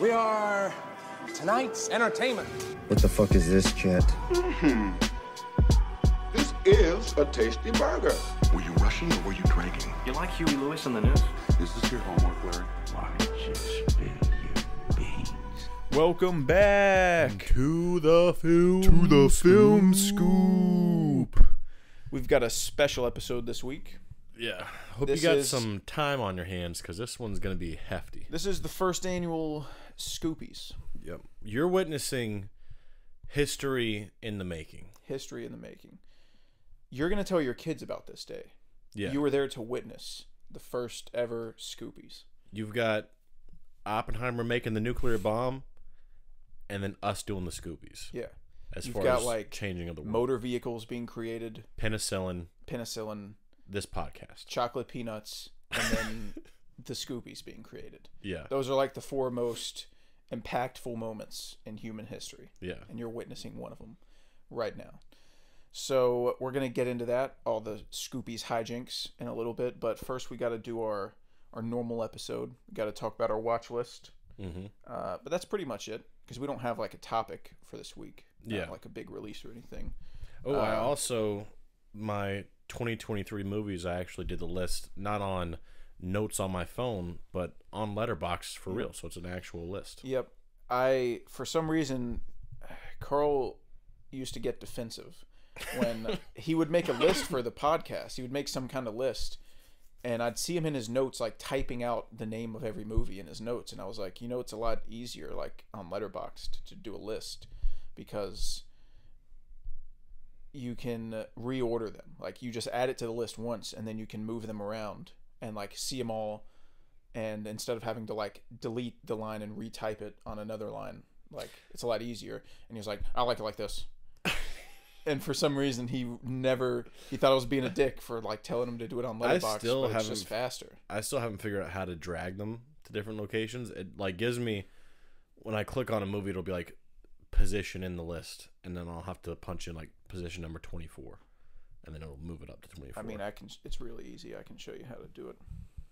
We are tonight's entertainment. What the fuck is this, Chet? Mm-hmm. This is a tasty burger. Were you rushing or were you dragging? You like Huey Lewis and the News? Is this your homework, Larry? Why just spill your beans? Welcome back To the film. to the film scoop. We've got a special episode this week. Yeah. Hope This you got is- some time on your hands because this one's going to be hefty. This is the first annual Scoopies Yep. You're witnessing history in the making. history in the making. You're going to tell your kids about this day. Yeah. You were there to witness the first ever Scoopies. You've got Oppenheimer making the nuclear bomb and then us doing the Scoopies Yeah. as You've far got, as like, changing of the world. Motor vehicles being created, Penicillin, penicillin, this podcast. chocolate peanuts, and then the Scoopies being created. Yeah. Those are like the four most impactful moments in human history. Yeah. and you're witnessing one of them right now. So we're gonna get into that, all the Scoopies hijinks in a little bit. But first, we got to do our our normal episode. We got to talk about our watch list. Mm-hmm. Uh, but that's pretty much it because we don't have like a topic for this week. Yeah. like a big release or anything. Oh, I Uh, also my 2023 movies. I actually did the list not on notes on my phone, but on Letterboxd for real. So it's an actual list. Yep. I for some reason, Carl used to get defensive when he would make a list for the podcast. He would make some kind of list, and I'd see him in his notes like typing out the name of every movie in his notes, and I was like, you know, it's a lot easier like on Letterboxd to do a list because you can reorder them. Like you just add it to the list once, and then you can move them around and like see them all and instead of having to like delete the line and retype it on another line like it's a lot easier. And he was like i like it like this. And for some reason he never he thought i was being a dick for like telling him to do it on I Letterboxd still but it's haven't- just faster. I still haven't figured out how to drag them to different locations. It like gives me when I click on a movie, it'll be like position in the list, and then I'll have to punch in like position number 24, and then it'll move it up to 24. i mean i can it's really easy i can show you how to do it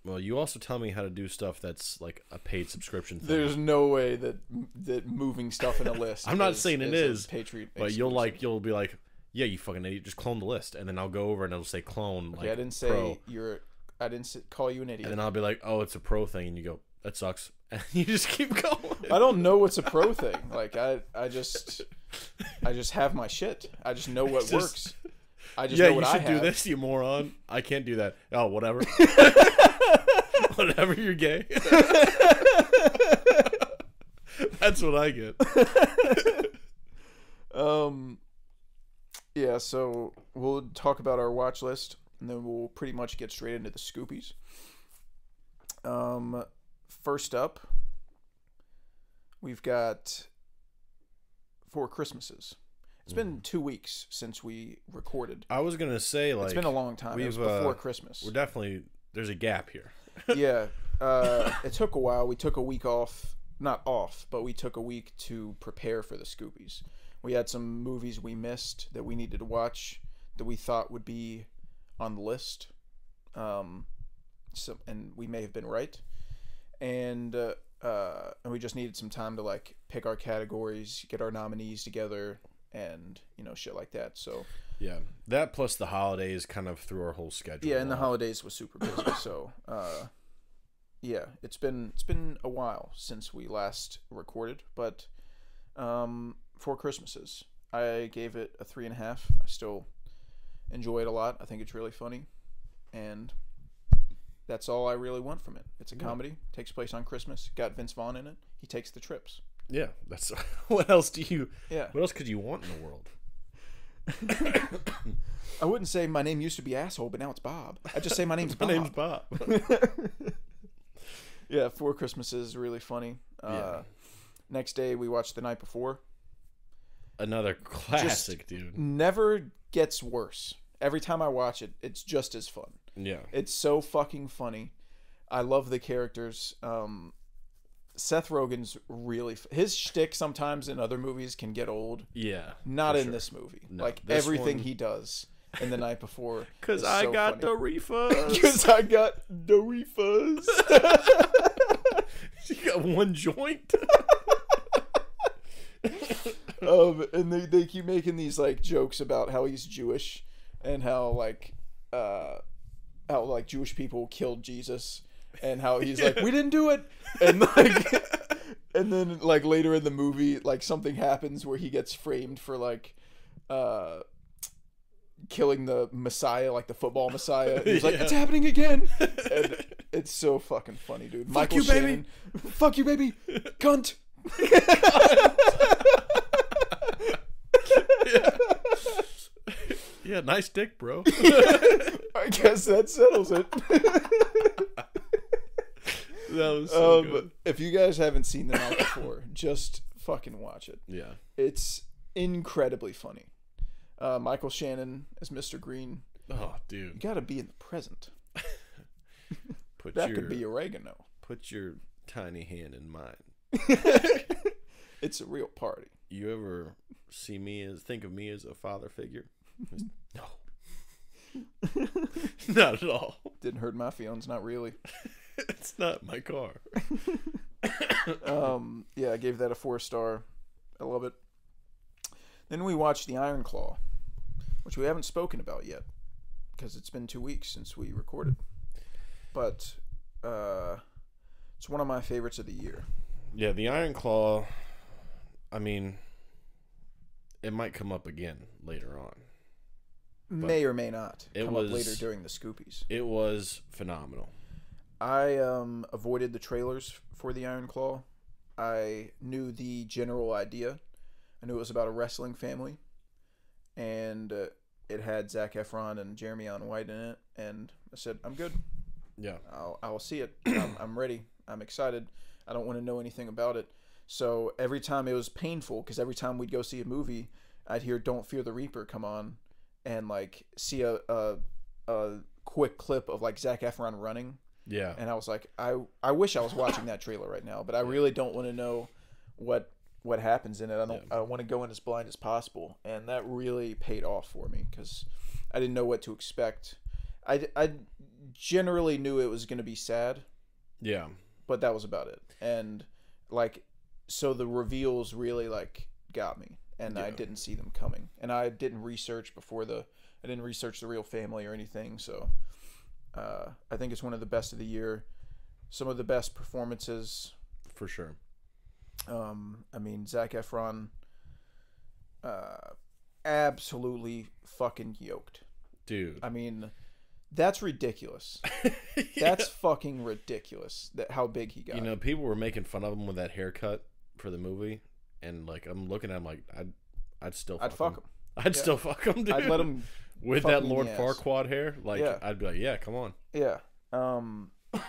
well, you also tell me how to do stuff that's like a paid subscription thing. there's no way that that moving stuff in a list I'm not is- saying it is, is, patriot but you'll like you'll be like, yeah, you fucking idiot, just clone the list, and then I'll go over and it'll say clone like i didn't say pro, you're i didn't call you an idiot and then I'll be like, oh, it's a pro thing, and you go, that sucks, and you just keep going. I don't know what's a pro thing. Like I, I just, I just have my shit. I just know what Just- works. I just yeah, know you what I should do this, you moron. I can't do that. Oh, whatever. whatever, you're gay. That's what I get. Um, yeah. So we'll talk about our watch list, and then we'll pretty much get straight into the Scoopies. Um, first up, we've got Four Christmases. It's been two weeks since we recorded. I was gonna say like It's been a long time. It was uh, before Christmas. We're definitely there's a gap here. yeah, uh, it took a while. We took a week off, not off, but we took a week to prepare for the Scoopies. We had some movies we missed that we needed to watch that we thought would be on the list, um, so and we may have been right, and uh, uh, and we just needed some time to like pick our categories, get our nominees together, and you know shit like that. So Yeah, that plus the holidays kind of threw our whole schedule. yeah, and the holidays was super busy, so uh, yeah, it's been it's been a while since we last recorded, but um, Four Christmases, I gave it a three and a half. I still enjoy it a lot. I think it's really funny, and that's all I really want from it. It's a comedy, takes place on Christmas. Got Vince Vaughn in it. He takes the trips. Yeah, that's what else do you? Yeah, What else could you want in the world? I wouldn't say my name used to be asshole, but now it's Bob. I just say my name's My Bob. name's Bob. Yeah, Four Christmases is really funny. Uh, Yeah. Next day, we watched The Night Before. Another classic, dude. Never gets worse. Every time I watch it, it's just as fun. Yeah, It's so fucking funny. I love the characters. Um, Seth Rogen's really his shtick sometimes in other movies can get old. yeah. Not in sure. this movie. No, like this everything one- he does in the night before. Cause I so got funny. the refund. Because I got the refuzz. one joint. um, and they, they keep making these like jokes about how he's Jewish and how like uh how like Jewish people killed Jesus and how he's like we didn't do it and like and then like later in the movie like something happens where he gets framed for like uh killing the messiah like the football messiah he's like Yeah. it's happening again and it's so fucking funny dude Michael you, baby. Fuck you baby cunt yeah, nice dick, bro. I guess that settles it. That was so um, good. if you guys haven't seen The Night Before, just fucking watch it. Yeah. It's incredibly funny. Uh, Michael Shannon as Mr. Green. Oh, dude, You gotta be in the present. Put That your could be oregano. put your tiny hand in mine. It's a real party. You ever see me as think of me as a father figure? no. not at all. Didn't hurt my feelings, not really. It's not my car. Um, yeah, I gave that a four star. I love it. Then we watched The Iron Claw, which we haven't spoken about yet because it's been two weeks since we recorded. But uh, it's one of my favorites of the year. Yeah, the Iron Claw. I mean, it might come up again later on. may or may not it come was- up later during the Scoopies. It was phenomenal. I um, avoided the trailers for the Iron Claw. I knew the general idea. I knew it was about a wrestling family, and uh, it had Zac Efron and Jeremy Allen White in it. And I said, "I'm good. Yeah. I'll I'll see it. I'm, I'm ready. I'm excited. I don't want to know anything about it." So every time it was painful because every time we'd go see a movie, I'd hear "Don't Fear the Reaper" come on, and like see a a, a quick clip of like Zac Efron running Yeah. and I was like, I I wish I was watching that trailer right now, but I really don't want to know what what happens in it. I don't. I want to go in as blind as possible, and that really paid off for me because I didn't know what to expect. I I generally knew it was going to be sad, Yeah. but that was about it. And like, so the reveals really like got me, and I didn't see them coming, and I didn't research before the. I didn't research the real family or anything, so uh, I think it's one of the best of the year. Some of the best performances. For sure. Um, I mean, Zac Efron, uh, absolutely fucking yoked. Dude. I mean, that's ridiculous. That's fucking ridiculous. That how big he got. you know, people were making fun of him with that haircut for the movie, and like I'm looking at him like I'd, I'd still, I'd fuck him. I'd still fuck him, dude. I'd let him. With that Lord ass. Farquaad hair. Like Yeah. I'd be like, yeah, come on. Yeah. Um.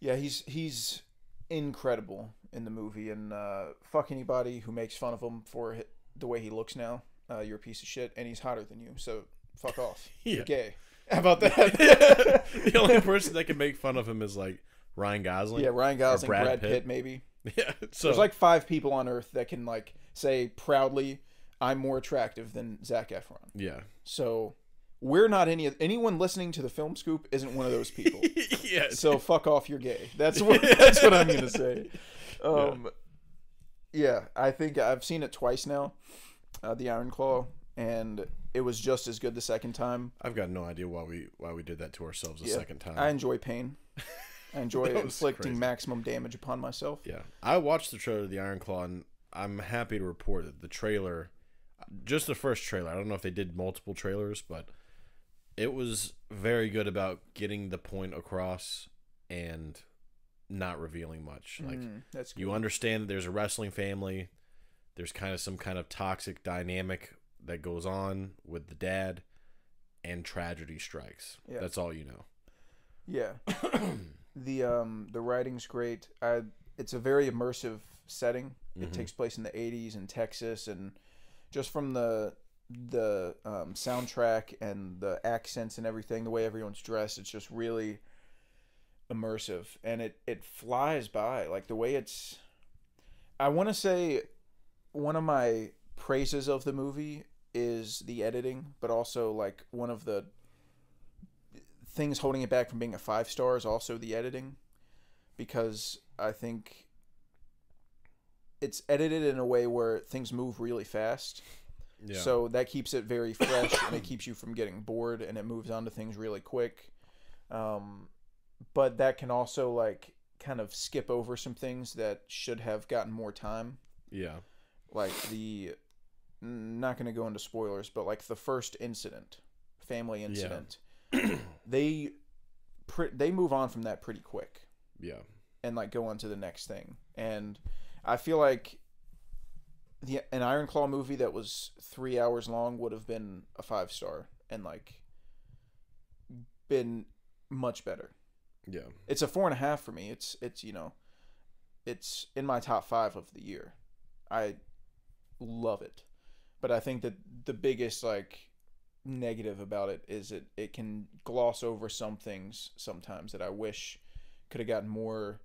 yeah, he's he's incredible in the movie, and uh, fuck anybody who makes fun of him for the way he looks now. Uh, you're a piece of shit, and he's hotter than you. So fuck off. Yeah. You're gay. How about that? the only person that can make fun of him is like Ryan Gosling. yeah, Ryan Gosling, Brad, Pitt. maybe. Yeah. So There's like five people on Earth that can like say proudly, "I'm more attractive than Zac Efron." yeah. So we're not any anyone listening to the Film Scoop isn't one of those people. yeah. so fuck off, you're gay. That's what that's what I'm gonna say. Um, yeah, I think I've seen it twice now, uh, the Iron Claw, and it was just as good the second time. I've got no idea why we why we did that to ourselves a Yeah. second time. I enjoy pain. I enjoy inflicting crazy. maximum damage upon myself. Yeah, I watched the trailer of the Iron Claw, and I'm happy to report that the trailer, just the first trailer. I don't know if they did multiple trailers, but it was very good about getting the point across and not revealing much. Like Mm, that's good. you understand that there's a wrestling family, there's kind of some kind of toxic dynamic that goes on with the dad, and tragedy strikes. Yeah. That's all you know. Yeah. the um the writing's great. I it's a very immersive setting. It Mhm. takes place in the 80s in Texas and just from the the um, soundtrack and the accents and everything, the way everyone's dressed, it's just really immersive and it it flies by like the way it's I want to say one of my praises of the movie is the editing, but also like one of the things holding it back from being a five star is also the editing. because I think it's edited in a way where things move really fast. Yeah. So that keeps it very fresh and it keeps you from getting bored and it moves on to things really quick. Um, but that can also like kind of skip over some things that should have gotten more time. yeah. Like the not going to go into spoilers, but like the first incident, family incident. they pre- they move on from that pretty quick Yeah. and like go on to the next thing. And I feel like the an Iron Claw movie that was three hours long would have been a five star and like been much better. Yeah. It's a four and a half for me. It's it's you know, it's in my top five of the year. I love it, but I think that the biggest like negative about it is it it can gloss over some things sometimes that I wish could have gotten more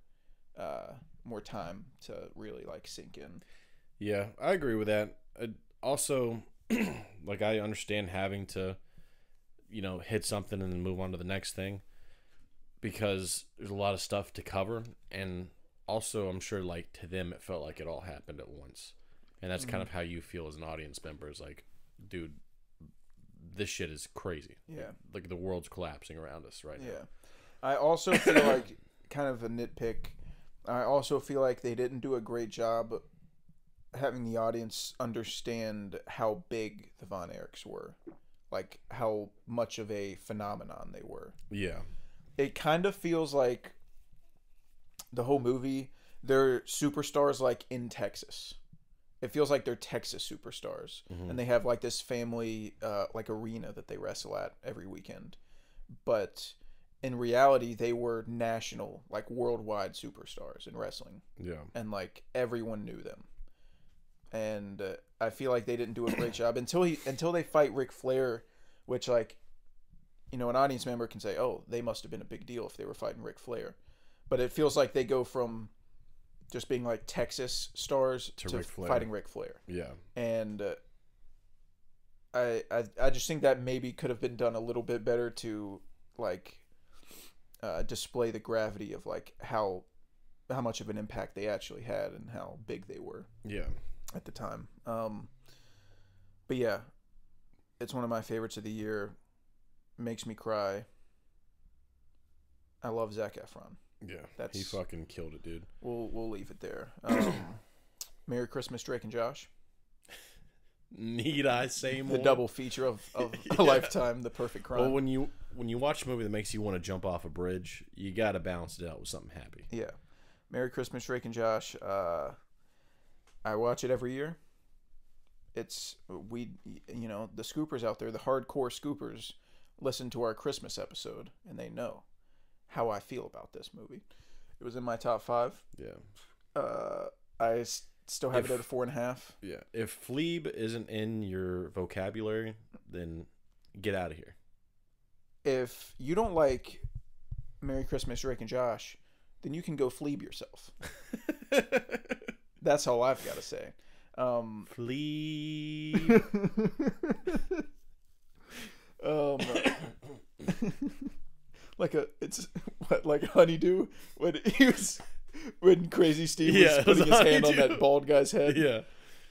uh more time to really like sink in. Yeah, I agree with that. Uh, also, like I understand having to, you know, hit something and then move on to the next thing because there's a lot of stuff to cover, and also I'm sure like to them it felt like it all happened at once, and that's kind of how you feel as an audience member. Is like, dude, this shit is crazy. Yeah. Like the world's collapsing around us right now. Yeah. I also feel like kind of a nitpick. I also feel like they didn't do a great job having the audience understand how big the Von Erichs were. Like how much of a phenomenon they were. Yeah. It kind of feels like the whole movie they're superstars like in Texas. It feels like they're Texas superstars, and they have like this family uh, like arena that they wrestle at every weekend. But in reality, they were national, like worldwide superstars in wrestling, Yeah. and like everyone knew them. And uh, I feel like they didn't do a great job until he until they fight Ric Flair, which like, you know, an audience member can say, "Oh, they must have been a big deal if they were fighting Ric Flair," but it feels like they go from just being like Texas stars To to, Ric Flair. fighting Ric Flair Yeah. and uh, I, I I just think that maybe could have been done a little bit better to like uh, display the gravity of like how how much of an impact they actually had and how big they were Yeah. at the time. Um, but yeah, it's one of my favorites of the year. Makes me cry. I love Zac Efron. Yeah. that's He fucking killed it, dude. We'll we'll leave it there. Um, Merry Christmas, Drake and Josh. Need I say more? The double feature of, of Yeah. a lifetime, the perfect crime. Well, when you when you watch a movie that makes you want to jump off a bridge, you got to balance it out with something happy. Yeah. Merry Christmas, Drake and Josh. Uh, I watch it every year. It's we, you know, the scoopers out there, the hardcore scoopers, listen to our Christmas episode and they know how I feel about this movie. It was in my top five. Yeah, Uh, I still have If- it at a four and a half. yeah. If Fleeb isn't in your vocabulary, then get out of here. If you don't like Merry Christmas, Drake and Josh, then you can go fleeb yourself. That's all I've got to say. Um, Fleeb. um like a it's what like honeydew when he was when crazy steve was Yeah, was putting his hand on that bald guy's head yeah,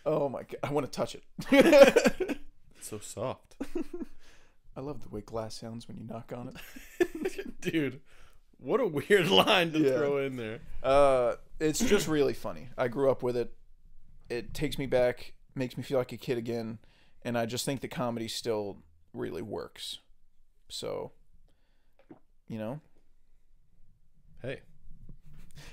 oh my god i want to touch it so soft, i love the way glass sounds when you knock on it dude. What a weird line to Yeah. throw in there. uh it's just really funny i grew up with it it takes me back makes me feel like a kid again and i just think the comedy still really works so you know Hey,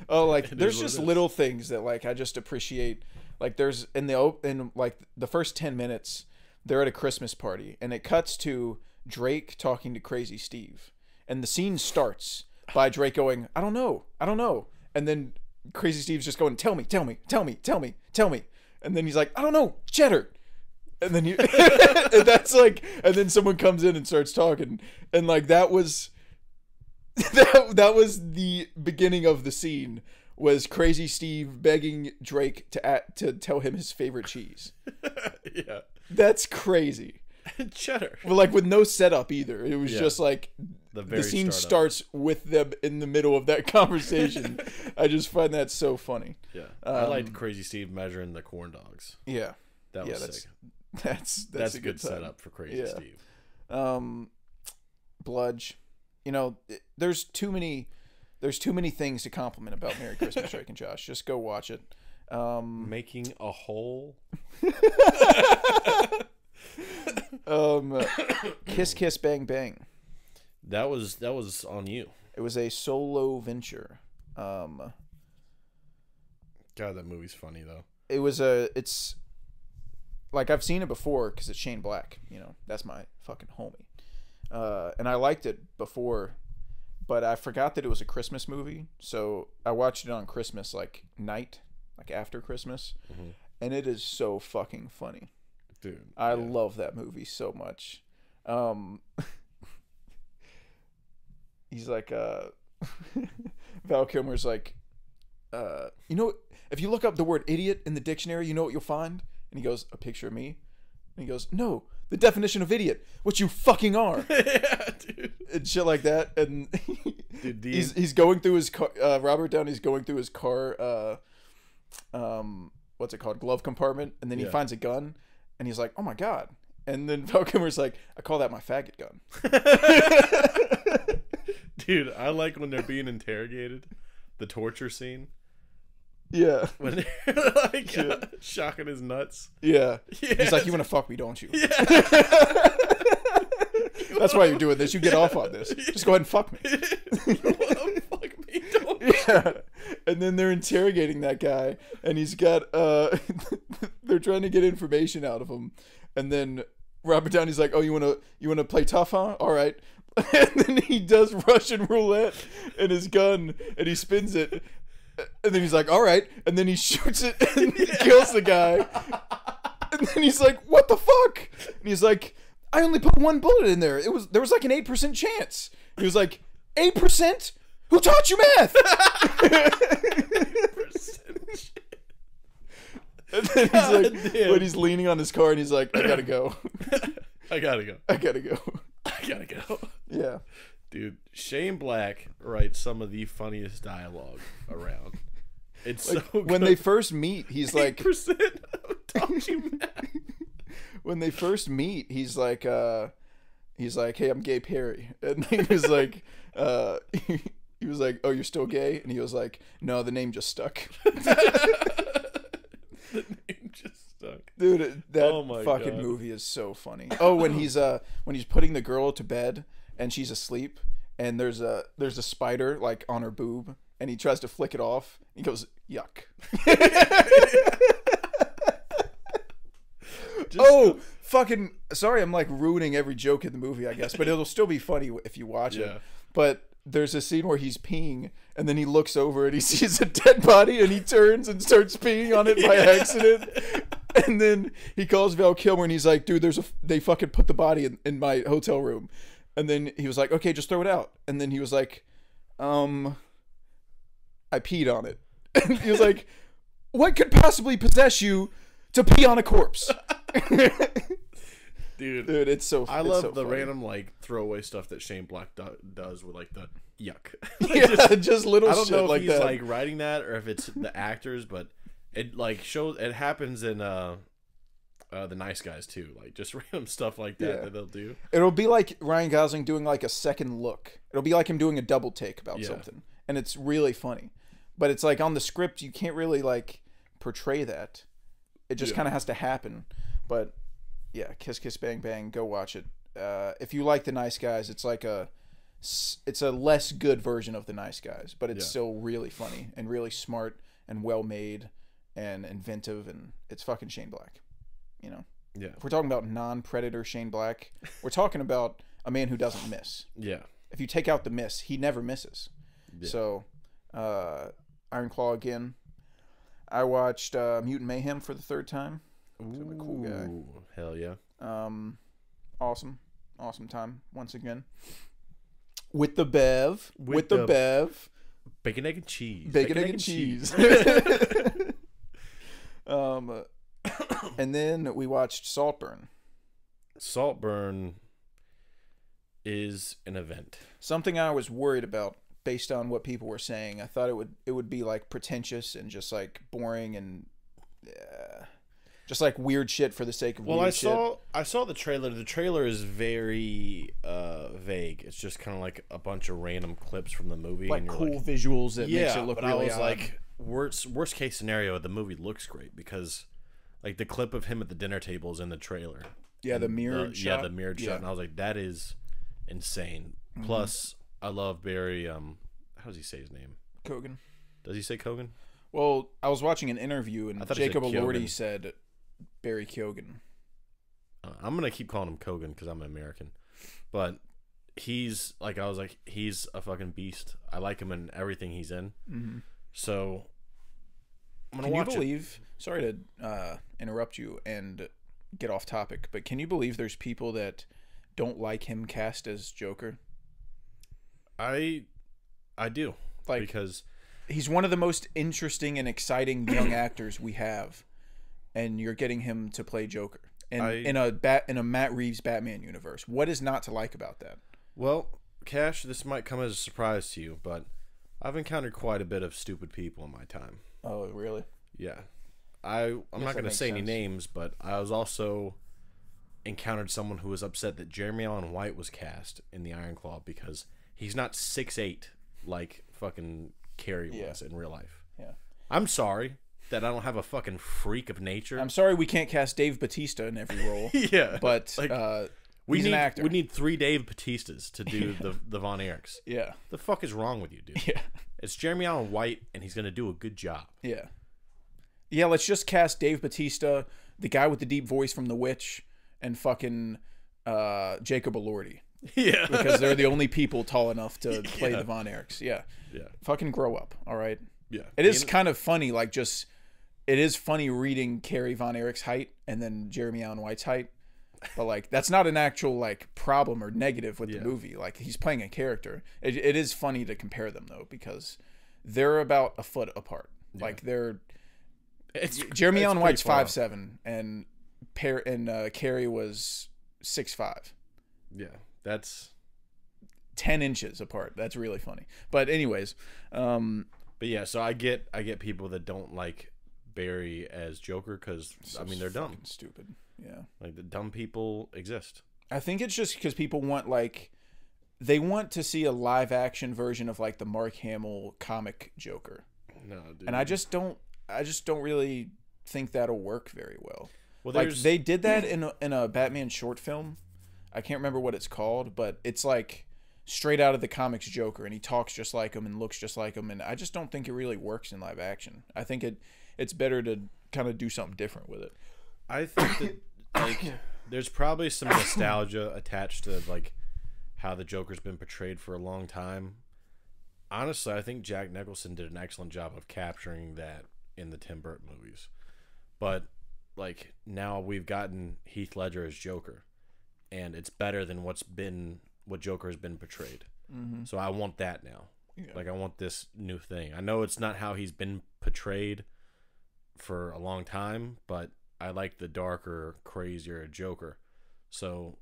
Oh, like It there's is what it just little things that like I just appreciate. Like there's in the op- in like the first ten minutes, they're at a Christmas party, and it cuts to Drake talking to Crazy Steve, and the scene starts by Drake going, "I don't know, I don't know," and then Crazy Steve's just going, "Tell me, tell me, tell me, tell me, tell me," and then he's like, "I don't know, Cheddar." And then you, and that's like, and then someone comes in and starts talking, and like that was that that was the beginning of the scene was crazy steve begging drake to at, to tell him his favorite cheese. Yeah, that's crazy cheddar. but like with no setup either it was Yeah. just like The very the scene start of starts with them in the middle of that conversation. I just find that so funny. Yeah, I liked Um, Crazy Steve measuring the corn dogs. Yeah, That yeah, was that's sick. that's that's, That's, a good, time. setup for Crazy Yeah. Steve. um bludge you know it- there's too many there's too many things to compliment about merry christmas drake and josh just go watch it um Making a hole. um kiss kiss bang bang That was that was on you. it was a solo venture um God, that movie's funny though. it was a it's like I've seen it before because it's Shane Black. You know, that's my fucking homie. Uh, and I liked it before, but I forgot that it was a Christmas movie. So I watched it on Christmas like night, like after Christmas, and it is so fucking funny. Dude. I yeah. love that movie so much. Um, he's like, uh, Val Kilmer's like, uh, you know, if you look up the word idiot in the dictionary, you know what you'll find? And he goes, a picture of me. And he goes, no, the definition of idiot, what you fucking are. yeah, dude. and shit like that. And Dude, the- he's he's going through his car. Uh, Robert Downey's going through his car. Uh, um, what's it called? Glove compartment. And then he Yeah. finds a gun, and he's like, "Oh my god!" And then Val like, "I call that my faggot gun." Dude, I like when they're being interrogated. The torture scene Yeah, when they're like uh, shocking his nuts. yeah. Yeah. He's like, "You want to fuck me, don't you?" Yeah. That's why you're doing this. You get off on this. Just go ahead and fuck me. Fuck me, don't. yeah. And then they're interrogating that guy, and he's got uh, they're trying to get information out of him, and then Robert Downey's like, "Oh, you wanna you wanna play tough, huh? All right." And then he does Russian roulette and his gun, and he spins it, and then he's like, "All right," and then he shoots it and he kills the guy, and then he's like, "What the fuck?" And he's like, "I only put one bullet in there. It was there was like an eight percent chance." He was like, 8 percent? Who taught you math?" And then he's like, damn. when he's leaning on his car and he's like, I gotta go. I gotta go. I gotta go. I gotta go. Yeah. Dude, Shane Black writes some of the funniest dialogue around. It's so When they first meet, he's like, percent taught you math. when they first meet, he's like, uh, he's like, hey, I'm Gay Perry. And he was like, uh, he was like, oh, you're still gay? And he was like, no, the name just stuck. the name just stuck. Dude, that Oh my fucking God. movie is so funny. Oh, when he's uh when he's putting the girl to bed and she's asleep and there's a there's a spider like on her boob and he tries to flick it off. He goes, "Yuck." oh, fucking sorry, I'm like ruining every joke in the movie, I guess, but it'll still be funny if you watch Yeah. it. But there's a scene where he's peeing and then he looks over and he sees a dead body and he turns and starts peeing on it by accident. And then he calls Val Kilmer and he's like, dude, there's a, they fucking put the body in, in my hotel room. And then he was like, okay, just throw it out. And then he was like, um, I peed on it. And he was like, what could possibly possess you to pee on a corpse? Dude, Dude, it's so I it's love so the funny. random like throwaway stuff that Shane Black do- does with like the yuck. Yeah, just, little I don't know if like he's that. like writing that or if it's the actors, but it like shows it happens in uh, uh the Nice Guys too, like just random stuff like that Yeah. that they'll do. It'll be like Ryan Gosling doing like a second look. It'll be like him doing a double take about Yeah. something, and it's really funny. But it's like on the script, you can't really like portray that. It just kind of has to happen. But yeah, Kiss Kiss Bang Bang, go watch it. Uh, if you like the Nice Guys, it's like a it's a less good version of the Nice Guys, but it's Yeah. still really funny and really smart and well made and inventive, and it's fucking Shane Black. You know Yeah, if we're talking about non-predator Shane Black, we're talking about a man who doesn't miss. yeah, If you take out the miss, he never misses. Yeah. So, uh, Iron Claw again. I watched uh, Mutant Mayhem for the third time. I'm a cool guy. Ooh, Hell yeah. Um, awesome, awesome time once again. With the Bev, with, With the, the- Bev, Bacon, egg, and cheese. bacon, egg, and cheese. um, and then we watched Saltburn. Saltburn. is an event. Something I was worried about based on what people were saying. I thought it would it would be like pretentious and just like boring and uh, just like weird shit for the sake of Well, weird I shit. saw I saw the trailer. The trailer is very uh, vague. It's just kind of like a bunch of random clips from the movie. like and cool like, visuals that yeah, makes it look but really I was odd. like, worst worst case scenario, the movie looks great because, like, the clip of him at the dinner table is in the trailer. yeah, the The- mirrored yeah, shot. the mirrored Yeah. Mm-hmm. shot, and I was like, that is insane. Plus, I love Barry. Um, how does he say his name? Kogan. Does he say Kogan? Well, I was watching an interview and I thought Jacob Elordi said Barry Kogan. Uh, I'm gonna keep calling him Kogan because I'm an American, but he's like I was like he's a fucking beast. I like him in everything he's in. Mhm. So I'm gonna Can you watch it. believe? Sorry to uh, interrupt you and get off topic, but can you believe there's people that don't like him cast as Joker? I I do Like because he's one of the most interesting and exciting young actors we have, and you're getting him to play Joker in I- in a bat in a Matt Reeves Batman universe. What is not to like about that? well, Cash, this might come as a surprise to you, but I've encountered quite a bit of stupid people in my time. Oh, really? Yeah. I I'm not going to say any names, but I was also encountered someone who was upset that Jeremy Allen White was cast in the Iron Claw because he's not six eight like fucking Kerry Yeah. was in real life. Yeah. I'm sorry that I don't have a fucking freak of nature. I'm sorry we can't cast Dave Bautista in every role, yeah, but like uh, we he's need an actor. we need three Dave Bautistas to do the the Von Erichs. yeah, The fuck is wrong with you, dude? yeah, It's Jeremy Allen White, and he's gonna do a good job. yeah, yeah. Let's just cast Dave Bautista, the guy with the deep voice from The Witch, and fucking uh, Jacob Elordi. Yeah, because they're the only people tall enough to play Yeah. the Von Erichs. Yeah. yeah, Fucking grow up, all right? yeah. It is kind of funny, like just it is funny reading Kerry Von Erich's height and then Jeremy Allen White's height. But like that's not an actual like problem or negative with Yeah. the movie. Like he's playing a character. It, it is funny to compare them though because they're about a foot apart. Like they're It's Jeremy it's Allen White's far five seven and Par- and uh, Kerry was six five. Yeah, that's 10 inches apart. That's really funny. But anyways, um But yeah, so I get I get people that don't like Barry as Joker because I mean they're dumb. stupid. Yeah. Like the dumb people exist. I think it's just because people want like they want to see a live action version of like the Mark Hamill comic Joker. No, dude. And I just don't I just don't really think that'll work very well. well, Like they did that in a, in a Batman short film. I can't remember what it's called, but it's like straight out of the comics Joker and he talks just like him and looks just like him and I just don't think it really works in live action. I think it it's better to kind of do something different with it. I think that like there's probably some nostalgia attached to like how the Joker's been portrayed for a long time. Honestly, I think Jack Nicholson did an excellent job of capturing that in the Tim Burton movies. But like now we've gotten Heath Ledger as Joker, and it's better than what's been what Joker has been portrayed. Mm-hmm. So I want that now. Like I want this new thing. I know it's not how he's been portrayed for a long time, but I like the darker, crazier Joker. So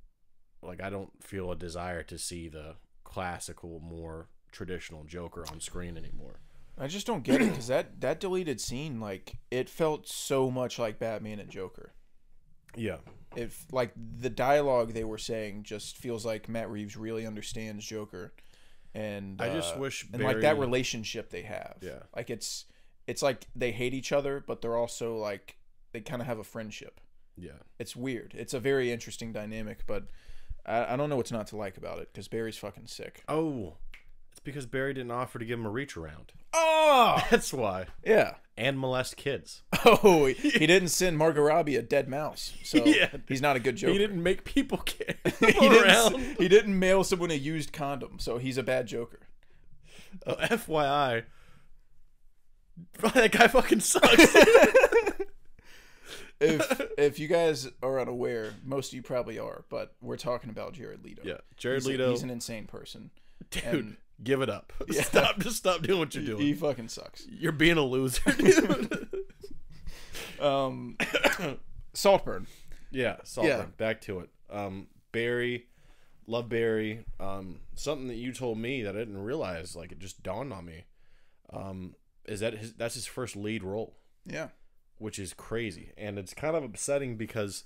like I don't feel a desire to see the classical, more traditional Joker on screen anymore. I just don't get it because that that deleted scene, like, it felt so much like Batman and Joker. Yeah. If like the dialogue they were saying just feels like Matt Reeves really understands Joker, and I just uh, wish and like that relationship they have. Yeah. like it's it's like they hate each other, but they're also like they kind of have a friendship. Yeah. It's weird. It's a very interesting dynamic, but I, I don't know what's not to like about it because Barry's fucking sick. Oh, it's because Barry didn't offer to give him a reach around. Oh That's why. yeah. And molest kids. Oh, he he didn't send Margot Robbie a dead mouse, so Yeah. he's not a good joker. He didn't make people care He around. didn't, he didn't mail someone a used condom, so he's a bad joker. Oh, FYI, that guy fucking sucks. If if you guys are unaware, most of you probably are, but we're talking about Jared Leto. yeah, Jared he's, a- Leto, he's an insane person. dude, and- give it up. Stop, just stop doing what you're doing. He fucking sucks. You're being a loser, dude. Um, Saltburn. yeah, Saltburn. Yeah. Back to it. Um, Barry, Loveberry. Um, something that you told me that I didn't realize, like it just dawned on me, um, is that his, that's his first lead role, Yeah. which is crazy, and it's kind of upsetting because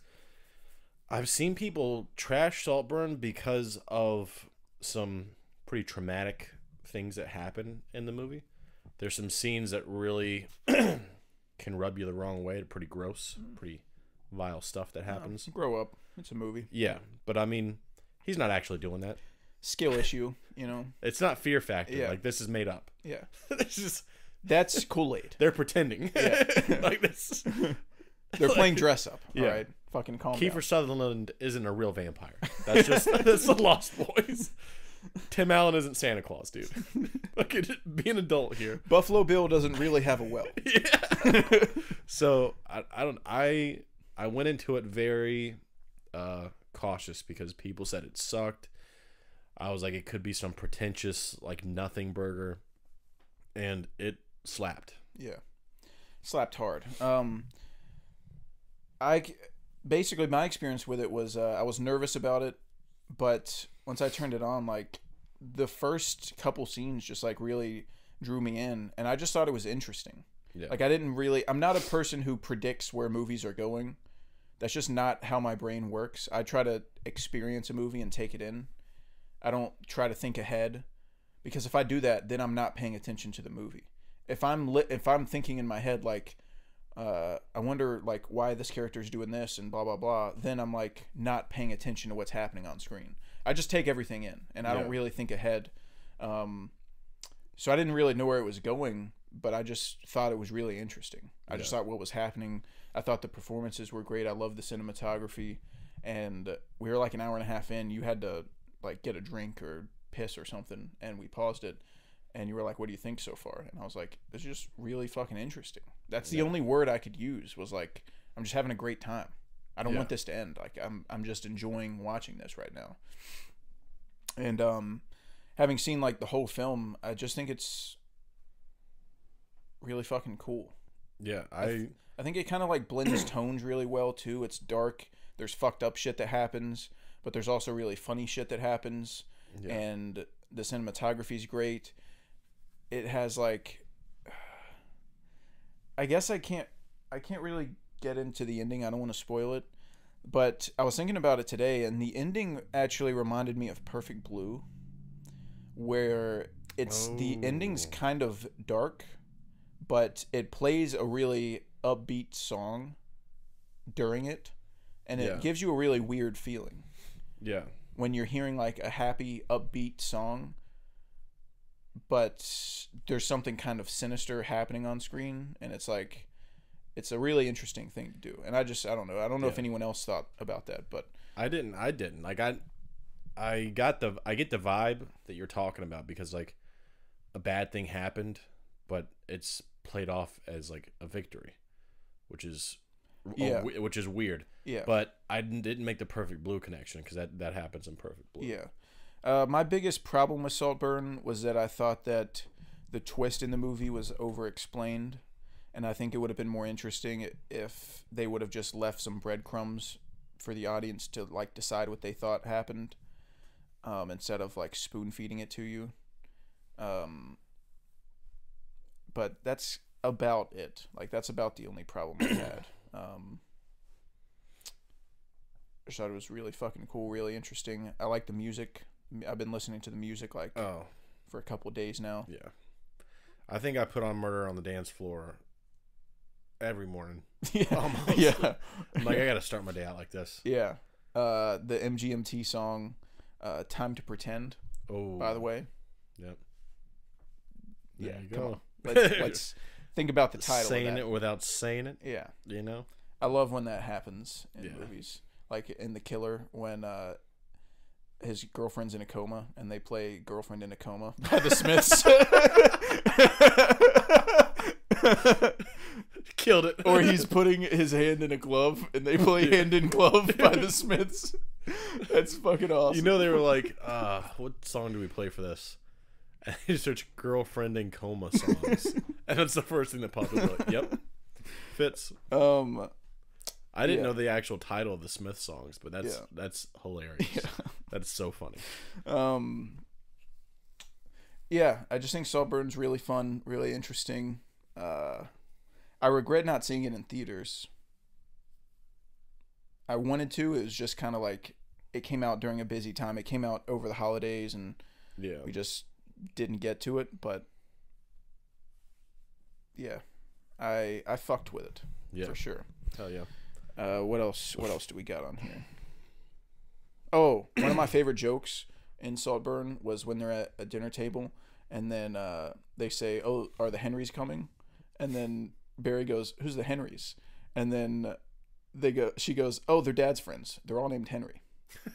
I've seen people trash Saltburn because of some pretty traumatic things that happen in the movie. There's some scenes that really can rub you the wrong way. Pretty gross, pretty vile stuff that happens. Grow up. It's a movie. Yeah, but I mean, he's not actually doing that. Skill issue, you know. It's not Fear Factor. Yeah. Like this is made up. Yeah. this is That's Kool-Aid. they're pretending. Yeah. like this. They're playing dress up. Yeah. All right. Fucking calm Kiefer down. Sutherland isn't a real vampire. That's just that's the Lost Boys. Tim Allen isn't Santa Claus, dude. Fucking be an adult here. Buffalo Bill doesn't really have a well. yeah. So I, I don't I I went into it very uh cautious because people said it sucked. I was like it could be some pretentious like nothing burger and it slapped. Yeah. Slapped hard. Um I basically my experience with it was uh, I was nervous about it, but once I turned it on like the first couple scenes just like really drew me in and I just thought it was interesting. Yeah. Like I didn't really I'm not a person who predicts where movies are going. That's just not how my brain works. I try to experience a movie and take it in. I don't try to think ahead because if I do that, then I'm not paying attention to the movie. If I'm li- if I'm thinking in my head like uh, I wonder like why this character is doing this and blah blah blah, then I'm like not paying attention to what's happening on screen. I just take everything in and I don't really think ahead. Um, so I didn't really know where it was going, but I just thought it was really interesting. I just thought what was happening. I thought the performances were great. I love the cinematography, and we were like an hour and a half in. You had to like get a drink or piss or something, and we paused it. And you were like, "What do you think so far?" And I was like, "It's just really fucking interesting." That's the only word I could use. Was like, "I'm just having a great time. I don't Yeah. want this to end. Like, I'm I'm just enjoying watching this right now." And um, having seen like the whole film, I just think it's really fucking cool. Yeah, I I think it kind of like blends tones really well too. It's dark. There's fucked up shit that happens, but there's also really funny shit that happens. Yeah. And the cinematography is great. It has like I guess I can't I can't really get into the ending. I don't want to spoil it. But I was thinking about it today and the ending actually reminded me of Perfect Blue where it's the ending's Oh. kind of dark but it plays a really upbeat song during it and it Yeah. gives you a really weird feeling yeah. when you're hearing like a happy upbeat song but there's something kind of sinister happening on screen and it's like it's a really interesting thing to do and i just i don't know i don't know if anyone else thought about that but I didn't. I didn't. Like I, I got the. I get the vibe that you're talking about because like, a bad thing happened, but it's played off as like a victory, which is, Yeah. which is weird. yeah But I didn't didn't make the perfect blue connection because that that happens in perfect blue. Yeah. Uh, my biggest problem with Saltburn was that I thought that the twist in the movie was over explained. And I think it would have been more interesting if they would have just left some breadcrumbs for the audience to like decide what they thought happened um, instead of like spoon feeding it to you. Um, but that's about it. Like that's about the only problem I had. Um, I thought it was really fucking cool, really interesting. I like the music. I've been listening to the music like Oh for a couple days now. yeah. I think I put on Murder on the Dance Floor every morning. yeah, Almost. yeah, I'm like I got to start my day out like this. yeah. Uh, the MGMT song, uh, "Time to Pretend." Oh, By the way, Yep. yeah. There you Come on, let's, let's think about the title. saying it without saying it. Yeah, You know. I love when that happens in Yeah. movies, like in The Killer when uh, his girlfriend's in a coma and they play "Girlfriend in a Coma" by the Smiths. Killed it. or he's putting his hand in a glove and they play hand in glove by the Smiths. That's fucking awesome. You know they were like, uh, what song do we play for this? And you search girlfriend in coma songs. and that's the first thing that popped up. Like, yep. Fits. um I didn't Yeah. know the actual title of the Smith songs, but that's Yeah. that's hilarious. That's so funny. Um, yeah, I just think Saltburn's really fun, really interesting. Uh, I regret not seeing it in theaters. I wanted to. It was just kind of like it came out during a busy time. It came out over the holidays, and Yeah. we just didn't get to it. But yeah, I I fucked with it Yeah. for sure. Hell yeah. Uh, what else? What else do we got on here? Oh, one of my favorite jokes in Saltburn was when they're at a dinner table, and then uh, they say, "Oh, are the Henrys coming?" And then Barry goes, "Who's the Henrys?" And then they go, she goes, "Oh, they're dad's friends. They're all named Henry."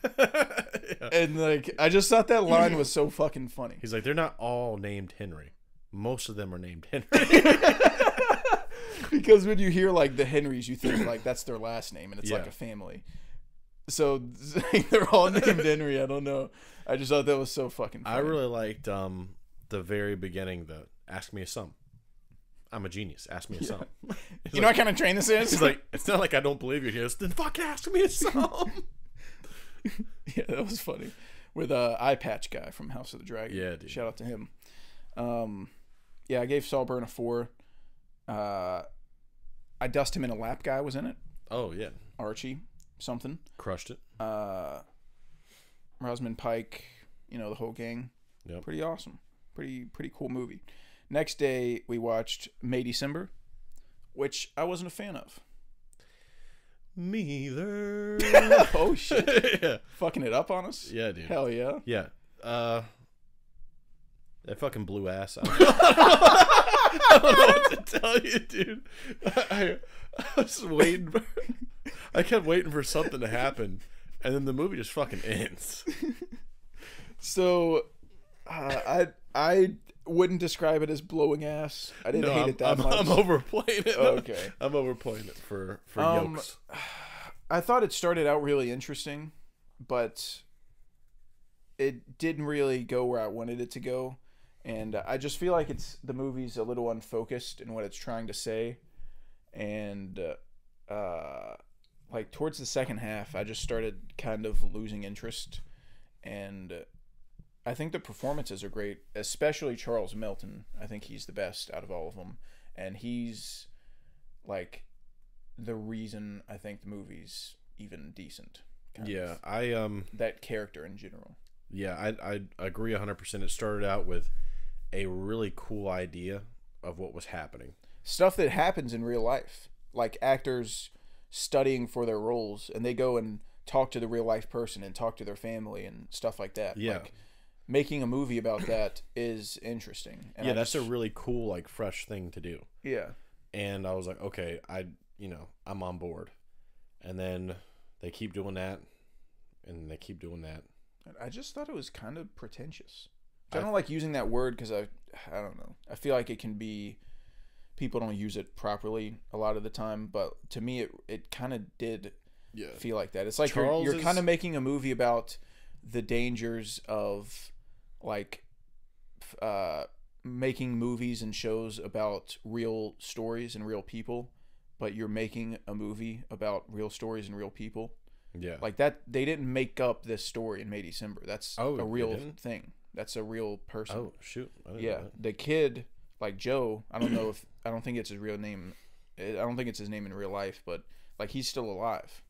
And like, I just thought that line was so fucking funny. He's like, they're not all named Henry. Most of them are named Henry. because when you hear like the Henrys, you think like that's their last name, and it's like a family. So they're all named Henry, I don't know. I just thought that was so fucking. Funny. I really liked um the very beginning. The ask me a sum. I'm a genius. Ask me a sum. You know what kind of train this is? He's like, it's not like I don't believe you. He goes, then fucking ask me a sum. yeah, that was funny. With uh, eye patch guy from House of the Dragon. Yeah, dude. Shout out to him. Um, yeah, I gave Saltburn a four. Uh, I dust him in a lap. Guy was in it. oh yeah, Archie, something. crushed it. Uh, Rosamund Pike. You know the whole gang. Yep. Pretty awesome. Pretty pretty cool movie. Next day we watched May December, which I wasn't a fan of. Me either. oh shit! yeah, Fucking it up on us. yeah, dude. Hell yeah. Yeah. Uh, that fucking blue ass. I don't, I don't know what to tell you, dude. I, I was waiting. For, I kept waiting for something to happen, and then the movie just fucking ends. So, uh, I I wouldn't describe it as blowing ass. I didn't No, hate I'm, it that I'm, much. I'm overplaying it. Okay. I'm overplaying it for for Um, yokes. I thought it started out really interesting, but it didn't really go where I wanted it to go, and I just feel like it's the movie's a little unfocused in what it's trying to say, and uh, uh, like towards the second half, I just started kind of losing interest, and. I think the performances are great, especially Charles Melton. I think he's the best out of all of them, and he's like the reason I think the movie's even decent. Yeah, of. I um that character in general. yeah, I I agree 100%. It started out with a really cool idea of what was happening. Stuff that happens in real life, like actors studying for their roles, and they go and talk to the real life person and talk to their family and stuff like that. Yeah. Like, making a movie about that is interesting. And yeah, I that's just- a really cool like fresh thing to do. yeah. and I was like, okay, I you know I'm on board, and then they keep doing that, and they keep doing that. I just thought it was kind of pretentious. I don't like using that word because I, I don't know. I feel like it can be, people don't use it properly a lot of the time. But to me, it it kind of did Yeah, feel like that. It's like you're, you're is- kind of making a movie about the dangers of like uh, making movies and shows about real stories and real people, but you're making a movie about real stories and real people. yeah, Like that, they didn't make up this story in May December. That's Oh, a real thing. That's a real person. oh shoot, I didn't know yeah. The kid, like Joe, I don't know if I don't think it's his real name. I don't think it's his name in real life, but like he's still alive.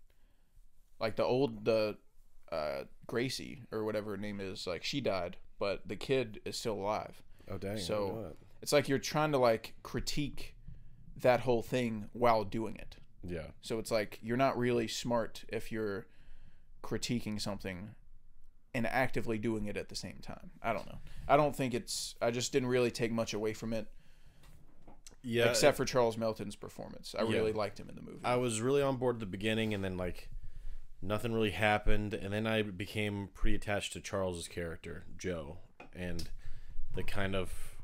Like the old the uh, Gracie or whatever her name is, like she died, but the kid is still alive. Oh dang, So- It's like you're trying to like critique that whole thing while doing it. yeah, So it's like you're not really smart if you're critiquing something and actively doing it at the same time. I don't know. I don't think it's. I just didn't really take much away from it, yeah. except for Charles Melton's performance. I Yeah. really liked him in the movie. I was really on board at the beginning, and then like nothing really happened, and then I became pretty attached to Charles's character, Joe, and the kind of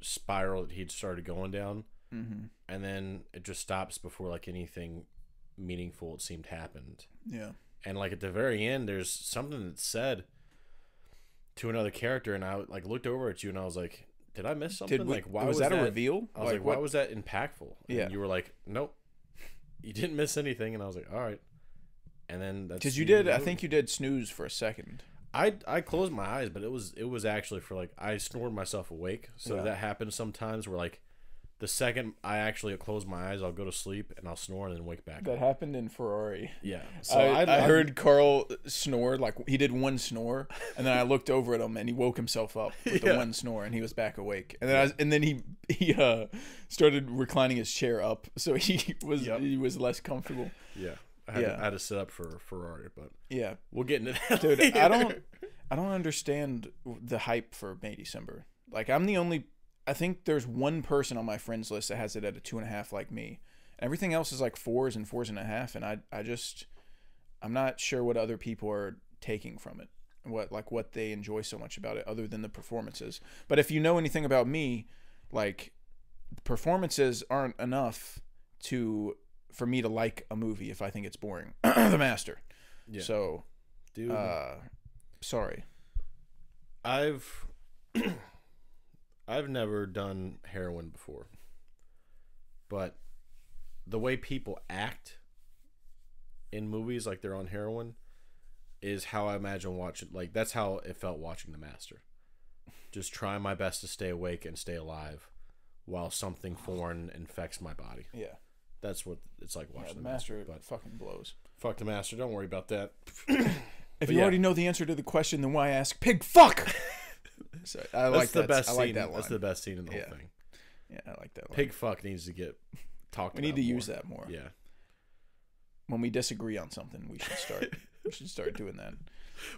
spiral that he'd started going down, mm-hmm. and then it just stops before like anything meaningful it seemed happened. Yeah. And like at the very end there's something that's said to another character and i like looked over at you and i was like did i miss something we, like why was, was, that, a reveal? i was like, why was that impactful and Yeah. you were like nope you didn't miss anything and i was like all right and then that's Because you the end of did, I think you did snooze for a second. I I closed my eyes, but it was it was actually for like I snored myself awake. So Yeah. that happens sometimes where like the second I actually close my eyes, I'll go to sleep and I'll snore and then wake back. Up. That up. happened in Ferrari. Yeah. So I, I, I, heard Carl snore like he did one snore, and then I looked over at him and he woke himself up with the one snore, and he was back awake. And then I was, and then he he uh, started reclining his chair up, so he was Yep. he was less comfortable. Yeah. I had, Yeah. To, I had to sit up for Ferrari, but Yeah, we'll get into that. dude, later. I don't I don't understand the hype for May December. Like I'm the only. I think there's one person on my friends list that has it at a two and a half like me. Everything else is like fours and fours and a half, and I I just I'm not sure what other people are taking from it. What like what they enjoy so much about it, other than the performances. But if you know anything about me, like performances aren't enough to for me to like a movie if I think it's boring. the Master. Yeah. So Dude, uh, sorry. I've I've never done heroin before. But the way people act in movies like they're on heroin is how I imagine watching like that's how it felt watching The Master. Just trying my best to stay awake and stay alive while something foreign infects my body. Yeah. That's what it's like watching the The master Master. But fucking blows. fuck The Master, don't worry about that. If But you yeah. already know the answer to the question, then why ask pig fuck? So, I That's like the that. best I scene. like that line. That's the best scene in the Yeah. whole thing. Yeah, I like that. Line. Pig fuck needs to get talked We need to more. use that more. Yeah. When we disagree on something, we should start. we should start doing that.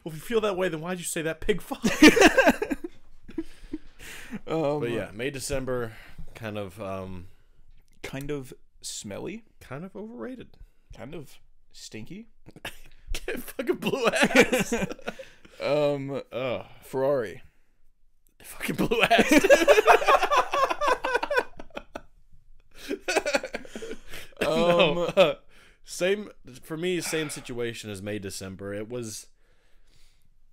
Well, if you feel that way, then why'd you say that pig fuck? Um, but yeah, May December, kind of, um, kind of smelly, kind of overrated. kind of stinky. fucking blue ass. Um, Ugh, Ferrari. Fucking blue ass. no, Um, uh, same for me. Same situation as May December. It was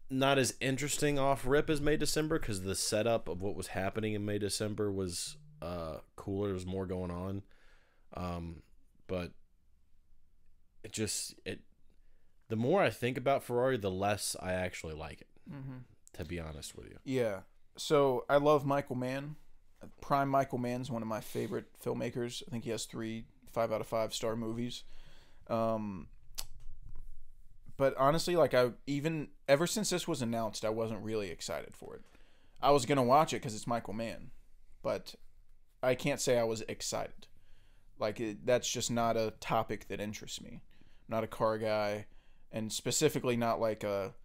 not as interesting off rip as May December because the setup of what was happening in May December was uh, cooler. There was more going on, um, but it just it. The more I think about Ferrari, the less I actually like it. To be honest with you, Yeah. So I love Michael Mann. Prime Michael Mann's one of my favorite filmmakers. I think he has three five out of five star movies. Um, but honestly, like I even ever since this was announced, I wasn't really excited for it. I was gonna watch it because it's Michael Mann, but I can't say I was excited. Like it, that's just not a topic that interests me. I'm not a car guy, and specifically not like a.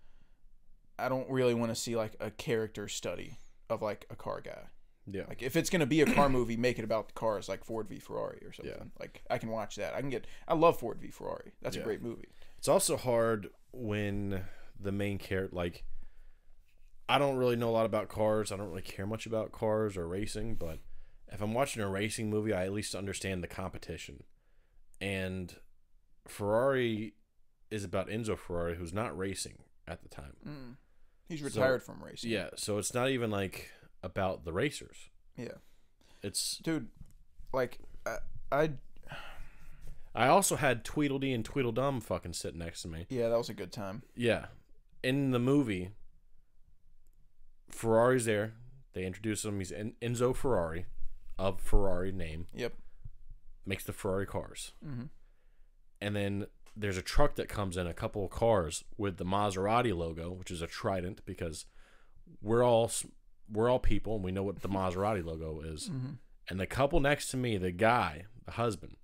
I don't really want to see like a character study of like a car guy. yeah, Like if it's gonna be a car movie, make it about the cars, like Ford v Ferrari or something. Yeah. Like I can watch that. I can get. I love Ford v Ferrari. That's a great movie. It's also hard when the main character, like, I don't really know a lot about cars. I don't really care much about cars or racing, but if I'm watching a racing movie, I at least understand the competition. And Ferrari is about Enzo Ferrari, who's not racing at the time. Mm. He's So- retired from racing. Yeah, so it's not even like about the racers. Yeah. It's Dude, like I, I I also had Tweedledee and Tweedledum fucking sitting next to me. yeah, that was a good time. Yeah. In the movie, Ferrari's there. They introduce him. He's En- Enzo Ferrari, of Ferrari name, Yep. makes the Ferrari cars. Mhm. And then there's a truck that comes in, a couple of cars with the Maserati logo, which is a trident because we're all we're all people and we know what the Maserati logo is. Mm-hmm. And the couple next to me, the guy, the husband,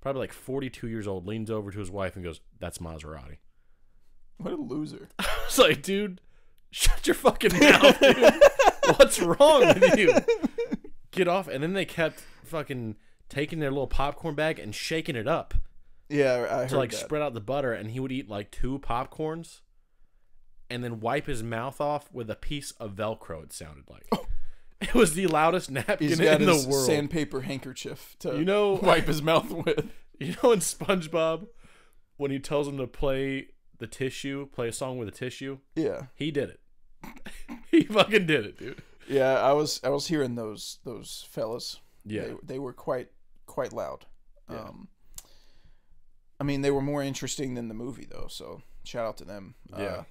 probably like 42 years old, leans over to his wife and goes, "That's Maserati." What a loser. It's like, dude, shut your fucking mouth, dude. What's wrong with you? Get off. And then they kept fucking taking their little popcorn bag and shaking it up Yeah, I heard to like that. spread out the butter. And he would eat like two popcorns and then wipe his mouth off with a piece of Velcro, it sounded like. Oh. It was the loudest napkin He's in got the his world. sandpaper handkerchief to You know- wipe his mouth with. You know in SpongeBob, when he tells him to play the tissue, play a song with a tissue, Yeah. he did it. he fucking did it, dude. Yeah, I was I was hearing those those fellas. Yeah. They, they were quite quite loud. Um I mean, they were more interesting than the movie though. So shout out to them. Yeah. Uh,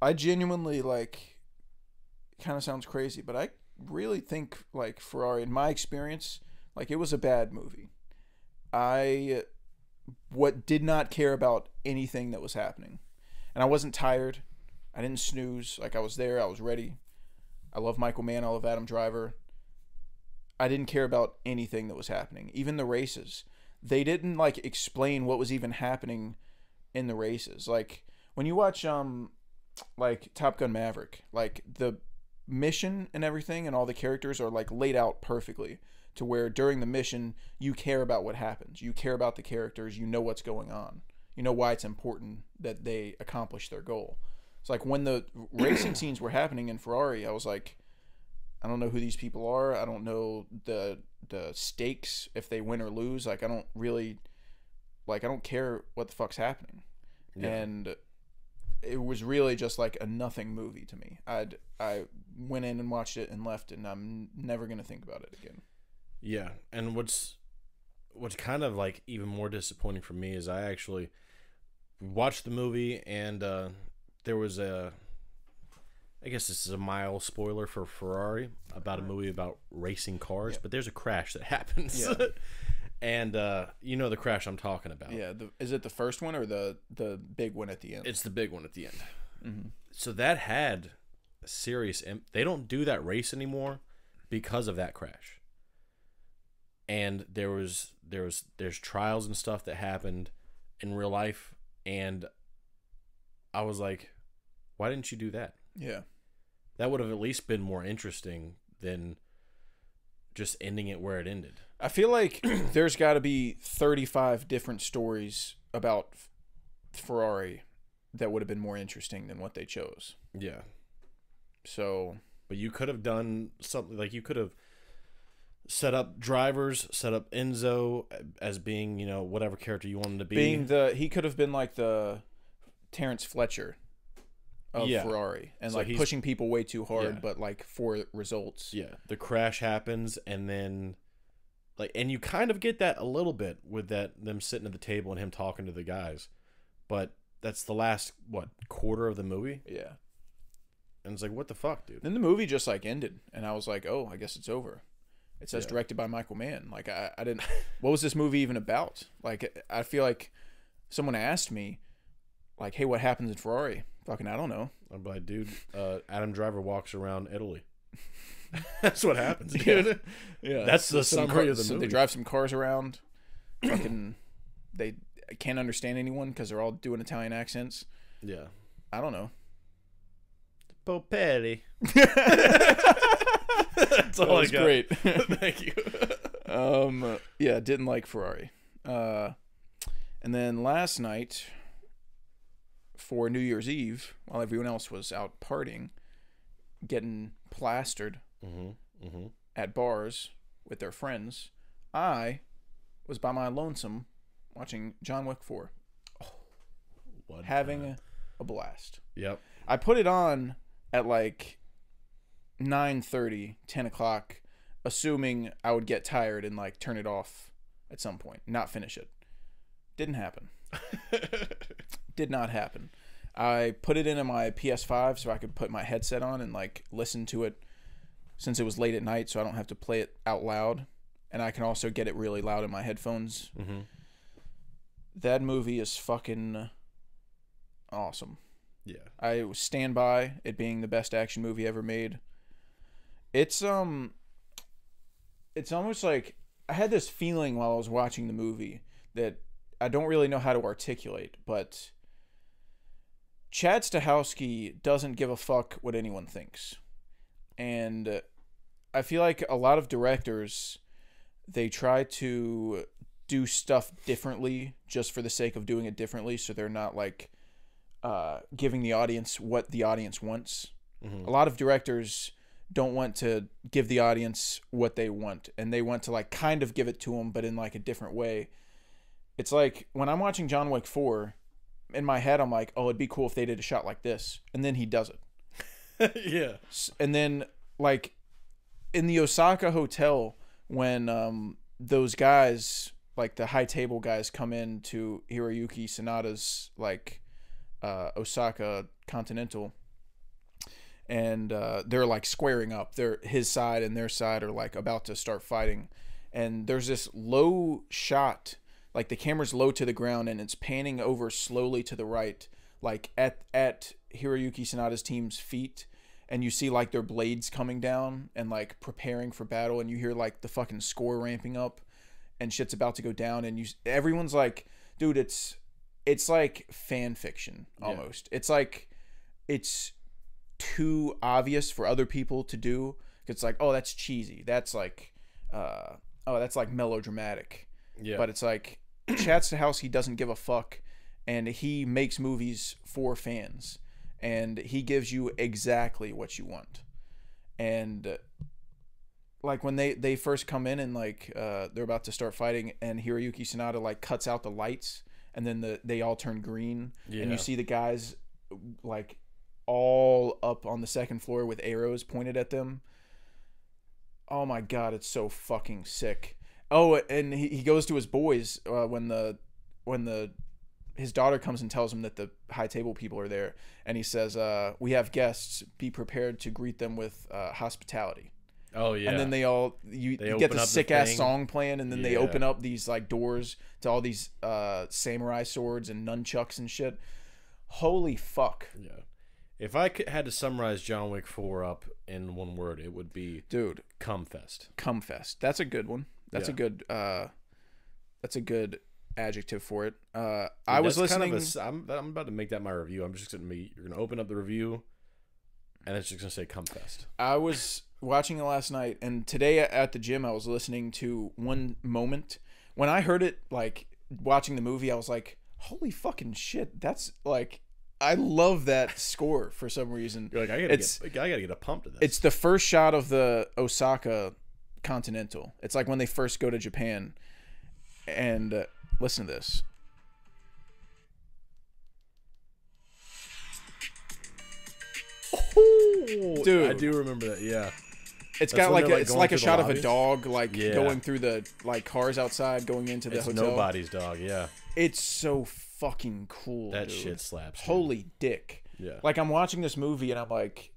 I genuinely like. Kind of sounds crazy, but I really think like Ferrari, in my experience, like it was a bad movie. I what did not care about anything that was happening, and I wasn't tired. I didn't snooze. Like I was there. I was ready. I love Michael Mann. I love Adam Driver. I didn't care about anything that was happening. Even the races. They didn't like explain what was even happening in the races. Like when you watch um like Top Gun Maverick, like the mission and everything and all the characters are like laid out perfectly to where during the mission you care about what happens. You care about the characters, you know what's going on. You know why it's important that they accomplish their goal. It's like when the racing scenes were happening in Ferrari, I was like I don't know who these people are. I don't know the the stakes if they win or lose. Like I don't really like I don't care what the fuck's happening. And it was really just like a nothing movie to me. I'd I went in and watched it and left and I'm never going to think about it again. Yeah, and what's what's kind of like even more disappointing for me is I actually watched the movie and uh, there was a I guess this is a mild spoiler for Ferrari about a movie about racing cars, but there's a crash that happens. Yeah. and uh, you know the crash I'm talking about. Yeah, the, is it the first one or the the big one at the end? It's the big one at the end. So that had a serious. Im- they don't do that race anymore because of that crash. And there was there was there's trials and stuff that happened in real life, and I was like, why didn't you do that? Yeah. That would have at least been more interesting than just ending it where it ended. I feel like there's got to be 35 different stories about Ferrari that would have been more interesting than what they chose. Yeah, So, but you could have done something like you could have set up drivers, set up Enzo as being you know whatever character you wanted to be. being the he could have been like the Terrence Fletcher of Yeah. Ferrari and So like pushing people way too hard Yeah. but like for results. yeah, the crash happens, and then like, and you kind of get that a little bit with that them sitting at the table and him talking to the guys, but that's the last what quarter of the movie, Yeah. and it's like what the fuck, dude. Then the movie just like ended and I was like, "Oh, I guess it's over." It says Yeah. directed by Michael Mann. Like I, I didn't what was this movie even about? Like I feel like someone asked me like, "Hey, what happens in Ferrari?" Fucking I don't know. I'm like, dude, uh, Adam Driver walks around Italy. that's what happens, dude. Yeah. That's the some summary car- of the so movie. They drive some cars around. Fucking they can't understand anyone cuz they're all doing Italian accents. Yeah. I don't know. Popetti. That's all That I got. great. Thank you. um yeah didn't like ferrari uh and then last night for new year's eve while everyone else was out partying getting plastered Mm-hmm. Mm-hmm. at bars with their friends i was by my lonesome watching john wick 4 What? having a, a blast Yep. I put it on at like 9:30, 10 o'clock, assuming I would get tired and like turn it off at some point, not finish it. Didn't happen. Did not happen. I put it into my PS5 so I could put my headset on and like listen to it since it was late at night so I don't have to play it out loud and I can also get it really loud in my headphones. Mhm. That movie is fucking awesome. Yeah. I stand by it being the best action movie ever made. It's um it's almost like I had this feeling while I was watching the movie that I don't really know how to articulate, but Chad Stahelski doesn't give a fuck what anyone thinks. And I feel like a lot of directors they try to do stuff differently just for the sake of doing it differently so they're not like uh, giving the audience what the audience wants. A lot of directors don't want to give the audience what they want, and they want to like kind of give it to them, but in like a different way. It's like when I'm watching John Wick Four, in my head I'm like, oh, it'd be cool if they did a shot like this, and then he does it. yeah. And then like in the Osaka hotel when um those guys like the high table guys come in to Hiroyuki Sanada's like uh, Osaka Continental, and uh, they're like squaring up. They're his side and their side are like about to start fighting, and there's this low shot, like the camera's low to the ground and it's panning over slowly to the right, like at at Hiroyuki Sanada's team's feet. And you see like their blades coming down and like preparing for battle, and you hear like the fucking score ramping up, and shit's about to go down, and you everyone's like, dude, it's it's like fan fiction almost. It's like it's too obvious for other people to do. It's like, oh, that's cheesy. That's like, uh, oh, that's like melodramatic. Yeah. But it's like, Chad Stahelski doesn't give a fuck, and he makes movies for fans, and he gives you exactly what you want. And uh, like when they they first come in and like uh, they're about to start fighting, and Hiroyuki Sanada like cuts out the lights, and then the they all turn green, and you see the guys like all up on the second floor with arrows pointed at them. Oh my god, it's so fucking sick. Oh, and he, he goes to his boys uh, when the when the his daughter comes and tells him that the high table people are there, and he says, uh, "We have guests. Be prepared to greet them with uh, hospitality." oh yeah. And then they all you, They you get the up the sick ass song playing, and then they open up these like doors to all these uh, samurai swords and nunchucks and shit. Holy fuck, yeah. If I could, had to summarize John Wick 4 up in one word, it would be dude! Cumfest. Cumfest. That's a good one. That's a good. uh That's a good adjective for it. Uh I was listening. Kind of a I'm, I'm about to make that my review. I'm just gonna be. You're gonna open up the review, and it's just gonna say "come Cumfest. I was watching it last night, and today at the gym, I was listening to one moment. When I heard it, like watching the movie, I was like, "Holy fucking shit!" That's like, I love that score for some reason. You're like, I gotta It's- get. I gotta get a pump to this. It's the first shot of the Osaka Continental. It's like when they first go to Japan, and uh, listen to this. Dude. I do remember that. Yeah. It's That's got like, a, like, it's like a shot of a dog like Yeah. going through the like cars outside going into the It's hotel. nobody's dog. Yeah. It's so fucking cool. That dude. shit slaps. dude. Holy dick. Yeah. Like I'm watching this movie and I'm like,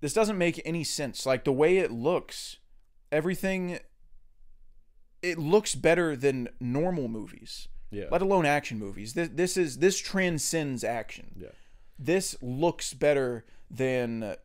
this doesn't make any sense. Like the way it looks, everything. It looks better than normal movies, Yeah. let alone action movies. This this is this transcends action. Yeah. This looks better than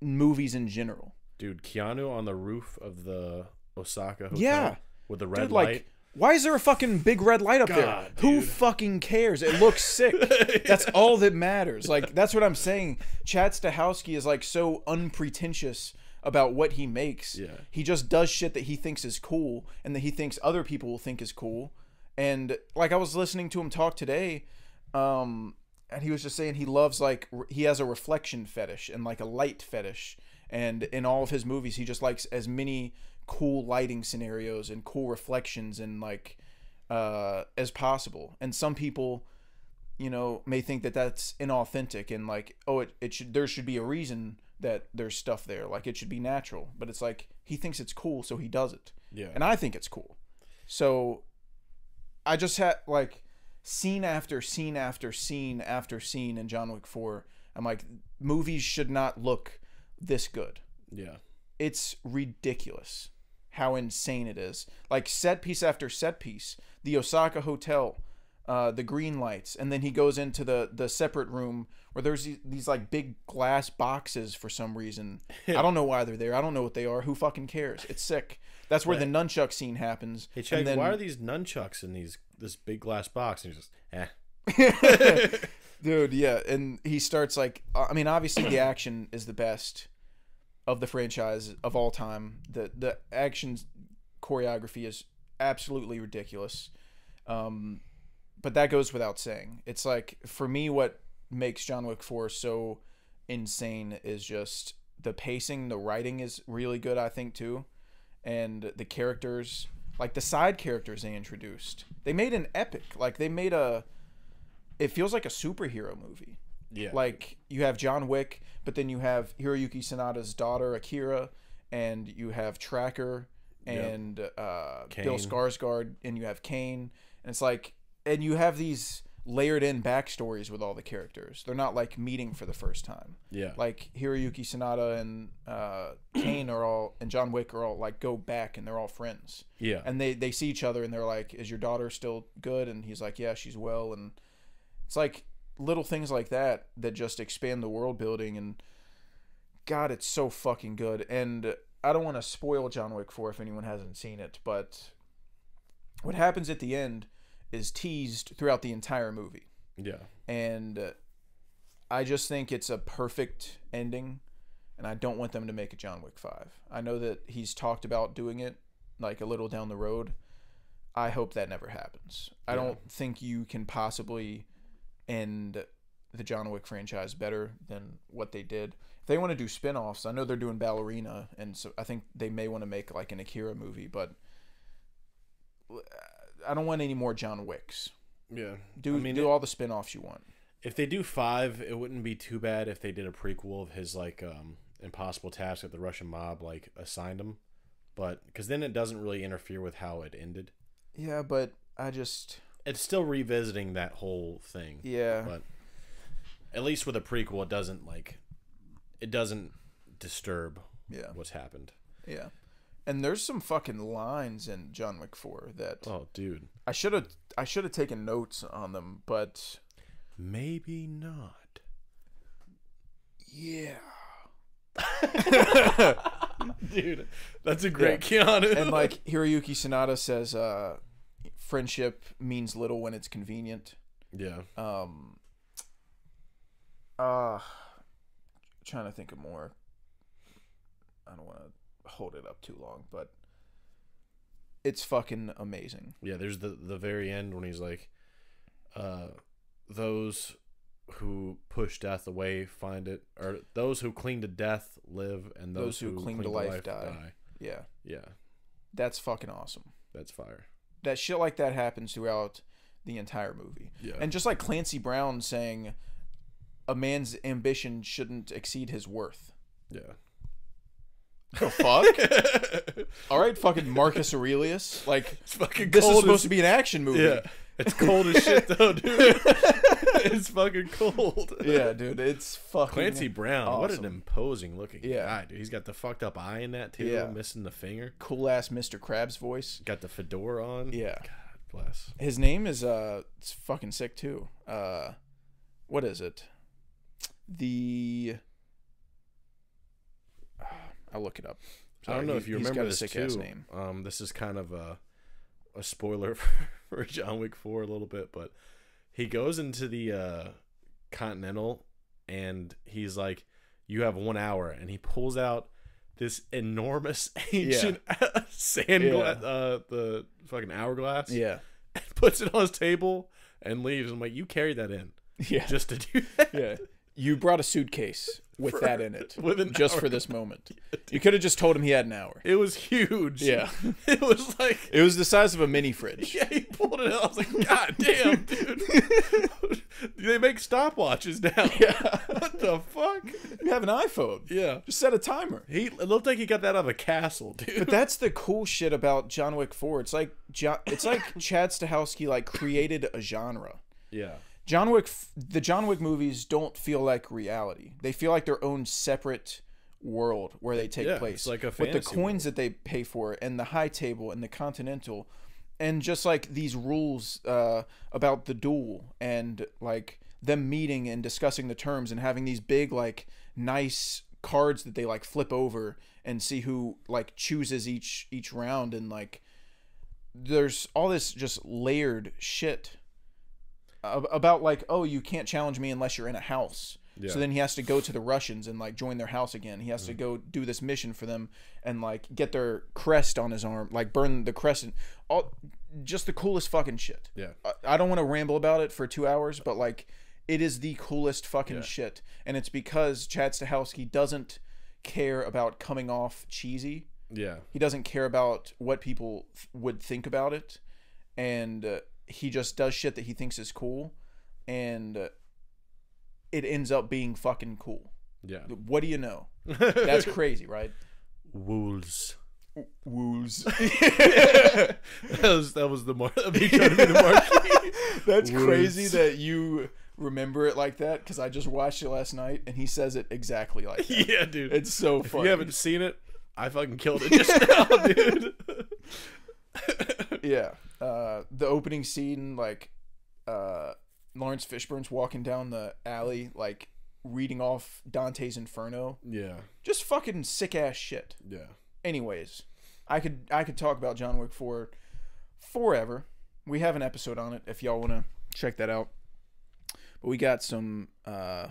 movies in general. Dude, Keanu on the roof of the Osaka hotel. Yeah. With the red Dude, light. like, why is there a fucking big red light up there? God, Who fucking cares? It looks sick. That's all that matters. Like, that's what I'm saying. Chad Stahelski is like so unpretentious about what he makes. Yeah. He just does shit that he thinks is cool and that he thinks other people will think is cool. And like I was listening to him talk today, um, and he was just saying he loves like he has a reflection fetish and like a light fetish. And in all of his movies, he just likes as many cool lighting scenarios and cool reflections and like uh, as possible. And some people, you know, may think that that's inauthentic and like, oh, it, it should there should be a reason that there's stuff there. Like it should be natural. But it's like he thinks it's cool, so he does it. Yeah. And I think it's cool. So I just had like scene after scene after scene after scene in John Wick 4. I'm like, movies should not look this good yeah. it's ridiculous how insane it is. Like set piece after set piece, the Osaka hotel, uh, the green lights, and then he goes into the the separate room where there's these, these like big glass boxes for some reason. I don't know why they're there. I don't know what they are. Who fucking cares? It's sick. That's where the nunchuck scene happens. Hey, and then, Why are these nunchucks in these this big glass box? And he's just, eh. dude? Yeah, and he starts like, I mean, obviously the action is the best of the franchise of all time. The the action choreography is absolutely ridiculous. Um, but that goes without saying. It's like for me, what makes John Wick Four so insane is just the pacing. The writing is really good, I think too, and the characters, like the side characters they introduced, they made an epic. Like they made a. It feels like a superhero movie. Yeah. Like you have John Wick, but then you have Hiroyuki Sanada's daughter Akira, and you have Tracker, and uh, Bill. Skarsgård, and you have Caine, and it's like, and you have these layered in backstories with all the characters. They're not like meeting for the first time. Yeah. Like Hiroyuki Sanada and uh, Caine are all, and John Wick are all like go back, and they're all friends. Yeah. And they they see each other, and they're like, "Is your daughter still good?" And he's like, "Yeah, she's well." And it's like little things like that that just expand the world building and god it's so fucking good and i don't want to spoil john wick 4 if anyone hasn't seen it but what happens at the end is teased throughout the entire movie. Yeah. and uh, i just think it's a perfect ending and i don't want them to make a john wick 5 i know that he's talked about doing it like a little down the road. I hope that never happens. I don't think you can possibly end the john wick franchise better than what they did. If they want to do spin-offs i know they're doing ballerina and so i think they may want to make like an akira movie but i don't want any more john wicks Yeah. do I mean, do all the spin-offs you want if they do five, it wouldn't be too bad if they did a prequel of his like um impossible task that the Russian mob like assigned him, but because then it doesn't really interfere with how it ended. Yeah, but I just It's still revisiting that whole thing. yeah. But at least with a prequel, it doesn't like it doesn't disturb Yeah. what's happened. Yeah. And there's some fucking lines in John Wick 4 that Oh, dude, I should have I should have taken notes on them, but maybe not. yeah. Dude, that's a great Keanu. And like Hiroyuki Sanada says uh friendship means little when it's convenient. yeah, Um uh trying to think of more. I don't want to hold it up too long, but it's fucking amazing. yeah. There's the the very end when he's like, uh, those who push death away find it, or those who cling to death live, and those, Those who cling to life die. Yeah. Yeah, That's fucking awesome. that's fire. that shit like that happens throughout the entire movie. Yeah. And just like Clancy Brown saying a man's ambition shouldn't exceed his worth. Yeah. The fuck? All right, fucking Marcus Aurelius. Like It's fucking this is cold supposed as- to be an action movie. Yeah. It's cold as shit though, dude. it's fucking cold. Yeah, dude, it's fucking Clancy Brown, what an awesome. imposing looking Yeah. guy, dude. He's got the fucked up eye in that too, Yeah. missing the finger. cool ass Mr. Krabs voice. Got the fedora on. Yeah. God bless. His name is uh it's fucking sick too. Uh what is it? The I'll look it up. I don't know if you remember this too. name. Um, this is kind of a a spoiler for, for John Wick Four a little bit, but he goes into the uh, Continental and he's like, "You have one hour," and he pulls out this enormous ancient sand Yeah. gla- uh, the fucking hourglass, Yeah. and puts it on his table and leaves. I'm like, "You carried that in Yeah. just to do that?" Yeah. You brought a suitcase with that in it. just hour. for this moment. You could have just told him he had an hour. It was huge. Yeah. it was like It was the size of a mini fridge. Yeah, he pulled it out. I was like, God damn, dude. they make stopwatches now. Yeah. What the fuck? You have an iPhone. Yeah. Just set a timer. He it looked like he got that out of a castle, dude. But that's the cool shit about John Wick 4. It's like Jo- it's like Chad Stahelski like created a genre. yeah. John Wick the John Wick movies don't feel like reality. They feel like their own separate world where they take Yeah, place. like a with the coins that they pay for and the high table and the continental and just like these rules uh, about the duel and like them meeting and discussing the terms and having these big like nice cards that they like flip over and see who like chooses each each round and like there's all this just layered shit about like oh you can't challenge me unless you're in a house. Yeah. so then he has to go to the russians and like join their house again. He has to go do this mission for them and like get their crest on his arm like burn the crescent all just the coolest fucking shit. Yeah. I, I don't want to ramble about it for two hours but like it is the coolest fucking shit. And it's because chad stahelski doesn't care about coming off cheesy. Yeah. he doesn't care about what people th- would think about it. And uh, he just does shit that he thinks is cool and it ends up being fucking cool Yeah. what do you know that's crazy right Wolves. woos. that was that was the mark. me trying to be the Marquis. That's crazy that you remember it like that because I just watched it last night and he says it exactly like that. yeah, dude. It's so if funny. you haven't seen it, I fucking killed it just now, dude. Yeah. Uh, the opening scene, like uh, Laurence Fishburne's walking down the alley, like reading off Dante's Inferno. yeah, Just fucking sick ass shit. yeah. Anyways, I could I could talk about John Wick 4 forever. We have an episode on it if y'all want to check that out. But we got some uh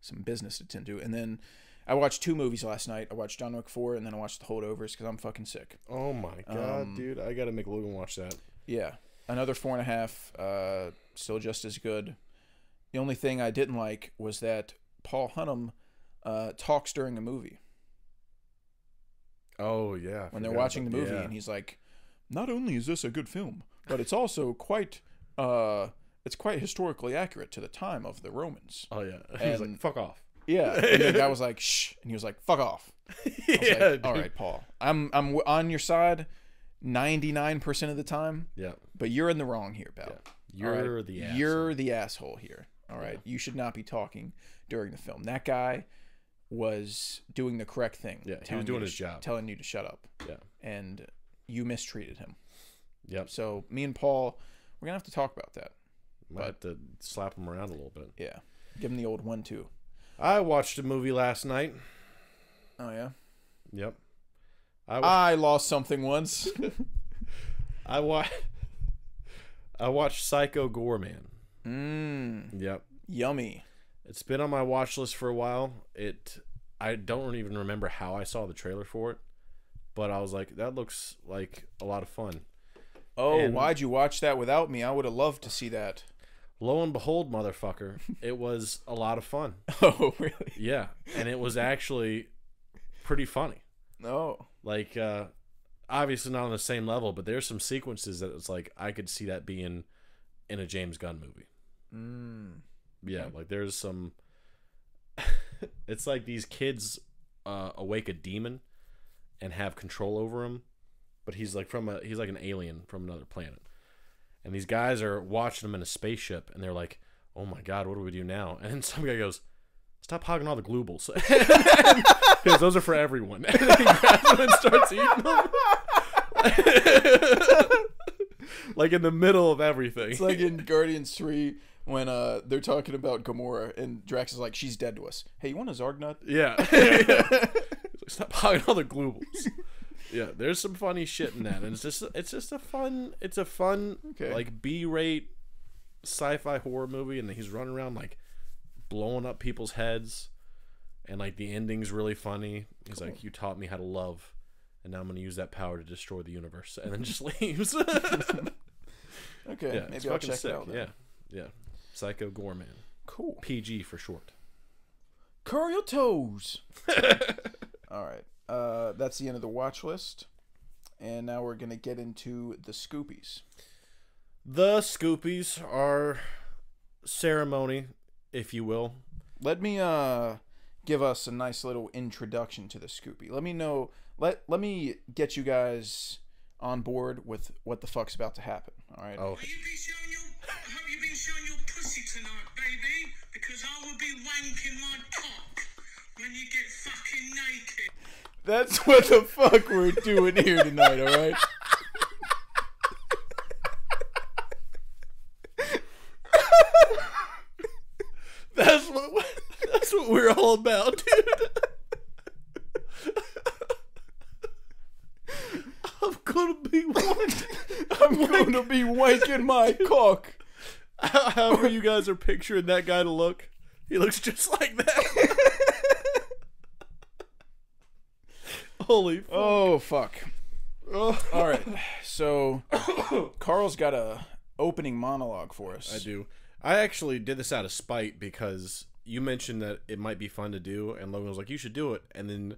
some business to tend to and then I watched two movies last night. I watched John Wick 4 and then I watched The Holdovers cuz I'm fucking sick. Oh my god, Um, dude! I gotta make Logan watch that. Yeah. Another four and a half, uh still just as good. The only thing I didn't like was that Paul Hunham uh talks during a movie. Oh yeah, I when they're watching the movie yeah. and he's like not only is this a good film but it's also quite uh it's quite historically accurate to the time of the romans oh yeah, he's like, "Fuck off." yeah and the guy was like shh and he was like fuck off yeah, like, all right paul i'm i'm on your side 99% of the time Yeah, but you're in the wrong here pal you're All right? the you're the asshole here all right you should not be talking during the film that guy was doing the correct thing Yeah, he was doing his job. telling you to shut up yeah, and you mistreated him yep. So me and Paul, we're gonna have to talk about that. Might have to slap him around a little bit. Yeah, give him the old one too. I watched a movie last night. Oh yeah. Yep. I I lost something once. I wa- I watched Psycho Goreman. Mmm, Yep. yummy. It's been on my watch list for a while. It I don't even remember how I saw the trailer for it, but I was like, that looks like a lot of fun. Oh, And- why'd you watch that without me? I would have loved to see that. Lo and behold, motherfucker, it was a lot of fun. Oh really? Yeah, and it was actually pretty funny. No. Like uh obviously not on the same level, but there's some sequences that it's like I could see that being in a James Gunn movie. Mm. Yeah, like there's some. it's like these kids uh, awake a demon and have control over him, but he's like from a he's like an alien from another planet, and these guys are watching him in a spaceship, and they're like, "Oh my god, what do we do now?" And then some guy goes, "Stop hogging all the globals goes, "Those are for everyone." And he grabs them and starts eating them. like in the middle of everything. It's like in Guardians Three when uh they're talking about Gamora and Drax is like, "She's dead to us." Hey, you want a Zarg nut? Yeah. Like, Stop hogging all the globals. Yeah, there's some funny shit in that, and it's just it's just a fun it's a fun Okay. like B-rate sci-fi horror movie, and he's running around like blowing up people's heads, and like the ending's really funny. He's like, "You taught me how to love." And now I'm gonna use that power to destroy the universe, and then just leaves. Okay, yeah, maybe I'll check sick. it out. Then. Yeah, yeah. Psycho Goreman, Cool. PG for short. Curl your toes. All right. Uh, that's the end of the watch list. And now we're going to get into the Scoopies. The Scoopies are ceremony, if you will. Let me uh, give us a nice little introduction to the Scoopy. Let me know. Let, let me get you guys on board with what the fuck's about to happen. All right. Oh, You been showing your, I hope you been showing your pussy tonight, baby, because I will be wanking my cock when you get fucking naked. That's what the fuck we're doing here tonight, all right? that's what that's what we're all about, dude. I'm gonna be. I'm going to be wanking my cock. How- However, you guys are picturing that guy to look, he looks just like that. Holy fuck. Oh, fuck. All right. So, Carl's got a opening monologue for us. I do. I actually did this out of spite because you mentioned that it might be fun to do, and Logan was like, "You should do it," and then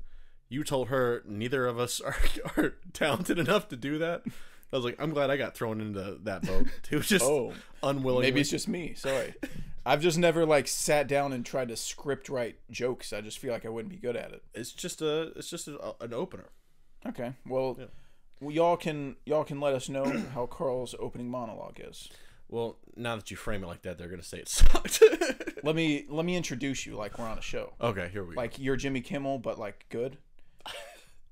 you told her neither of us are, are talented enough to do that. I was like, "I'm glad I got thrown into that boat too." Just Oh. unwilling. Maybe it's just me. Sorry. I've just never like sat down and tried to script write jokes. I just feel like I wouldn't be good at it. it's just a it's just a, an opener. Okay. Well, well, y'all can y'all can let us know how Carl's opening monologue is. Well, now that you frame it like that, they're gonna say it sucked. Let me let me introduce you like we're on a show. okay, here we go. Like you're Jimmy Kimmel, but like good.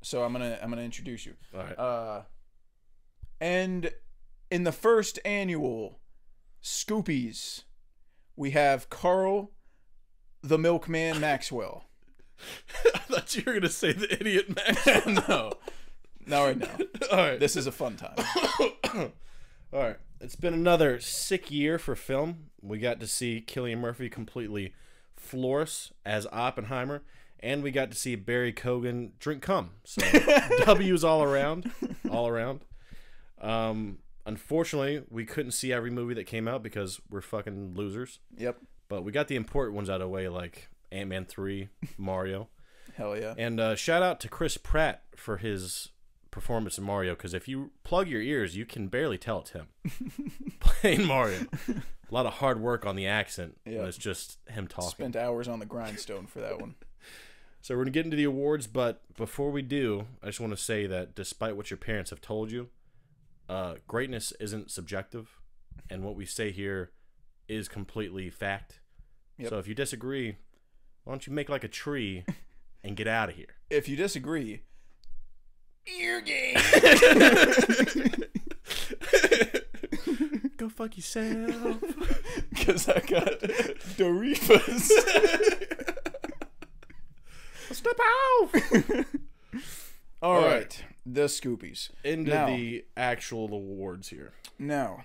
So I'm gonna I'm gonna introduce you. All right. Uh, and in the first annual Scoopies, we have Carl, the Milkman Maxwell. I thought you were gonna say the idiot Max. no, not right now. All right. This is a fun time. All right. It's been another sick year for film. We got to see Cillian Murphy completely flourish as Oppenheimer, and we got to see Barry Keoghan drink cum. So W's all around, all around. Um, unfortunately, we couldn't see every movie that came out because we're fucking losers. Yep. But we got the important ones out of the way, like Ant Man three, Mario. Hell yeah. And uh, shout out to Chris Pratt for his performance in Mario because if you plug your ears, you can barely tell it's him playing Mario. A lot of hard work on the accent, Yeah. it's just him talking. Spent hours on the grindstone for that one. So we're gonna get into the awards, but before we do, I just want to say that despite what your parents have told you, uh, greatness isn't subjective, and what we say here is completely fact. Yep. So if you disagree, why don't you make like a tree and get out of here? If you disagree, ear game. Go fuck yourself. Because I got Doritos. Step out. All right. right. The Scoopies. Into Now- the actual awards here. Now,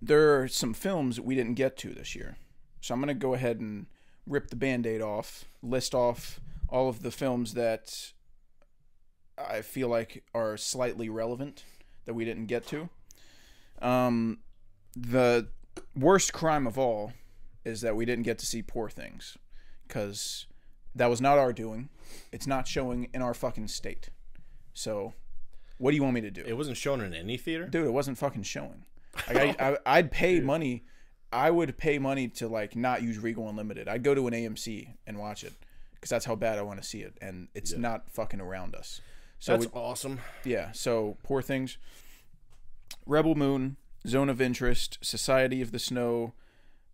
there are some films that we didn't get to this year. So I'm going to go ahead and rip the band aid off, list off all of the films that I feel like are slightly relevant that we didn't get to. Um, the worst crime of all is that we didn't get to see Poor Things because that was not our doing. It's not showing in our fucking state. So, what do you want me to do? It wasn't shown in any theater. dude, it wasn't fucking showing. Like I, I, I'd pay money. I would pay money to like not use Regal Unlimited. I'd go to an AMC and watch it because that's how bad I want to see it, and it's not fucking around us. So That's we- awesome. yeah, so poor things. Rebel Moon, Zone of Interest, Society of the Snow,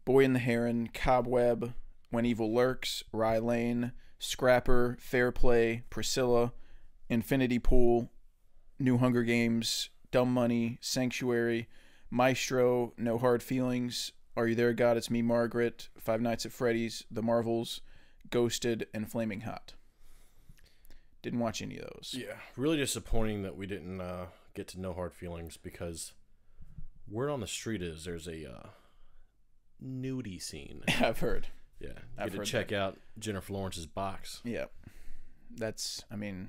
Boy and the Heron, Cobweb, When Evil Lurks, Rye Lane, Scrapper, Fair Play, Priscilla, Infinity Pool, New Hunger Games, Dumb Money, Sanctuary, Maestro, No Hard Feelings, Are You There, God? It's Me, Margaret, Five Nights at Freddy's, The Marvels, Ghosted, and Flaming Hot. Didn't watch any of those. Yeah, really disappointing that we didn't uh, get to know hard feelings because word on the street is there's a uh, nudie scene. I've heard. Yeah, you I've get to check out Jennifer Lawrence's box. Yeah, that's. I mean,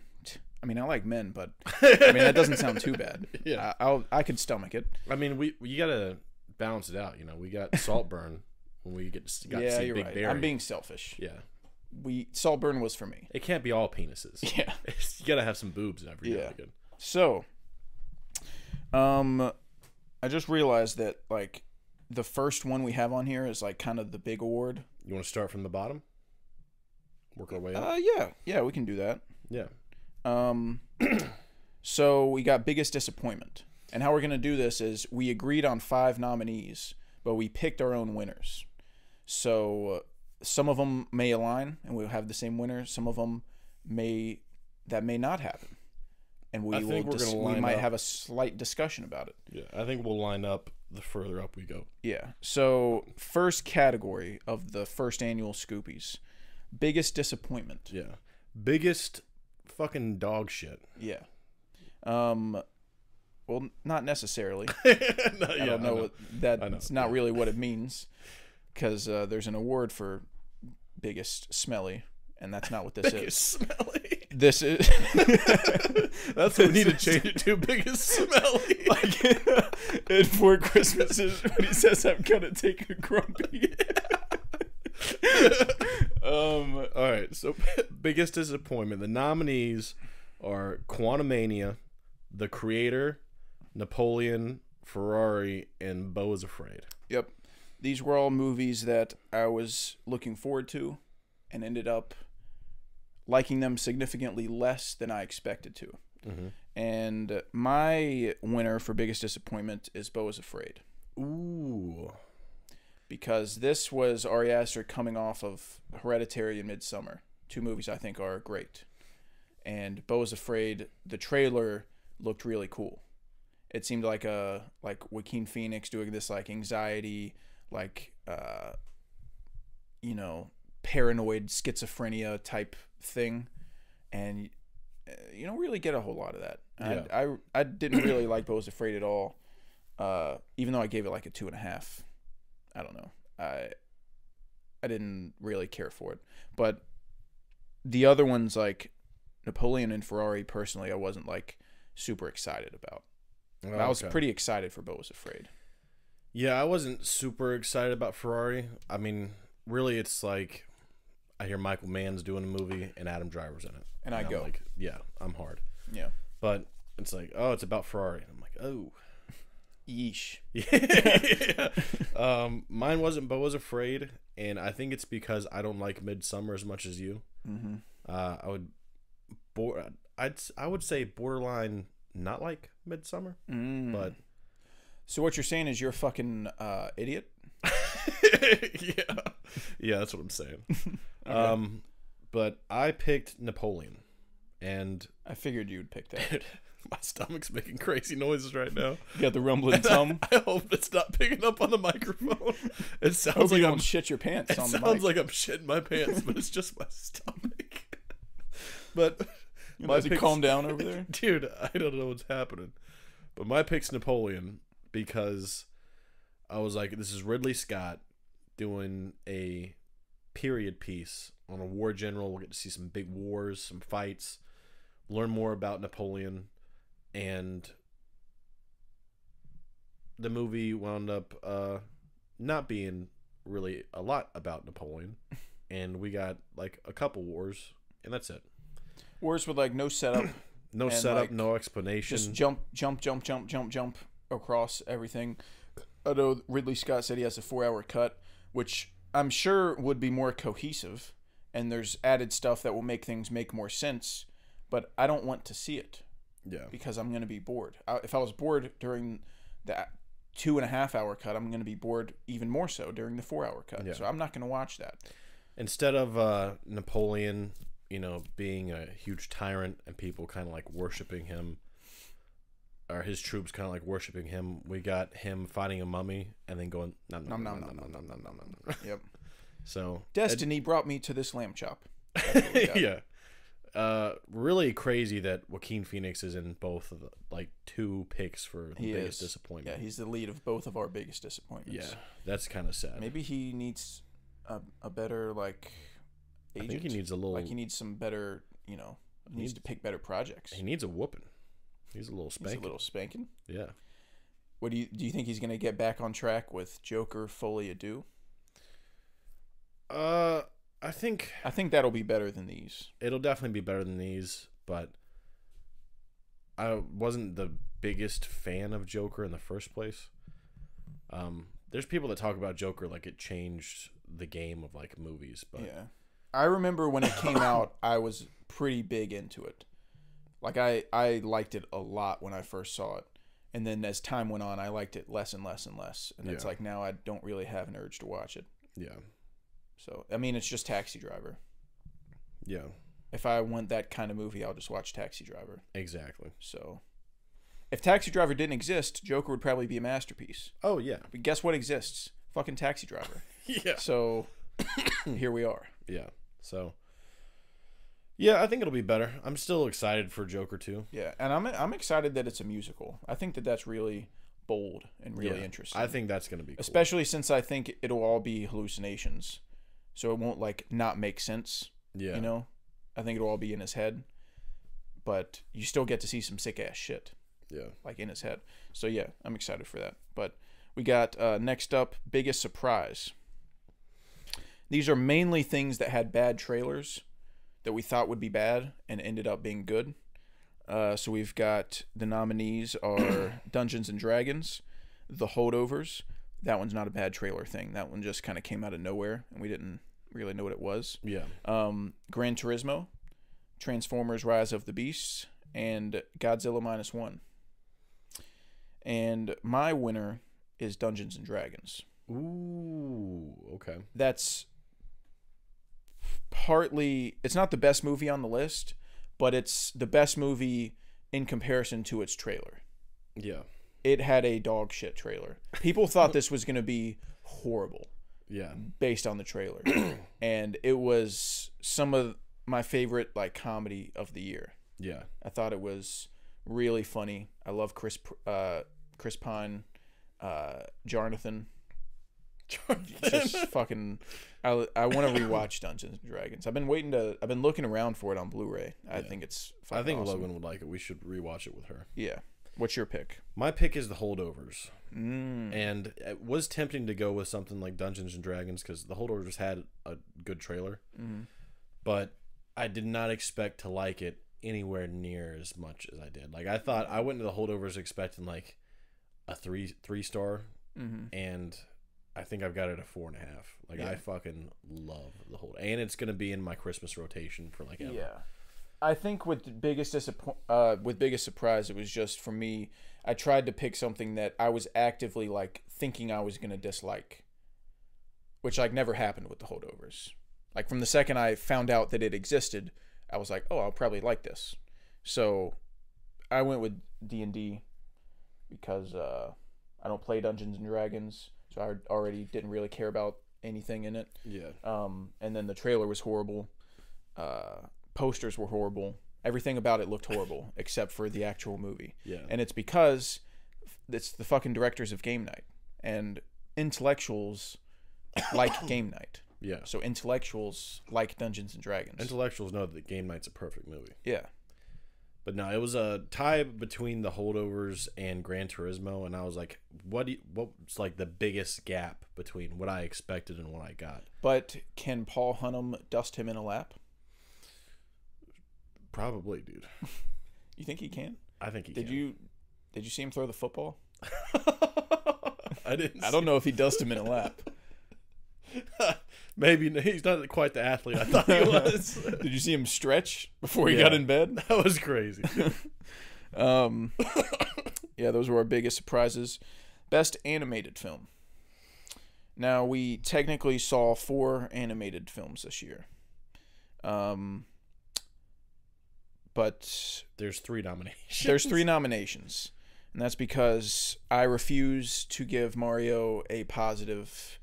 I mean, I like men, but I mean that doesn't sound too bad. Yeah. I, I'll I could stomach it. I mean, we you gotta balance it out. You know, we got Saltburn when we get to, got to see you're Big right. Barry. I'm being selfish. yeah. We Saltburn was for me. It can't be all penises. Yeah. you gotta have some boobs in every Yeah. again. So, um, I just realized that like the first one we have on here is like kind of the big award. You want to start from the bottom? Work our way up. Uh, yeah, yeah, we can do that. yeah. Um, so we got biggest disappointment, and how we're gonna do this is we agreed on five nominees, but we picked our own winners. So uh, some of them may align, and we'll have the same winner. Some of them may that may not happen, and we I will. think we're dis- we might up. have a slight discussion about it. Yeah. I think we'll line up the further up we go. Yeah. So first category of the first annual Scoopies, biggest disappointment. Yeah. Biggest fucking dog shit. Yeah. Um. Well, not necessarily. No, I yeah, don't know, know. what that's I know, not really what it means because uh, there's an award for biggest smelly, and that's not what this Biggest is. smelly. This is That's what we need to change it to. Biggest smelly. like in Four Christmases when he says, "I'm gonna take a grumpy." um. All right. So biggest disappointment. The nominees are Quantumania, The Creator, Napoleon, Ferrari, and Beau is Afraid. Yep. These were all movies that I was looking forward to and ended up liking them significantly less than I expected to. Mm-hmm. And my winner for biggest disappointment is Beau is Afraid Ooh. because this was Ari Aster coming off of Hereditary and Midsommar, two movies I think are great. And Beau is Afraid, the trailer looked really cool. It seemed like a like Joaquin Phoenix doing this like anxiety, like uh, you know, paranoid schizophrenia type thing, and uh, you don't really get a whole lot of that. Yeah. I, I I didn't really like Beau is Afraid at all, uh, even though I gave it like a two and a half. I don't know. I I didn't really care for it. But the other ones like Napoleon and Ferrari personally I wasn't like super excited about. I was Oh, Okay. pretty excited for Beau was Afraid. Yeah, I wasn't super excited about Ferrari. I mean, really, it's like I hear Michael Mann's doing a movie and Adam Driver's in it, And I I'm go. like, yeah, I'm hard. Yeah. But it's like, oh, it's about Ferrari. I'm like, oh, Yeesh. yeah. um, mine wasn't, but was afraid, and I think it's because I don't like Midsommar as much as you. Mm-hmm. Uh, I would, I'd, I would say borderline not like Midsommar, Mm. but So what you're saying is you're a fucking uh, idiot? yeah, yeah, that's what I'm saying. Um, but I picked Napoleon, and I figured you'd pick that. my stomach's making crazy noises right now. You got the rumbling tum. I hope it's not picking up on the microphone. It sounds like I'm shit your pants It on the sounds like I'm shitting my pants, but it's just my stomach. but my Does he picks- calm down over there? dude. I don't know what's happening. But my pick's Napoleon because I was like, this is Ridley Scott doing a period piece on a war general. We'll get to see some big wars, some fights, learn more about Napoleon, and the movie wound up uh, not being really a lot about Napoleon, and we got like a couple wars, and that's it. Wars with like no setup, No setup, like, no explanation. just jump, jump, jump, jump, jump, jump across everything. I know Ridley Scott said he has a four-hour cut, which I'm sure would be more cohesive, and there's added stuff that will make things make more sense. But I don't want to see it yeah, because I'm going to be bored. I, if I was bored during the two and a half hour cut, I'm going to be bored even more so during the four hour cut. Yeah. So I'm not going to watch that. instead of uh, Napoleon, you know, being a huge tyrant and people kind of like worshiping him, or his troops kind of like worshiping him, we got him fighting a mummy and then going nom nom nom nom nom nom nom nom nom. Yep. So Destiny brought me to this lamb chop. yeah. Uh, really crazy that Joaquin Phoenix is in both of the like two picks for the He biggest is. disappointment. Yeah, he's the lead of both of our biggest disappointments. yeah, that's kind of sad. Maybe he needs a, a better like I agent. think he needs a little. like he needs some better, you know, he needs to pick better projects. he needs a whooping. He's a little spanking. a little spanking. Yeah. What do you do? You think he's going to get back on track with Joker Folie à Deux? Uh, I think I think that'll be better than these. it'll definitely be better than these, but I wasn't the biggest fan of Joker in the first place. Um, there's people that talk about Joker like it changed the game of like movies, but Yeah. I remember when it came out, I was pretty big into it. Like I I liked it a lot when I first saw it. And then as time went on, I liked it less and less and less. And it's Yeah. like now I don't really have an urge to watch it. yeah, So, I mean, it's just Taxi Driver. yeah, If I want that kind of movie, I'll just watch Taxi Driver. exactly. So, if Taxi Driver didn't exist, Joker would probably be a masterpiece. Oh yeah, But guess what exists? Fucking Taxi Driver. yeah, So, here we are. yeah. So, yeah, I think it'll be better. I'm still excited for Joker too. Yeah, and I'm I'm excited that it's a musical. I think that that's really bold and really Yeah, interesting. I think that's gonna be cool. especially since I think it'll all be hallucinations, so it won't like not make sense. yeah, You know, I think it'll all be in his head, but you still get to see some sick ass shit yeah. like in his head. So yeah, I'm excited for that. But we got uh, next up, biggest surprise. These are mainly things that had bad trailers that we thought would be bad and ended up being good. Uh, so we've got the nominees are Dungeons and Dragons, The Holdovers. That one's not a bad trailer thing. That one just kind of came out of nowhere and we didn't really know what it was. Yeah. Um, Gran Turismo, Transformers: Rise of the Beasts, and Godzilla minus one. And my winner is Dungeons and Dragons. Ooh, okay. That's partly it's not the best movie on the list, but it's the best movie in comparison to its trailer. Yeah, It had a dog shit trailer. People thought this was going to be horrible yeah, based on the trailer. and it was some of my favorite like comedy of the year. yeah. I thought it was really funny. I love Chris uh, Chris Pine, uh, Jonathan. Just fucking. I, I want to rewatch Dungeons and Dragons. I've been waiting to. I've been looking around for it on Blu-ray. I think it's. I fucking think awesome. Logan would like it. We should rewatch it with her. Yeah. What's your pick? My pick is the holdovers, Mm. and it was tempting to go with something like Dungeons and Dragons because the holdovers had a good trailer, Mm-hmm. but I did not expect to like it anywhere near as much as I did. Like I thought, I went into the holdovers expecting like a three three star, Mm-hmm. and I think I've got it at a four and a half. Like I fucking love the whole, and it's gonna be in my Christmas rotation for like ever. Yeah. I think with the biggest disappoint, uh, with biggest surprise, it was just for me. I tried to pick something that I was actively like thinking I was gonna dislike, which like never happened with the holdovers. Like from the second I found out that it existed, I was like, oh, I'll probably like this. So, I went with D and D because uh, I don't play Dungeons and Dragons, so I already didn't really care about anything in it. yeah. Um, and then the trailer was horrible. Uh, posters were horrible. Everything about it looked horrible except for the actual movie. Yeah. And it's because it's the fucking directors of Game Night and intellectuals like Game Night. Yeah. So intellectuals like Dungeons and Dragons. Intellectuals know that Game Night's a perfect movie. yeah. But no, it was a tie between the holdovers and Gran Turismo, and I was like, "What? Do you, what's like the biggest gap between what I expected and what I got?" But can Paul Hunnam dust him in a lap? Probably, dude. You think he can? I think he Did can. you did you see him throw the football? I didn't. I don't know if he dusted him in a lap. Maybe he's not quite the athlete I thought he was. Did you see him stretch before he Yeah. got in bed? that was crazy. Um, yeah, those were our biggest surprises. Best animated film. Now we technically saw four animated films this year. Um, but There's three nominations. there's three nominations, and that's because I refuse to give Mario a positive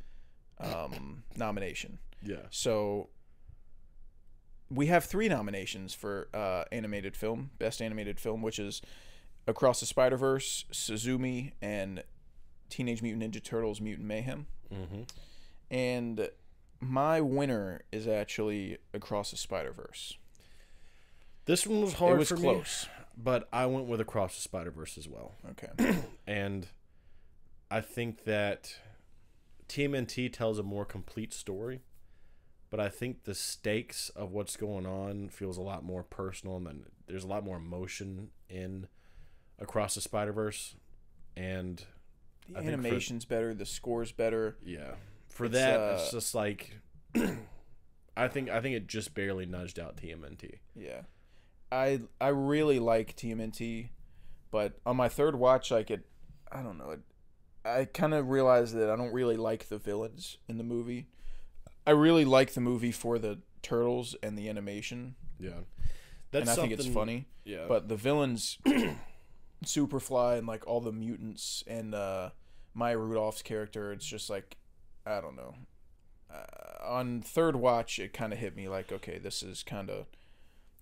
um, nomination. Yeah. So we have three nominations for uh, animated film, best animated film, which is Across the Spider Verse, Suzume, and Teenage Mutant Ninja Turtles: Mutant Mayhem. Mm-hmm. And my winner is actually Across the Spider Verse. This one was hard It was for close. me, but I went with Across the Spider Verse as well. Okay. and I think that TMNT tells a more complete story, but I think the stakes of what's going on feels a lot more personal, and then there's a lot more emotion in Across the Spider Verse, and The I think for- animation's better. The score's better. yeah, for It's, that uh, it's just like. I think I think it just barely nudged out TMNT. Yeah, I I really like TMNT, but on my third watch, like it, I don't know. It, I kind of realized that I don't really like the villains in the movie. I really like the movie for the turtles and the animation, Yeah, that's and I think it's funny. Yeah, But the villains, Superfly and like all the mutants and uh, Maya Rudolph's character, it's just like I don't know. Uh, on third watch, it kind of hit me like, okay, this is kind of.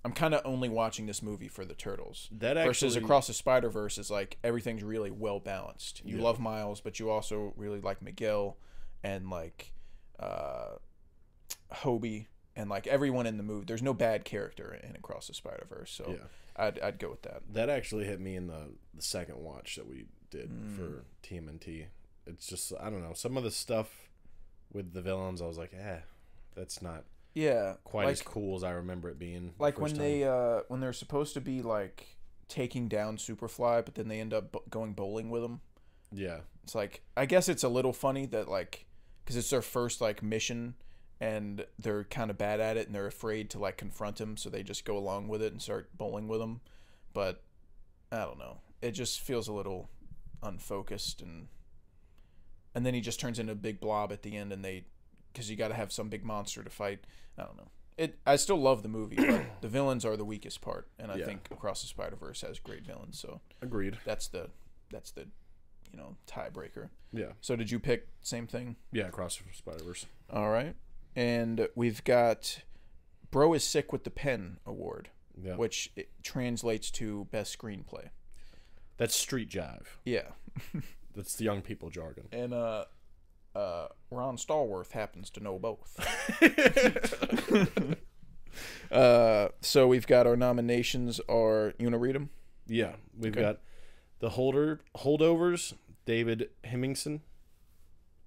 I'm kind of only watching this movie for the turtles. That versus across the Spider Verse is like everything's really well balanced. You Yeah. love Miles, but you also really like Miguel and like uh, Hobie and like everyone in the movie. There's no bad character in Across the Spider Verse, so Yeah. I'd I'd go with that. That actually hit me in the, the second watch that we did Mm. for TMNT. It's just I don't know some of the stuff with the villains. I was like, eh, that's not Yeah, quite like, as cool as I remember it being. the like first when time. they uh when they're supposed to be like taking down Superfly, but then they end up bo- going bowling with him. yeah It's like I guess it's a little funny that like because it's their first like mission and they're kind of bad at it and they're afraid to like confront him, so they just go along with it and start bowling with him. but I don't know. It just feels a little unfocused and and then he just turns into a big blob at the end and they because you got to have some big monster to fight. I don't know. It I still love the movie, but the villains are the weakest part, and I Yeah. think Across the Spider Verse has great villains. So Agreed. that's the that's the you know tiebreaker. Yeah. So did you pick same thing? Yeah, Across the Spider Verse. All right. And we've got Bro is Sick with the Pen Award, Yeah. which it translates to Best Screenplay. That's street jive. Yeah. That's the young people jargon. And uh uh Ron Stallworth happens to know both. uh so we've got our nominations are you wanna read them? Yeah, we've Okay. got the holder holdovers, David Hemingson,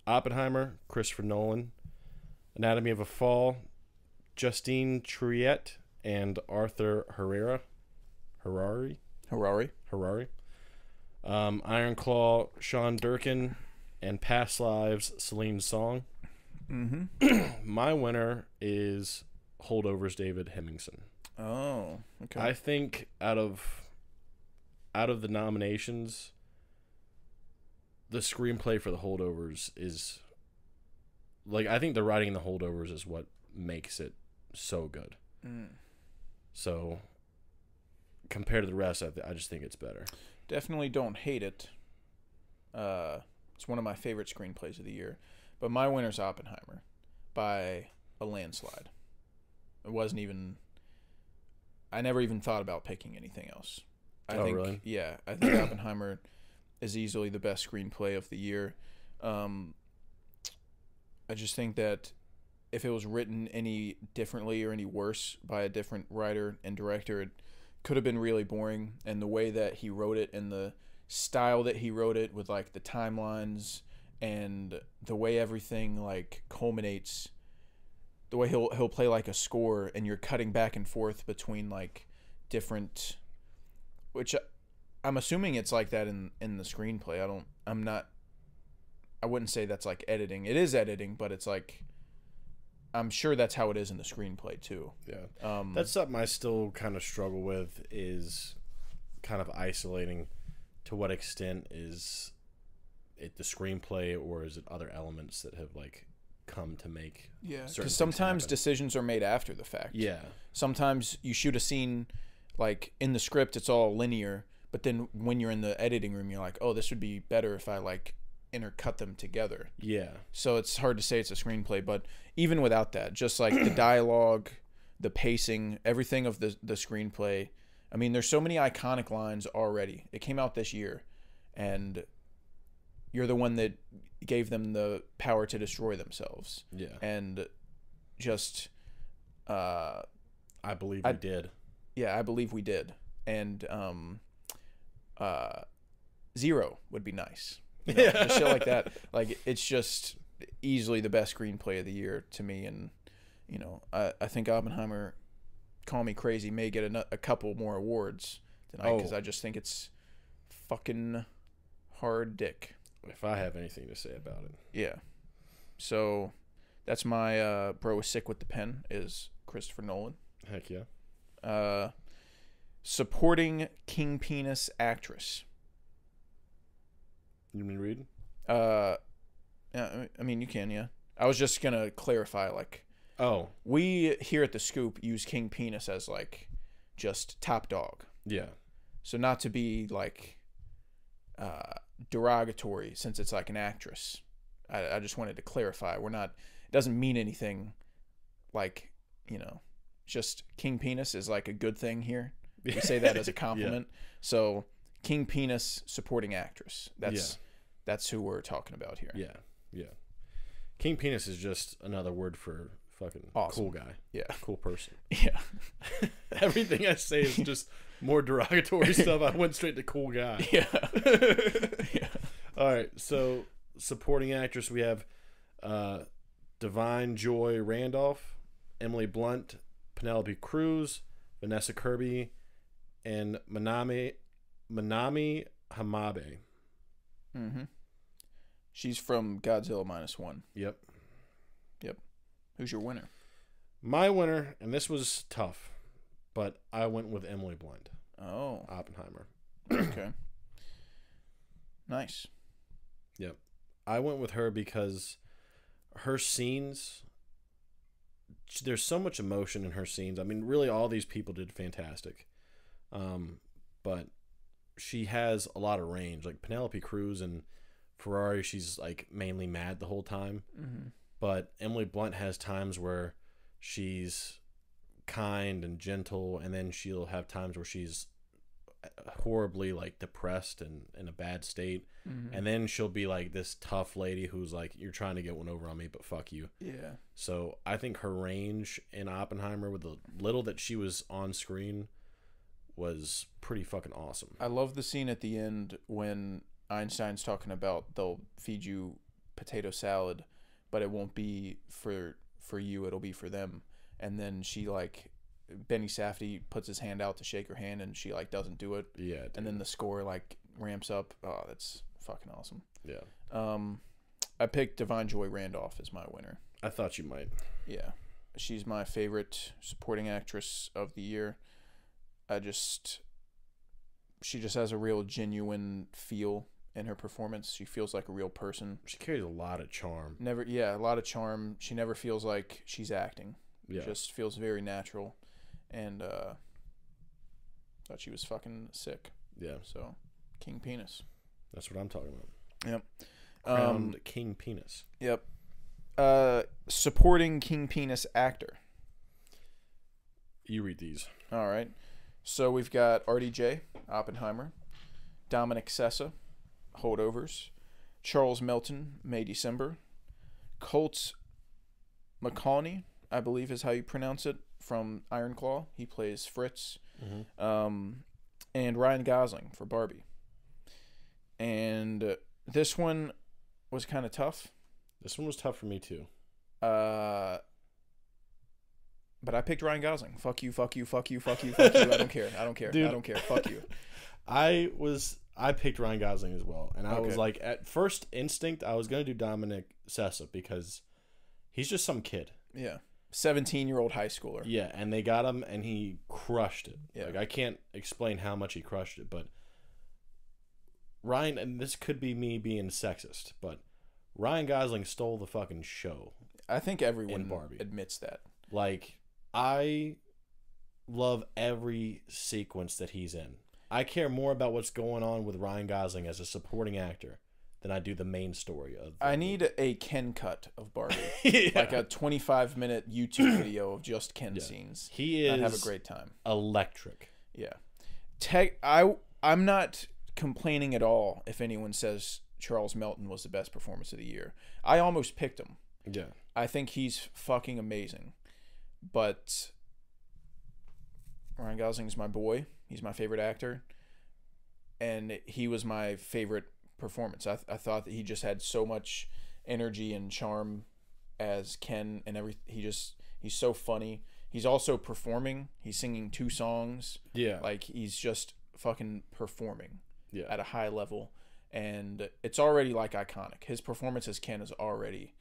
Oppenheimer, Christopher Nolan, Anatomy of a Fall, Justine Triet, and Arthur Herrera, Harari, Harari. Harari, um, Iron Claw, Sean Durkin, and Past Lives, Celine Song. Mm-hmm. My winner is holdovers, David Hemingson. Oh, okay. I think out of out of the nominations, the screenplay for the holdovers is like I think the writing in the holdovers is what makes it so good. So compared to the rest, I, th- I just think it's better. Definitely don't hate it. Uh, it's one of my favorite screenplays of the year. But my winner's Oppenheimer by a landslide. It wasn't even. I never even thought about picking anything else. I Oh, think, really? Yeah, I think Oppenheimer is easily the best screenplay of the year. Um, I just think that if it was written any differently or any worse by a different writer and director, it could have been really boring. And the way that he wrote it and the style that he wrote it with like the timelines and the way everything like culminates the way he'll he'll play like a score and you're cutting back and forth between like different which I- I'm assuming it's like that in in the screenplay. I don't I'm not I wouldn't say that's like editing. It is editing, but it's like I'm sure that's how it is in the screenplay too. Yeah. Um That's something I still kind of struggle with is kind of isolating to what extent is it the screenplay or is it other elements that have like come to make yeah, cuz sometimes happen. decisions are made after the fact. yeah sometimes you shoot a scene like in the script it's all linear but then when you're in the editing room you're like oh this would be better if i like intercut them together yeah so it's hard to say it's a screenplay but even without that just like the dialogue the pacing everything of the the screenplay i mean there's so many iconic lines already it came out this year and you're the one that gave them the power to destroy themselves yeah and just uh I believe I- we did yeah, I believe we did. And um, uh, zero would be nice. You know, just shit like that. Like it's just easily the best screenplay of the year to me. And you know, I, I think Oppenheimer, Call Me Crazy, may get a, a couple more awards tonight because Oh. I just think it's fucking hard dick. if I have anything to say about it Yeah. So that's my uh, bro is sick with the pen is Christopher Nolan. heck yeah uh, supporting king penis actress. you mean read Uh, yeah, I mean you can, yeah. I was just gonna clarify, like oh we here at the Scoop use king penis as like just top dog, yeah so not to be like uh, derogatory since it's like an actress. I, I just wanted to clarify. We're not. It doesn't mean anything. Like you know, just king penis is like a good thing here. We say that as a compliment. So king penis supporting actress. That's Yeah. that's who we're talking about here. yeah yeah king penis is just another word for fucking Awesome. cool guy Yeah. cool person Yeah. everything I say is just more derogatory stuff. I went straight to cool guy. Yeah. yeah. All right, so supporting actress we have uh, Da'Vine Joy Randolph, Emily Blunt, Penelope Cruz, Vanessa Kirby, and Manami Manami Hamabe. Mm-hmm. She's from Godzilla minus one. Yep. Yep. Who's your winner? My winner, and this was tough, but I went with Emily Blunt. Oh, Oppenheimer. okay. nice. Yep. I went with her because her scenes there's so much emotion in her scenes. I mean, really all these people did fantastic. Um but she has a lot of range. Like Penelope Cruz and Ferrari, she's like mainly mad the whole time. But Emily Blunt has times where she's kind and gentle and then she'll have times where she's horribly like depressed and in a bad state. Mm-hmm. And then she'll be like this tough lady who's like you're trying to get one over on me but fuck you. Yeah. so i think her range in oppenheimer with the little that she was on screen was pretty fucking awesome. I love the scene at the end when Einstein's talking about they'll feed you potato salad, but it won't be for for you. It'll be for them. And then she like Benny Safdie puts his hand out to shake her hand, and she like doesn't do it. yeah And then the score like ramps up. Oh, that's fucking awesome. yeah Um, I picked Da'Vine Joy Randolph as my winner. i thought you might Yeah. She's my favorite supporting actress of the year. I just she just has a real genuine feel in her performance. She feels like a real person. she carries a lot of charm Never yeah, a lot of charm. She never feels like she's acting. yeah Just feels very natural and uh thought she was fucking sick. yeah So, King Penis. that's what i'm talking about Yep. crowned Um king penis yep. Uh supporting King Penis actor. you read these All right. So we've got RDJ, Oppenheimer, Dominic Sessa, Holdovers, Charles Melton, May December, Colts McCawney, I believe is how you pronounce it, from Iron Claw. He plays Fritz. Um, and Ryan Gosling for Barbie. And uh, this one was kind of tough. this one was tough for me too Uh, but I picked Ryan Gosling. Fuck you, fuck you, fuck you, fuck you, fuck you. I don't care. I don't care. Dude. I don't care. Fuck you. I was I picked Ryan Gosling as well, and I was like, at first instinct, I was gonna do Dominic Sessa because he's just some kid. Yeah. 17 year old high schooler. Yeah, and they got him, and he crushed it. Yeah. Like I can't explain how much he crushed it, but Ryan, and this could be me being sexist, but Ryan Gosling stole the fucking show. I think everyone Barbie. admits that. Like I love every sequence that he's in. I care more about what's going on with Ryan Gosling as a supporting actor than I do the main story of. I need a Ken cut of Barbie. Yeah. Like a 25 minute YouTube video of just Ken Yeah. scenes. He is I'd have a great time. electric. Yeah. Tech I I'm not complaining at all if anyone says Charles Melton was the best performance of the year. I almost picked him. Yeah. I think he's fucking amazing. But Ryan Gosling's my boy. He's my favorite actor. And he was my favorite performance. I, I thought that he just had so much energy and charm as Ken and every he just he's so funny. He's also performing. He's singing two songs. Yeah. Like he's just fucking performing yeah. at a high level and it's already like iconic. His performance as Ken is already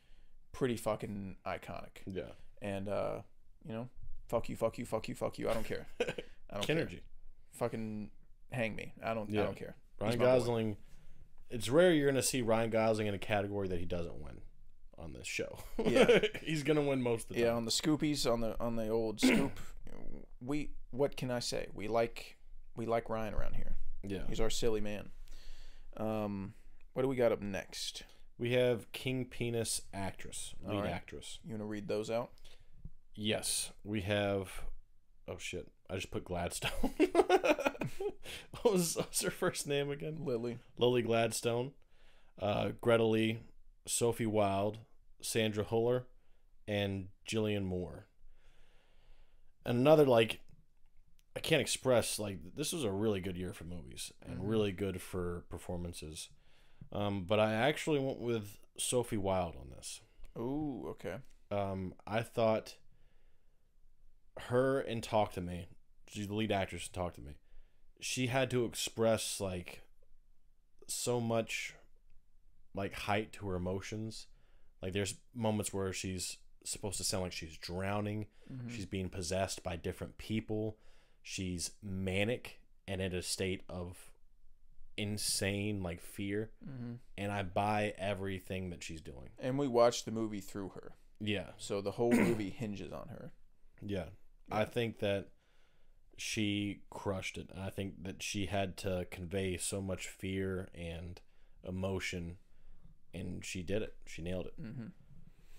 pretty fucking iconic. yeah. And uh, you know, fuck you, fuck you, fuck you, fuck you. I don't care. I don't care. Fucking hang me. I don't I don't care. He's Ryan my boy. Gosling. It's rare you're gonna see Ryan Gosling in a category that he doesn't win on this show. Yeah. he's gonna win most of the Yeah, time. on the scoopies, on the on the old scoop, we what can I say? We like we like Ryan around here. Yeah. He's our silly man. Um, what do we got up next? We have King Penis actress, lead right. actress. You want to read those out? Yes, we have. Oh shit! I just put Gladstone. what, was, what was her first name again? Lily. Lily Gladstone, uh, Greta Lee, Sophie Wilde, Sandra Huller, and Julianne Moore. And another like, I can't express like this was a really good year for movies and really good for performances. Um, but I actually went with Sophie Wilde on this. Ooh, okay. Um, I thought her and Talk to Me, she's the lead actress in Talk to Me. She had to express like so much like height to her emotions. Like there's moments where she's supposed to sound like she's drowning. She's being possessed by different people. She's manic and in a state of insane like fear, Mm-hmm. and I buy everything that she's doing. And we watched the movie through her, Yeah, so the whole movie hinges on her. yeah. I think that she crushed it. And I think that she had to convey so much fear and emotion, and she did it. She nailed it. Mm-hmm.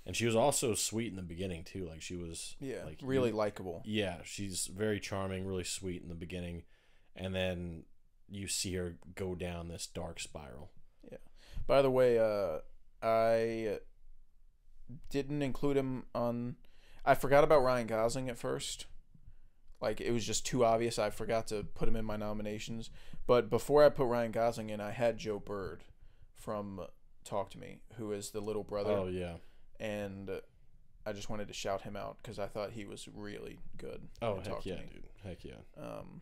And she was also sweet in the beginning too. Like she was, Yeah, like really likable. Yeah, she's very charming, really sweet in the beginning, and then you see her go down this dark spiral. Yeah. By the way, uh, I didn't include him on. I forgot about Ryan Gosling at first. Like it was just too obvious. I forgot to put him in my nominations. But before I put Ryan Gosling in, I had Joe Bird from Talk to Me, who is the little brother, Oh yeah. and I just wanted to shout him out because I thought he was really good. Oh heck Talk to yeah, Me. dude. Heck yeah. Um,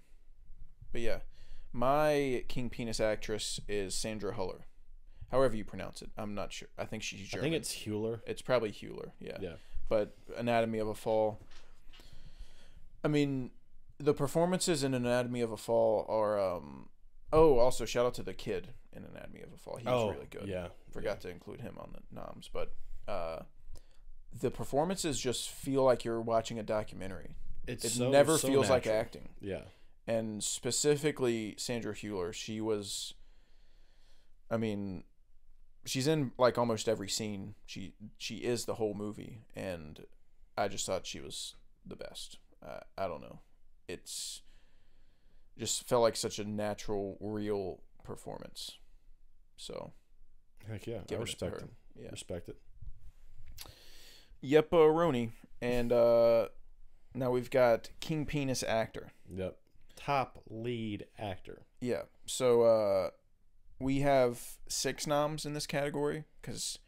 but yeah, my King Penis actress is Sandra Huller. However you pronounce it, I'm not sure. I think she's German. I think it's Hewler. it's probably Hewler. Yeah. Yeah. But Anatomy of a Fall. I mean, the performances in Anatomy of a Fall are. um Oh, also shout out to the kid in Anatomy of a Fall. He was oh really good. Yeah. Forgot to include him on the noms, but uh, the performances just feel like you're watching a documentary. It's It so- never so feels like acting Yeah. and specifically Sandra Hewler, she was I mean she's in like almost every scene. She she is the whole movie and I just thought she was the best. Uh, I don't know. It's just felt like such a natural real performance. So, Heck yeah. I respect it. Yeah. Respect it. Yep, uh, Roni and uh now we've got King Penis actor. Yep. Top lead actor. Yeah. So uh we have six noms in this category because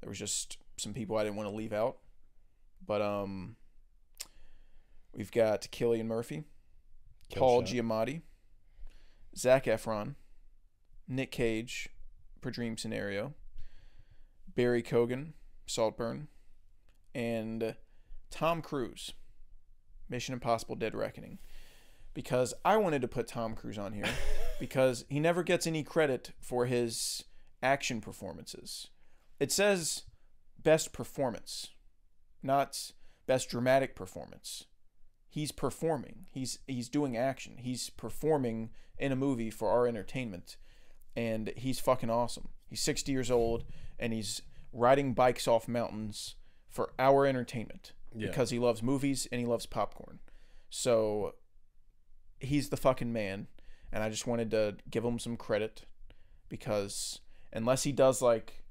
there was just some people I didn't want to leave out. But um we've got Cillian Murphy, Kill Paul shot. Giamatti, Zac Efron, Nick Cage for Dream Scenario, Barry Keoghan, Saltburn, and Tom Cruise, Mission Impossible Dead Reckoning. Because I wanted to put Tom Cruise on here because he never gets any credit for his action performances. It says best performance, not best dramatic performance. He's performing. He's he's doing action. He's performing in a movie for our entertainment and he's fucking awesome. He's 60 years old and he's riding bikes off mountains for our entertainment Yeah. because he loves movies and he loves popcorn. So he's the fucking man and I just wanted to give him some credit because unless he does like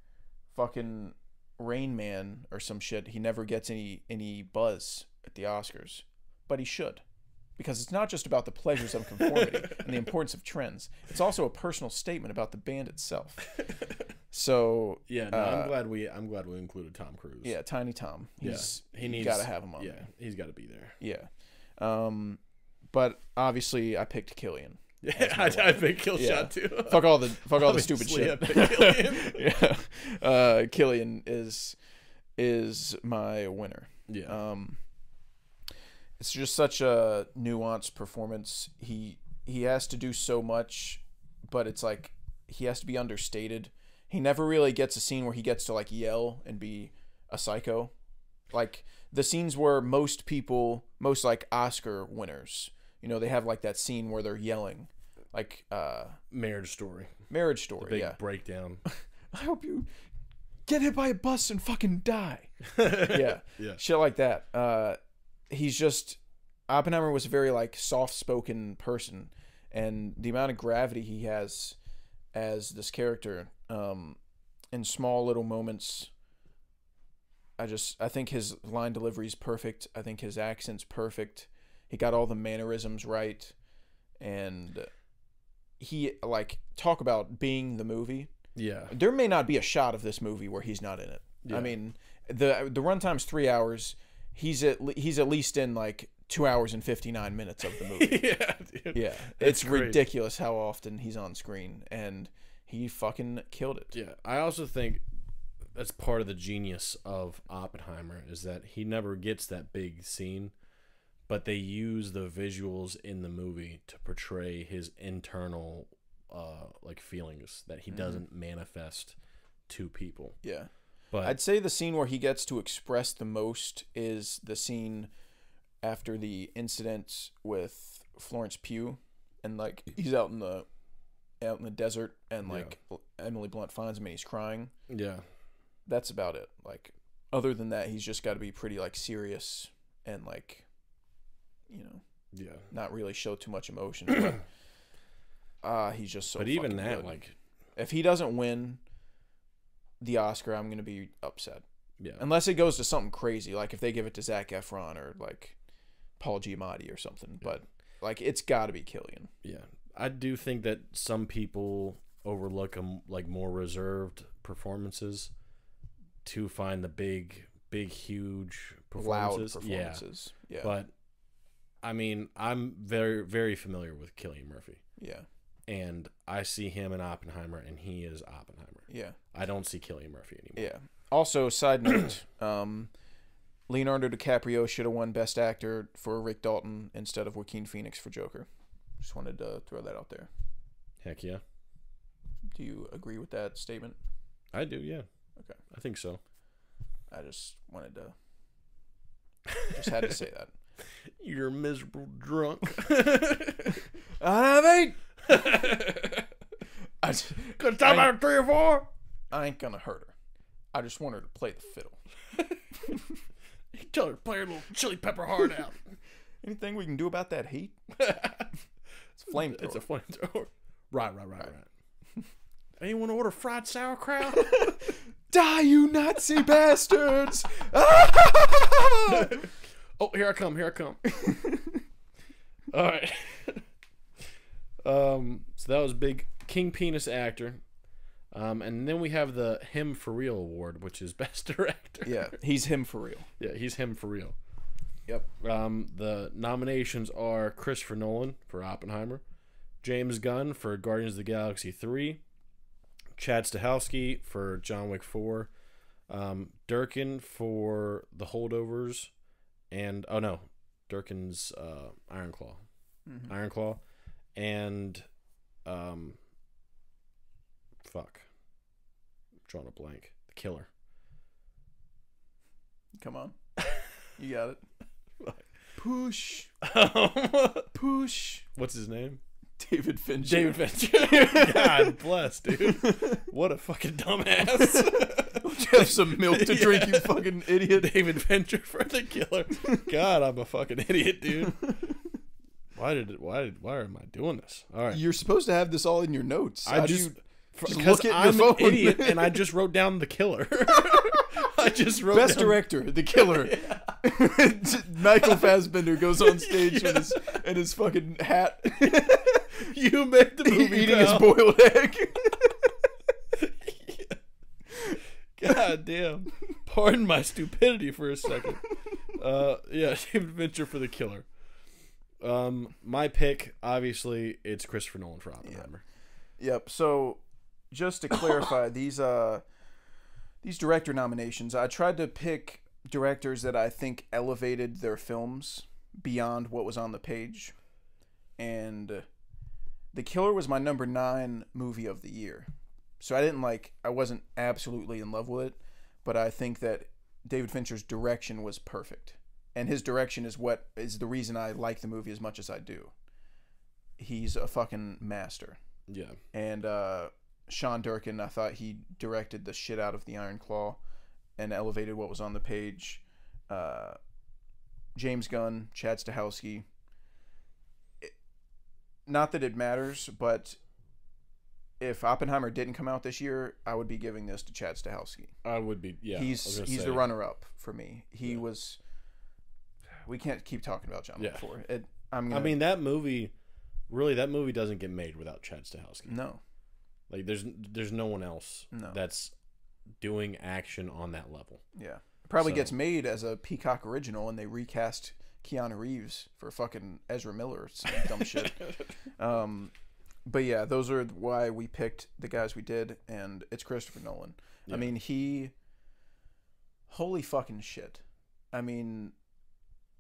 fucking Rain Man or some shit, he never gets any any buzz at the Oscars. But he should. Because it's not just about the pleasures of conformity and the importance of trends. It's also a personal statement about the band itself. So Yeah, no, uh, I'm glad we I'm glad we included Tom Cruise. yeah, Tiny Tom. He's yeah, he needs gotta have him on Yeah, there. he's got to be there. Yeah. Um but obviously I picked Cillian. Yeah, I, I picked Kill Yeah. Too. Fuck all the fuck all the stupid shit. I picked Cillian. yeah. Uh Cillian is is my winner. yeah, Um, it's just such a nuanced performance. He he has to do so much, but it's like he has to be understated. He never really gets a scene where he gets to like yell and be a psycho. Like the scenes where most people, most like Oscar winners, you know, they have like that scene where they're yelling, like uh, marriage story, Marriage Story. big yeah. breakdown. I hope you get hit by a bus and fucking die. yeah. Yeah. Shit like that. Uh, he's just Oppenheimer was a very like soft-spoken person, and the amount of gravity he has as this character um, in small little moments. I just I think his line delivery is perfect. I think his accent's perfect. He got all the mannerisms right, and he like talk about being the movie Yeah, there may not be a shot of this movie where he's not in it. Yeah. I mean, the the runtime's three hours. He's at he's at least in like two hours and fifty nine minutes of the movie. yeah, dude. yeah, it's crazy. ridiculous how often he's on screen, and he fucking killed it. Yeah, I also think that's part of the genius of Oppenheimer is that he never gets that big scene, but they use the visuals in the movie to portray his internal uh like feelings that he doesn't manifest to people. Yeah. But I'd say the scene where he gets to express the most is the scene after the incident with Florence Pugh, and like he's out in the out in the desert, and like Emily Blunt finds him and he's crying. yeah. That's about it. Like other than that, he's just got to be pretty like serious and like you know Yeah. not really show too much emotion. But uh, he's just so. but even that good. like if he doesn't win the Oscar, I'm gonna be upset. yeah. Unless it goes to something crazy, like if they give it to Zac Efron or like Paul Giamatti or something. But like it's got to be Cillian. Yeah, I do think that some people overlook um, like more reserved performances to find the big, big, huge Loud performances. performances. Yeah. Yeah, but I mean, I'm very, very familiar with Cillian Murphy, yeah. and I see him in Oppenheimer, and he is Oppenheimer. Yeah. I don't see Cillian Murphy anymore. Yeah. Also, side note, um, Leonardo DiCaprio should have won Best Actor for Rick Dalton instead of Joaquin Phoenix for Joker. Just wanted to throw that out there. Heck yeah, Do you agree with that statement? I do. Yeah, Okay. I think so. I just wanted to. Just had to say that. You're a miserable drunk. I ain't. I, just- Good time out of three or four. I ain't gonna hurt her. I just want her to play the fiddle. Tell her to play her little chili pepper heart out. Anything we can do about that heat? It's flamethrower. It's a flamethrower. Right, right, right, right. Anyone order fried sauerkraut? Die, you Nazi bastards! oh, here I come. Here I come. All right. um. So that was big King Penis actor. Um, and then we have the Him for Real award, which is best director. yeah, he's him for real. Yeah, he's him for real. Yep. Um, the nominations are Christopher Nolan for Oppenheimer, James Gunn for Guardians of the Galaxy 3, Chad Stahelski for John Wick 4, um, Durkin for The Holdovers, and oh no, Durkin's uh, Iron Claw, Iron Claw, and um, fuck, I'm drawing a blank. The Killer. Come on. You got it. Push. Push. What's his name? David Fincher. David Fincher. God bless, dude. What a fucking dumbass. Have some milk to drink, you fucking idiot. David Fincher for the killer. God, I'm a fucking idiot, dude. Why did it, why did why am I doing this? All right. You're supposed to have this all in your notes. I How do just you- just because I'm an idiot and I just wrote down the killer. I just wrote Best down, director, The Killer. Michael Fassbender goes on stage in his in his fucking hat, You made the movie. eating his boiled egg. God damn. Pardon my stupidity for a second. Uh, yeah, David Fincher for the killer. Um, my pick, obviously, it's Christopher Nolan for Oppenheimer. Yep. So, just to clarify, these uh, these director nominations, I tried to pick directors that I think elevated their films beyond what was on the page, and The Killer was my number nine movie of the year. So I didn't like, I wasn't absolutely in love with it, but I think that David Fincher's direction was perfect, and his direction is what is the reason I like the movie as much as I do. He's a fucking master Yeah. and uh, Sean Durkin. I thought he directed the shit out of the Iron Claw and elevated what was on the page. Uh, James Gunn, Chad Stahelski. It- not that it matters, but if Oppenheimer didn't come out this year, I would be giving this to Chad Stahelski. I would be, yeah. He's he's say. the runner up for me. He was. We can't keep talking about John Yeah. It, I'm I gonna, mean, that movie, really, that movie doesn't get made without Chad Stahelski. no, Like, there's there's no one else No. that's doing action on that level. Yeah. Probably So- gets made as a Peacock original and they recast Keanu Reeves for fucking Ezra Miller or some dumb shit. Um, but yeah, those are why we picked the guys we did, and it's Christopher Nolan. I mean, he. Holy fucking shit. I mean,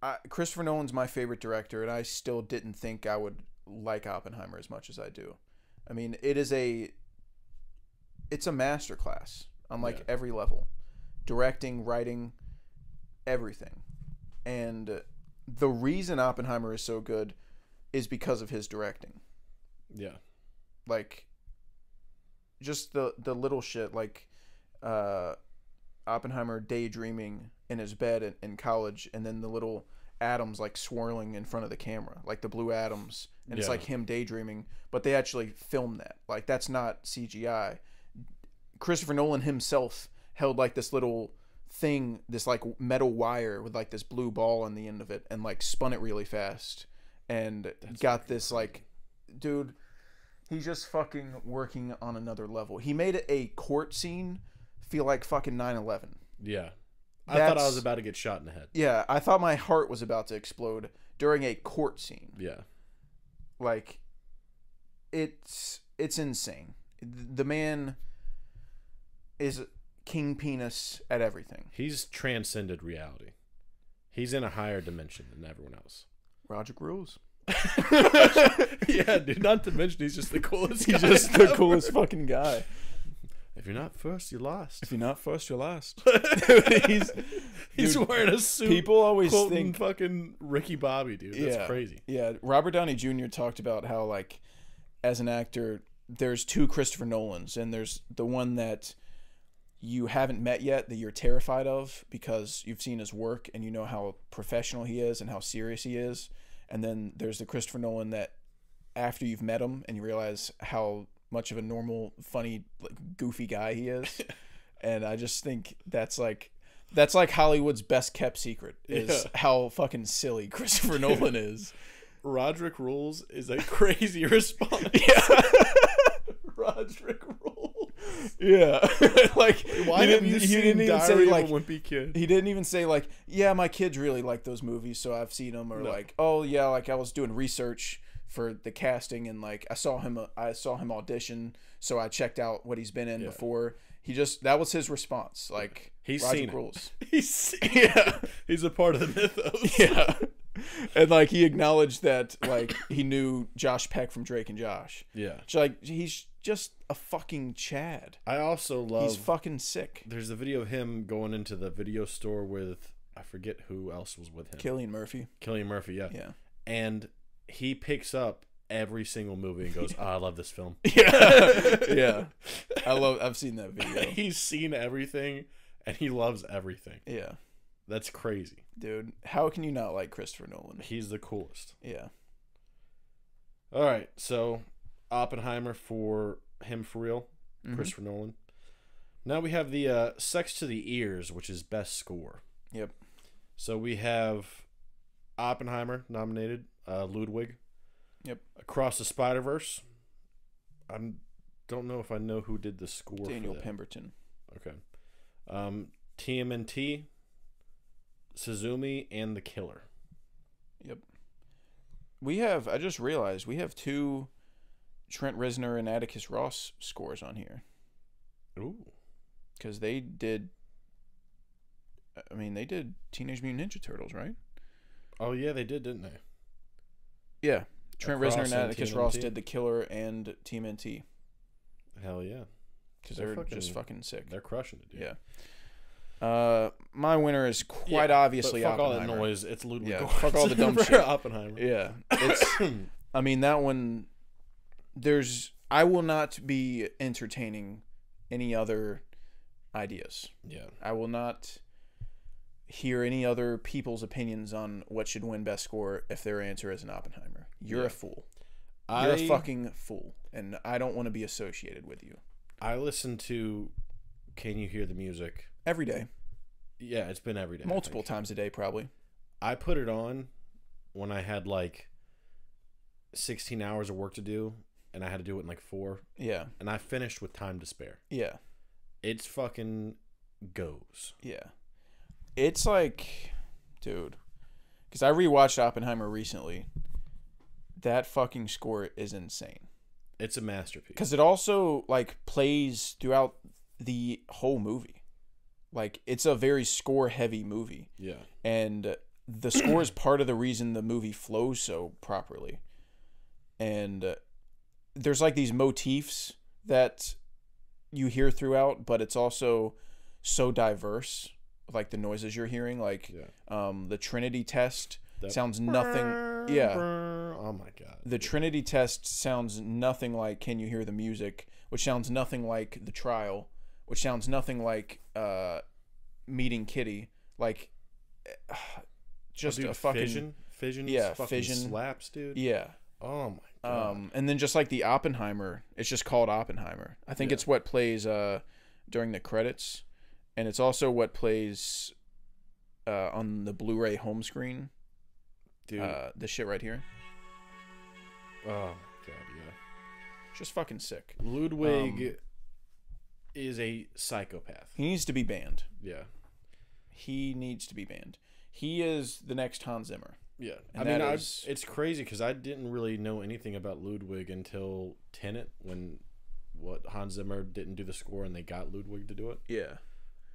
I, Christopher Nolan's my favorite director, and I still didn't think I would like Oppenheimer as much as I do. I mean, it is a it's a masterclass on like Yeah. every level, directing, writing, everything, and the reason Oppenheimer is so good is because of his directing. Yeah. Like, just the the little shit like uh, Oppenheimer daydreaming in his bed in, in college, and then the little atoms like swirling in front of the camera, like the blue atoms, and it's Yeah. like him daydreaming. But they actually filmed that. Like that's not CGI. Christopher Nolan himself held like this little thing, this like metal wire with like this blue ball on the end of it, and like spun it really fast, and got this like, dude. He's just fucking working on another level. He made a court scene feel like fucking 9/11. Yeah. I thought I That's- was about to get shot in the head. Yeah, I thought my heart was about to explode during a court scene. Yeah. Like it's it's insane. The man is king penis at everything. He's transcended reality. He's in a higher dimension than everyone else. Roger rules. yeah, dude. Not to mention he's just the coolest. He's guy just the ever. coolest fucking guy. If you're not first, you're last. If you're not first, you're last. he's He's dude, wearing a suit. people always quoting think- fucking Ricky Bobby, dude. That's yeah, crazy. Yeah, Robert Downey Jr. talked about how like as an actor, there's two Christopher Nolans, and there's the one that you haven't met yet that you're terrified of because you've seen his work and you know how professional he is and how serious he is, and then there's the Christopher Nolan that after you've met him and you realize how much of a normal, funny, like, goofy guy he is, and I just think that's like. That's like Hollywood's best kept secret is Yeah. how fucking silly Christopher Nolan is. Rodrick Rules is a crazy response. Yeah. Rodrick Rules. Yeah, like Why he didn't, you he didn't even Diary say like Wimpy Kid? he didn't even say like yeah my kids really like those movies so I've seen them or No. like oh yeah like I was doing research for the casting and like I saw him I saw him audition so I checked out what he's been in Yeah. before. He just that was his response like He's Roger seen rules. He's Yeah. he's a part of the mythos. yeah. And like he acknowledged that like he knew Josh Peck from Drake and Josh. Yeah. So, like he's just a fucking Chad. I also love. He's fucking sick. there's a video of him going into the video store with I forget who else was with him. Cillian Murphy. Cillian Murphy, yeah. Yeah. And he picks up every single movie and goes, oh, "I love this film." Yeah. yeah. I love I've seen that video. He's seen everything and he loves everything. Yeah. That's crazy. Dude, how can you not like Christopher Nolan? He's the coolest. Yeah. All right, so Oppenheimer for him for real, Mhm. Christopher Nolan. Now we have the uh, Sex to the Ears, which is best score. Yep. So we have Oppenheimer nominated, uh, Ludwig. Yep. Across the Spider Verse. I don't know if I know who did the score. Daniel. Pemberton. Okay. Um, TMNT, Suzume, and The Killer. Yep. We have I just realized we have two Trent Reznor and Atticus Ross scores on here Ooh. cuz they did I mean, they did Teenage Mutant Ninja Turtles, right? Oh yeah, they did, didn't they? Yeah. Trent Across Reznor and and Atticus Ross did The Killer and TMNT Hell yeah, cuz They're they're, just fucking- fucking sick. they're crushing it, dude. Yeah. Uh, my winner is quite Yeah, obviously but fuck all that Oppenheimer. noise. It's Ludwig. Yeah, fuck all the dumb for shit. Oppenheimer. Yeah, it's. I mean that one. There's. I will not be entertaining any other ideas. Yeah. I will not hear any other people's opinions on what should win best score if their answer is an Oppenheimer. You're Yeah. a fool. I, You're a fucking fool, and I don't want to be associated with you I listen to Can You Hear the Music? every day, Yeah, it's been every day. Multiple times a day, probably. I put it on when I had like 16 hours of work to do and I had to do it in like four. Yeah, And I finished with time to spare. yeah. It's fucking goes. Yeah. It's like, dude, because I rewatched Oppenheimer recently. That fucking score is insane. It's a masterpiece. Because it also, like, plays throughout the whole movie. Like, it's a very score heavy movie. Yeah. And the score is part of the reason the movie flows so properly. And uh, there's like these motifs that you hear throughout, but it's also so diverse. Like the noises you're hearing, like um, the Trinity test That- sounds nothing. Yeah, Oh my god. the Trinity test sounds nothing like Can You Hear the Music, which sounds nothing like The Trial, which sounds nothing like uh, Meeting Kitty. Like, just Oh, Dude, a fucking. fission, fission, yeah, fucking fission. slaps, dude. Yeah. Oh my god. Um, and then just like the Oppenheimer, it's just called Oppenheimer. I think Yeah. it's what plays uh, during the credits, and it's also what plays uh, on the Blu-ray home screen. dude. Uh, this shit right here, oh god, yeah. just fucking sick. Ludwig Um, is a psychopath. He needs to be banned. Yeah. He needs to be banned. He is the next Hans Zimmer. Yeah, And I mean, that I, it's crazy because I didn't really know anything about Ludwig until Tenet, when what Hans Zimmer didn't do the score and they got Ludwig to do it, Yeah.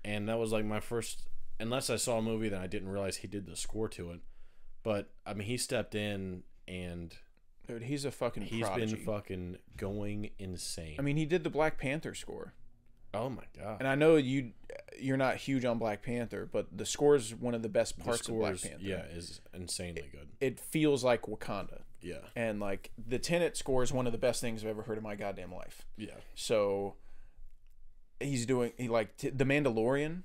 And that was like my first. Unless I saw a movie, then I didn't realize he did the score to it. But I mean, he stepped in and Dude, he's a fucking he's prodigy. been fucking going insane. I mean, he did the Black Panther score. oh my god, And I know you you're not huge on Black Panther, but the score is one of the best the parts of Black Panther. yeah, is insanely good. It feels like Wakanda. Yeah, And like the Tenet score is one of the best things I've ever heard in my goddamn life. yeah, So he's doing he like t- the Mandalorian,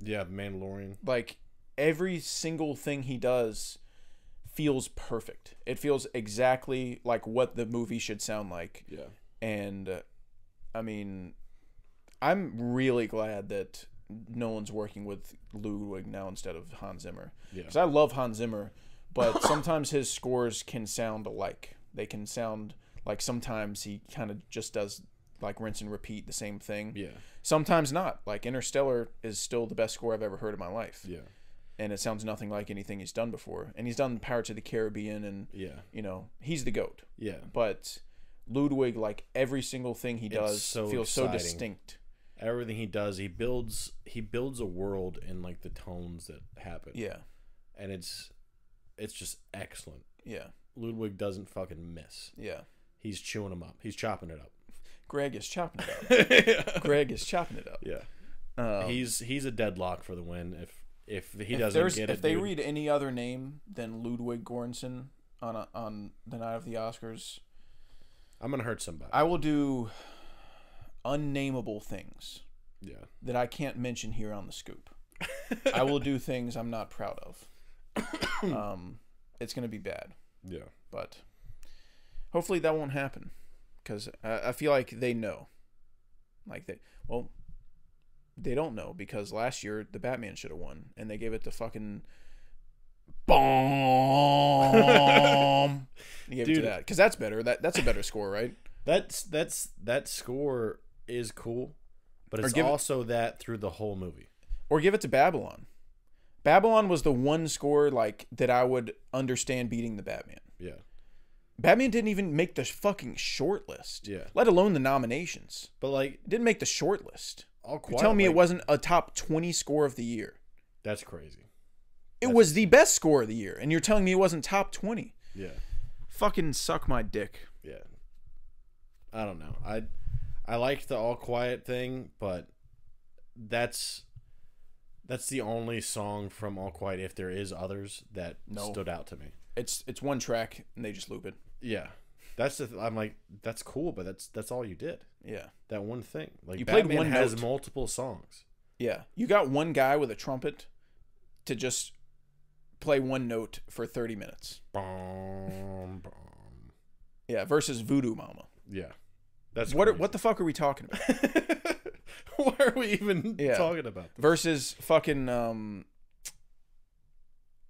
yeah. The Mandalorian. like every single thing he does feels perfect. It feels exactly like what the movie should sound like. Yeah, And uh, I mean, I'm really glad that Nolan's working with Ludwig now instead of Hans Zimmer. Yeah. Because I love Hans Zimmer, but sometimes his scores can sound alike. They can sound like sometimes he kind of just does like rinse and repeat the same thing. yeah, Sometimes not. Like Interstellar is still the best score I've ever heard in my life. yeah, And it sounds nothing like anything he's done before. And he's done Pirates of the Caribbean and, yeah, you know, he's the GOAT yeah. but Ludwig, like every single thing he does, so feels so distinct. everything he does he builds he builds a world in like the tones that happen Yeah, and it's it's just excellent yeah, ludwig doesn't fucking miss yeah. he's chewing them up he's chopping it up Greg is chopping it up. Greg is chopping it up. yeah Um, he's he's a deadlock for the win if if he if doesn't there's get if it they dude. read any other name than Ludwig Göransson on a, on the night of the Oscars, i'm gonna hurt somebody I will do unnameable things yeah that I can't mention here on the scoop. I will do things I'm not proud of. Um, it's gonna be bad. yeah but hopefully that won't happen because I, I feel like they know. Like they well they don't know because last year the batman should have won and they gave it to fucking bomb. You gave it to Dude. that because that's better. That that's a better score right? That's that's that score is cool but it's give it- also that through the whole movie. Or give it to babylon. Babylon was the one score like that i would understand beating the batman. Yeah batman didn't even make the fucking short list Yeah. let alone the nominations but like It didn't make the short list. all You're telling me like, it wasn't a top 20 score of the year. that's crazy It was the best score of the year, and you're telling me it wasn't top 20. yeah Fucking suck my dick. yeah i don't know i i liked the all quiet thing but that's that's the only song from all quiet if there is others that No. stood out to me It's it's one track and they just loop it. Yeah that's the th- i'm like that's cool but that's that's all you did Yeah. that one thing like You played Batman one has note. multiple songs Yeah. You got one guy with a trumpet to just play one note for 30 minutes. Bum, bum. Yeah, versus Voodoo Mama. yeah that's What are, what the fuck are we talking about? what are we even Yeah. talking about versus fucking um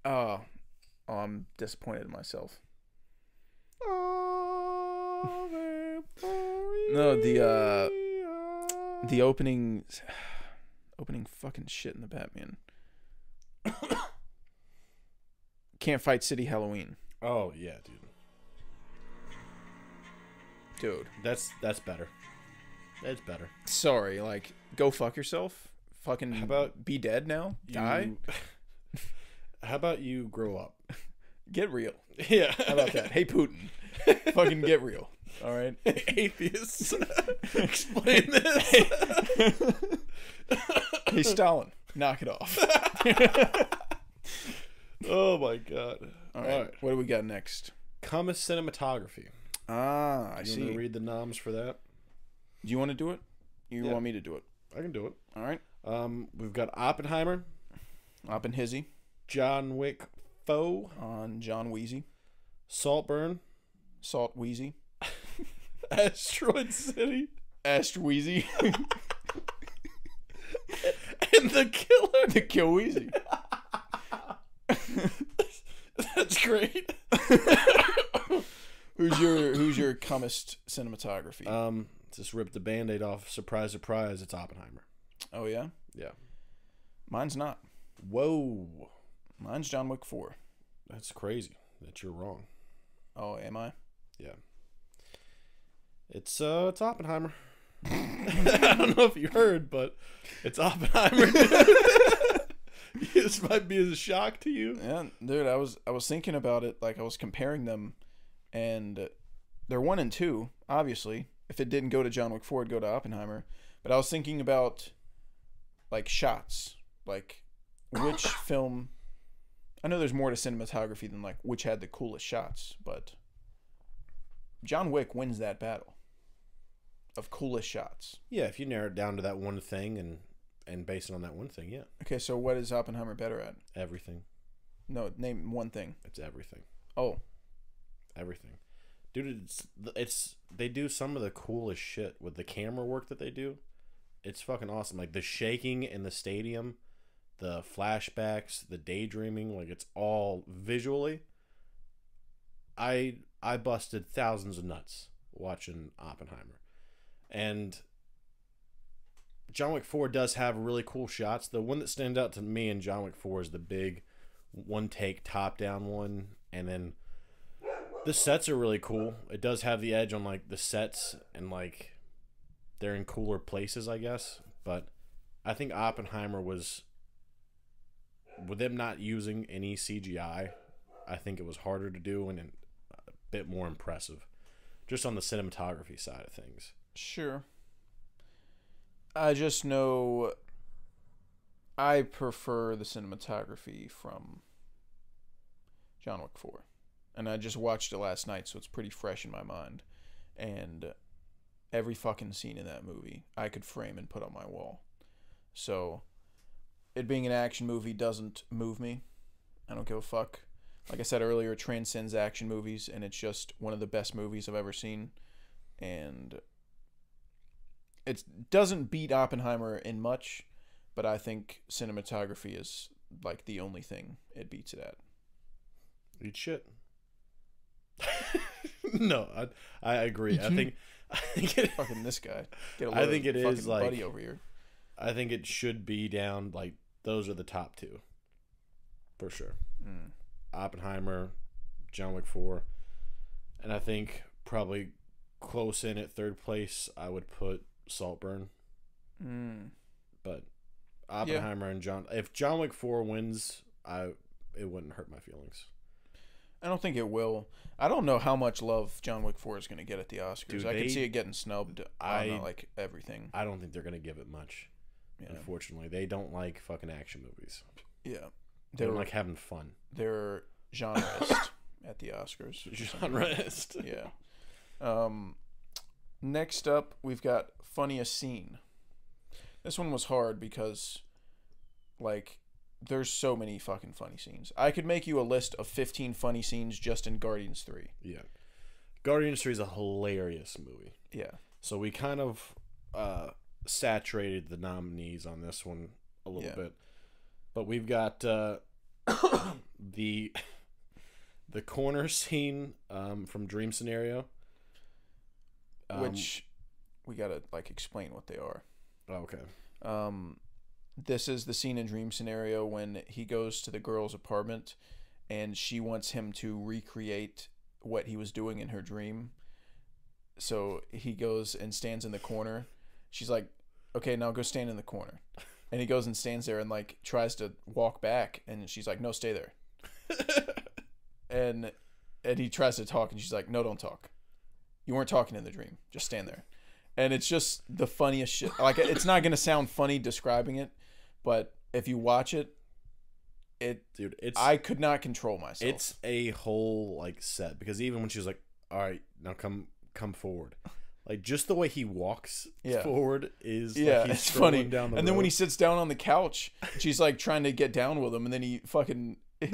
oh, oh I'm disappointed in myself. No, the uh the opening opening fucking shit in the Batman. Can't fight City Halloween. oh yeah dude Dude. that's that's better that's better Sorry, like go fuck yourself. Fucking How about be dead now? Die? How about you grow up? Get real. Yeah. How about that? Hey Putin, fucking get real. All right. Atheists. Explain this. Hey Stalin, knock it off. oh my god. All right. What do we got next? Compass cinematography. Ah, I You see. want to read the noms for that? Do you want to do it? You Yeah. want me to do it? I can do it. All right. Um, we've got Oppenheimer, Up in Hizzy John Wick Foe, on John Wheezy, Saltburn, Salt Wheezy, Asteroid City, Ast Wheezy, and The Killer. the Kill Wheezy. That's great. Who's your Who's your comest cinematography? Um, just rip the band-aid off. Surprise, surprise, it's Oppenheimer. oh yeah, Yeah. mine's not. Whoa. Mine's John Wick Four. That's crazy that you're wrong. Oh, am I? Yeah. It's uh it's Oppenheimer. I don't know if you heard, but it's Oppenheimer. this might be a shock to you. Yeah, dude. I was I was thinking about it. Like I was comparing them, and they're one and two. Obviously, if it didn't go to John Wick Four, it'd go to Oppenheimer. But I was thinking about like shots, like which film. I know there's more to cinematography than like which had the coolest shots, but John Wick wins that battle of coolest shots. Yeah, if you narrow it down to that one thing and and base it on that one thing, yeah, Okay, so what is Oppenheimer better at? everything. No, name one thing. It's everything. Oh, Everything. Dude, it's it's they do some of the coolest shit with the camera work that they do. It's fucking awesome. Like the shaking in the stadium, the flashbacks, the daydreaming, like it's all visually. I I busted thousands of nuts watching Oppenheimer. And John Wick 4 does have really cool shots. The one that stands out to me in John Wick 4 is the big one take top down one and then the sets are really cool. It does have the edge on like the sets and like they're in cooler places, I guess. But I think Oppenheimer was with them not using any CGI. I think it was harder to do and a bit more impressive, just on the cinematography side of things. Sure. I just know I prefer the cinematography from John Wick 4. And I just watched it last night, so it's pretty fresh in my mind. And every fucking scene in that movie I could frame and put on my wall. So it being an action movie doesn't move me. I don't give a fuck. Like I said earlier, it transcends action movies, and it's just one of the best movies I've ever seen. And it doesn't beat Oppenheimer in much, but I think cinematography is like the only thing it beats it at. Eat shit. no, I I agree. I think I think it, Fucking this guy. Get a I think it is, like- buddy over here. I think it should be down like those are the top two, for sure. Mm. Oppenheimer, John Wick Four, and I think probably close in at third place. I would put Saltburn, Mm. but Oppenheimer and John. If John Wick Four wins, I it wouldn't hurt my feelings. I don't think it will. I don't know how much love John Wick 4 is going to get at the Oscars. Dude, I they- can see it getting snubbed. I, I- don't know, like everything. I don't think they're gonna give it much. Yeah. Unfortunately, they don't like fucking action movies. Yeah. They don't like having fun. they're genreist at the Oscars. Genreist. Yeah. Um, next up, we've got funniest scene. This one was hard because, like, there's so many fucking funny scenes. I could make you a list of 15 funny scenes just in Guardians 3. Yeah. Guardians 3 is a hilarious movie. Yeah. So we kind of uh, saturated the nominees on this one a little Yeah. bit. But we've got uh, the the corner scene um, from Dream Scenario. Um, Which we got to, like, explain what they are. oh, okay. Um, this is the scene in Dream Scenario when he goes to the girl's apartment and she wants him to recreate what he was doing in her dream. So he goes and stands in the corner. She's like, okay, now go stand in the corner. and he goes and stands there and like tries to walk back, and she's like, "No, stay there." and and he tries to talk, and she's like, "No, don't talk. You weren't talking in the dream. Just stand there." And it's just the funniest shit. Like it's not gonna sound funny describing it, but if you watch it, it dude. It's I could not control myself. it's a whole like set because even when she was like, "All right, now come come forward," like just the way he walks Yeah. forward is yeah, like he's it's funny. down the and then when he sits down on the couch, she's like trying to get down with him, and then he fucking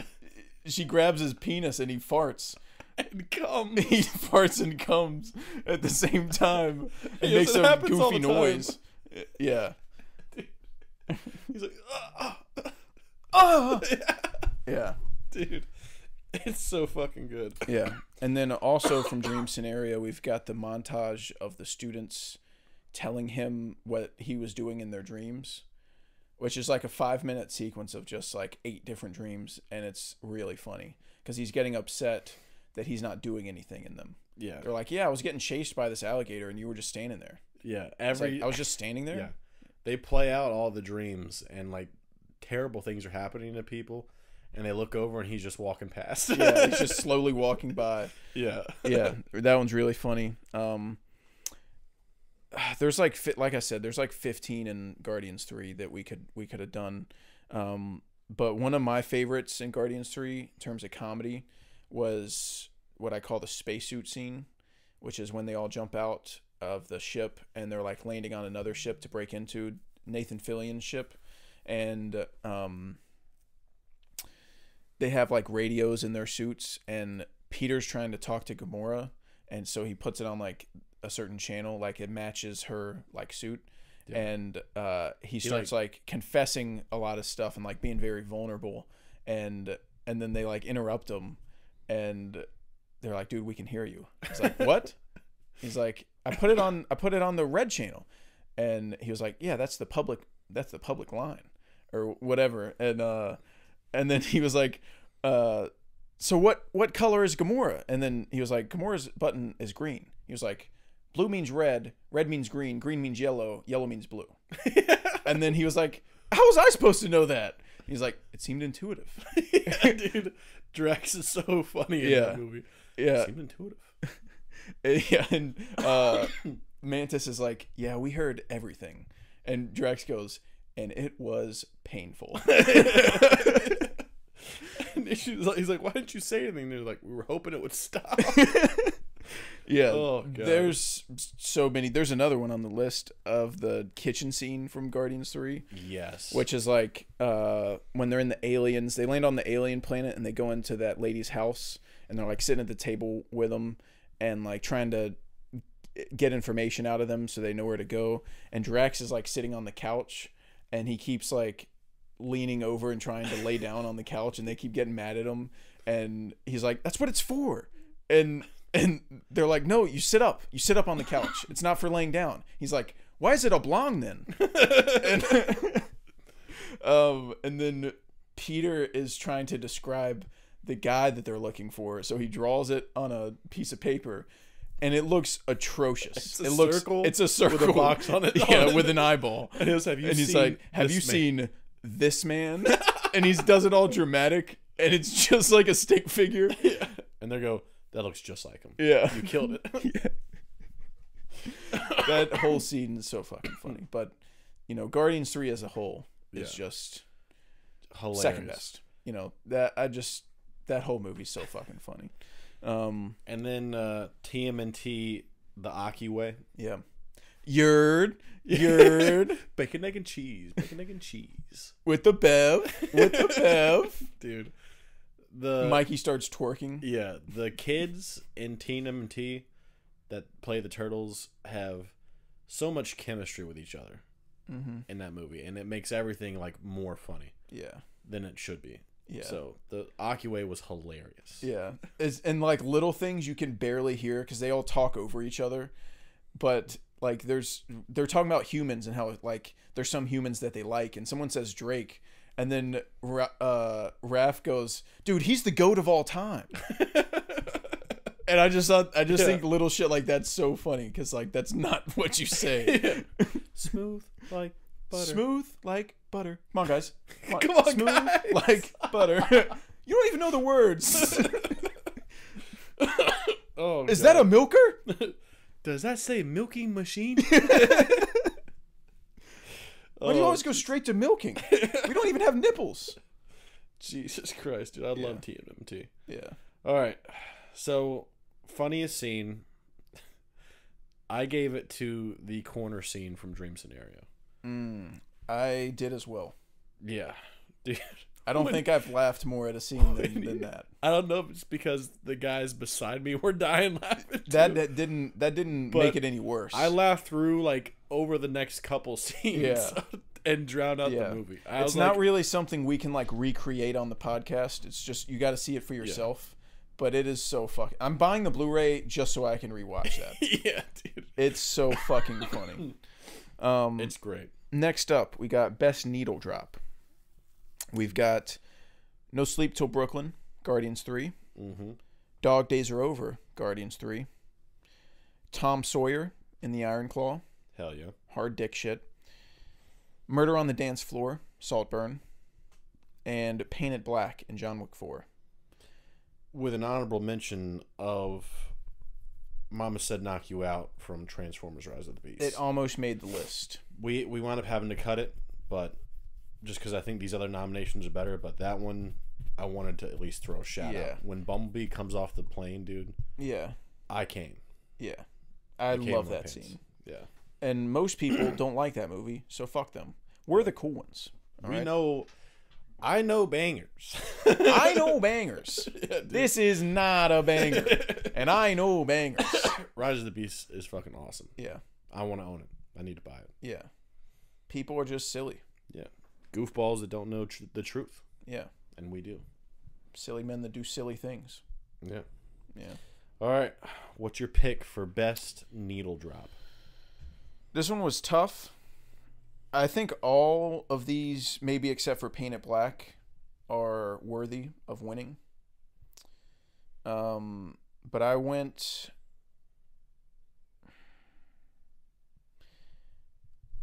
she grabs his penis and he farts. and come, He farts and comes at the same time. It Yes, makes it a goofy noise. Yeah. he's like, "Ah, ah." Ah! Yeah. dude, it's so fucking good. Yeah. And then also from Dream Scenario, we've got the montage of the students telling him what he was doing in their dreams, which is like a five minute sequence of just like eight different dreams. And it's really funny because he's getting upset that he's not doing anything in them. Yeah, They're like, Yeah, I was getting chased by this alligator and you were just standing there. yeah. Every like, I was just standing there. yeah, they play out all the dreams and like terrible things are happening to people, and they look over and he's just walking past. Yeah, he's just slowly walking by. yeah, yeah, that one's really funny. Um, there's like like I said, there's like 15 in Guardians 3 that we could we could have done. Um, but one of my favorites in Guardians 3 in terms of comedy was what I call the spacesuit scene, which is when they all jump out of the ship and they're like landing on another ship to break into Nathan Fillion's ship, and um, they have like radios in their suits, and Peter's trying to talk to Gamora, and so he puts it on like a certain channel, like it matches her like suit. And uh, he starts like, confessing a lot of stuff and like being very vulnerable, and and then they like interrupt him, and they're like, "Dude, we can hear you." He's like, "What?" He's like, "I put it on. I put it on the red channel," and he was like, "Yeah, that's the public. That's the public line, or whatever." And uh, and then he was like, uh, "So what? What color is Gamora?" And then he was like, "Gamora's button is green." He was like, "Blue means red. Red means green. Green means yellow. Yellow means blue." and then he was like, "How was I supposed to know that?" He's like, "It seemed intuitive." yeah, dude. Drax is so funny in Yeah. that movie. Yeah, Seemed intuitive. yeah. And uh, Mantis is like, "Yeah, we heard everything," and Drax goes, "And it was painful." And she's like, he's like, why didn't you say anything? And they're like, we were hoping it would stop. Yeah, Oh, God. there's so many. There's another one on the list of the kitchen scene from Guardians Three, yes. which is like uh, when they're in the aliens. They land on the alien planet and they go into that lady's house and they're like sitting at the table with them and like trying to get information out of them so they know where to go. And Drax is like sitting on the couch and he keeps like leaning over and trying to lay down on the couch and they keep getting mad at him and he's like that's what it's for. And and they're like no you sit up. You sit up on the couch. It's not for laying down. He's like why is it oblong then? And, um and then peter is trying to describe the guy that they're looking for. So he draws it on a piece of paper and it looks atrocious. a it looks circle it's a circle with a box on it. Yeah, with an eyeball. And he goes, "Have you and he's like, "Have you man?" seen this man?" and he does it all dramatic, and it's just like a stick figure. Yeah. and they go, that looks just like him. Yeah, You killed it. that whole scene is so fucking funny. But you know, Guardians Three as a whole is Yeah. just Hilarious. second best. You know that I just that whole movie's so fucking funny. Um, And then uh, TMNT, the Aki way. yeah, Yerd, Yerd Bacon, egg, and cheese. Bacon, egg, and cheese. with the bev, with the bev. Dude. The Mikey starts twerking. Yeah, the kids in TMNT that play the turtles have so much chemistry with each other Mm-hmm. in that movie, and it makes everything like more funny Yeah, than it should be. Yeah. So the Aki way was hilarious. Yeah, it's, and like little things you can barely hear because they all talk over each other, but like there's they're talking about humans and how like there's some humans that they like, and someone says Drake, and then Ra- uh, Raph goes, "Dude, he's the goat of all time." and I just thought I just Yeah. think little shit like that's so funny because like that's not what you say. Smooth like butter. Smooth like butter. Come on, guys. Come on, Come on, smooth guys. like butter. you don't even know the words. Oh, Is that a milker? Does that say milking machine? Why do you oh. always go straight to milking? we don't even have nipples. Jesus Christ, dude! I Yeah. love TMNT. Yeah. All right, so funniest scene. I gave it to the corner scene from Dream Scenario. Mm. I did as well. Yeah, dude. I don't think I've laughed more at a scene than, than that. I don't know if it's because the guys beside me were dying laughing. That that didn't that didn't But make it any worse. I laughed through like over the next couple scenes Yeah. and drowned out yeah. the movie. I it's not like, really something we can like recreate on the podcast. It's just you got to see it for yourself. But it is so fucking. I'm buying the Blu-ray just so I can rewatch that. yeah, dude. it's so fucking funny. Um, It's great. Next up, we got best needle drop. We've got No Sleep Till Brooklyn, Guardians 3 Mhm. Dog Days Are Over, Guardians Three. Tom Sawyer in the Iron Claw, Hell yeah. hard dick shit. Murder on the Dance Floor, Saltburn, and Paint It Black in John Wick Four. With an honorable mention of Mama Said Knock You Out from Transformers Rise of the Beast. It almost made the list. we we wound up having to cut it, but just because I think these other nominations are better, but that one I wanted to at least throw a shout Yeah. out. When Bumblebee comes off the plane, dude, Yeah, I came. yeah, I Came love that pants. scene. Yeah. And most people don't like that movie, so fuck them. We're the cool ones. we right? know I know bangers. I know bangers. this is not a banger, and I know bangers. Rise of the Beast is fucking awesome. Yeah, I want to own it. I need to buy it. yeah. People are just silly. Yeah. Goofballs that don't know tr- the truth, Yeah, and we do. silly men that do silly things. Yeah. Yeah. All right. What's your pick for best needle drop? This one was tough. I think all of these, maybe except for Paint It Black, are worthy of winning. Um, but I went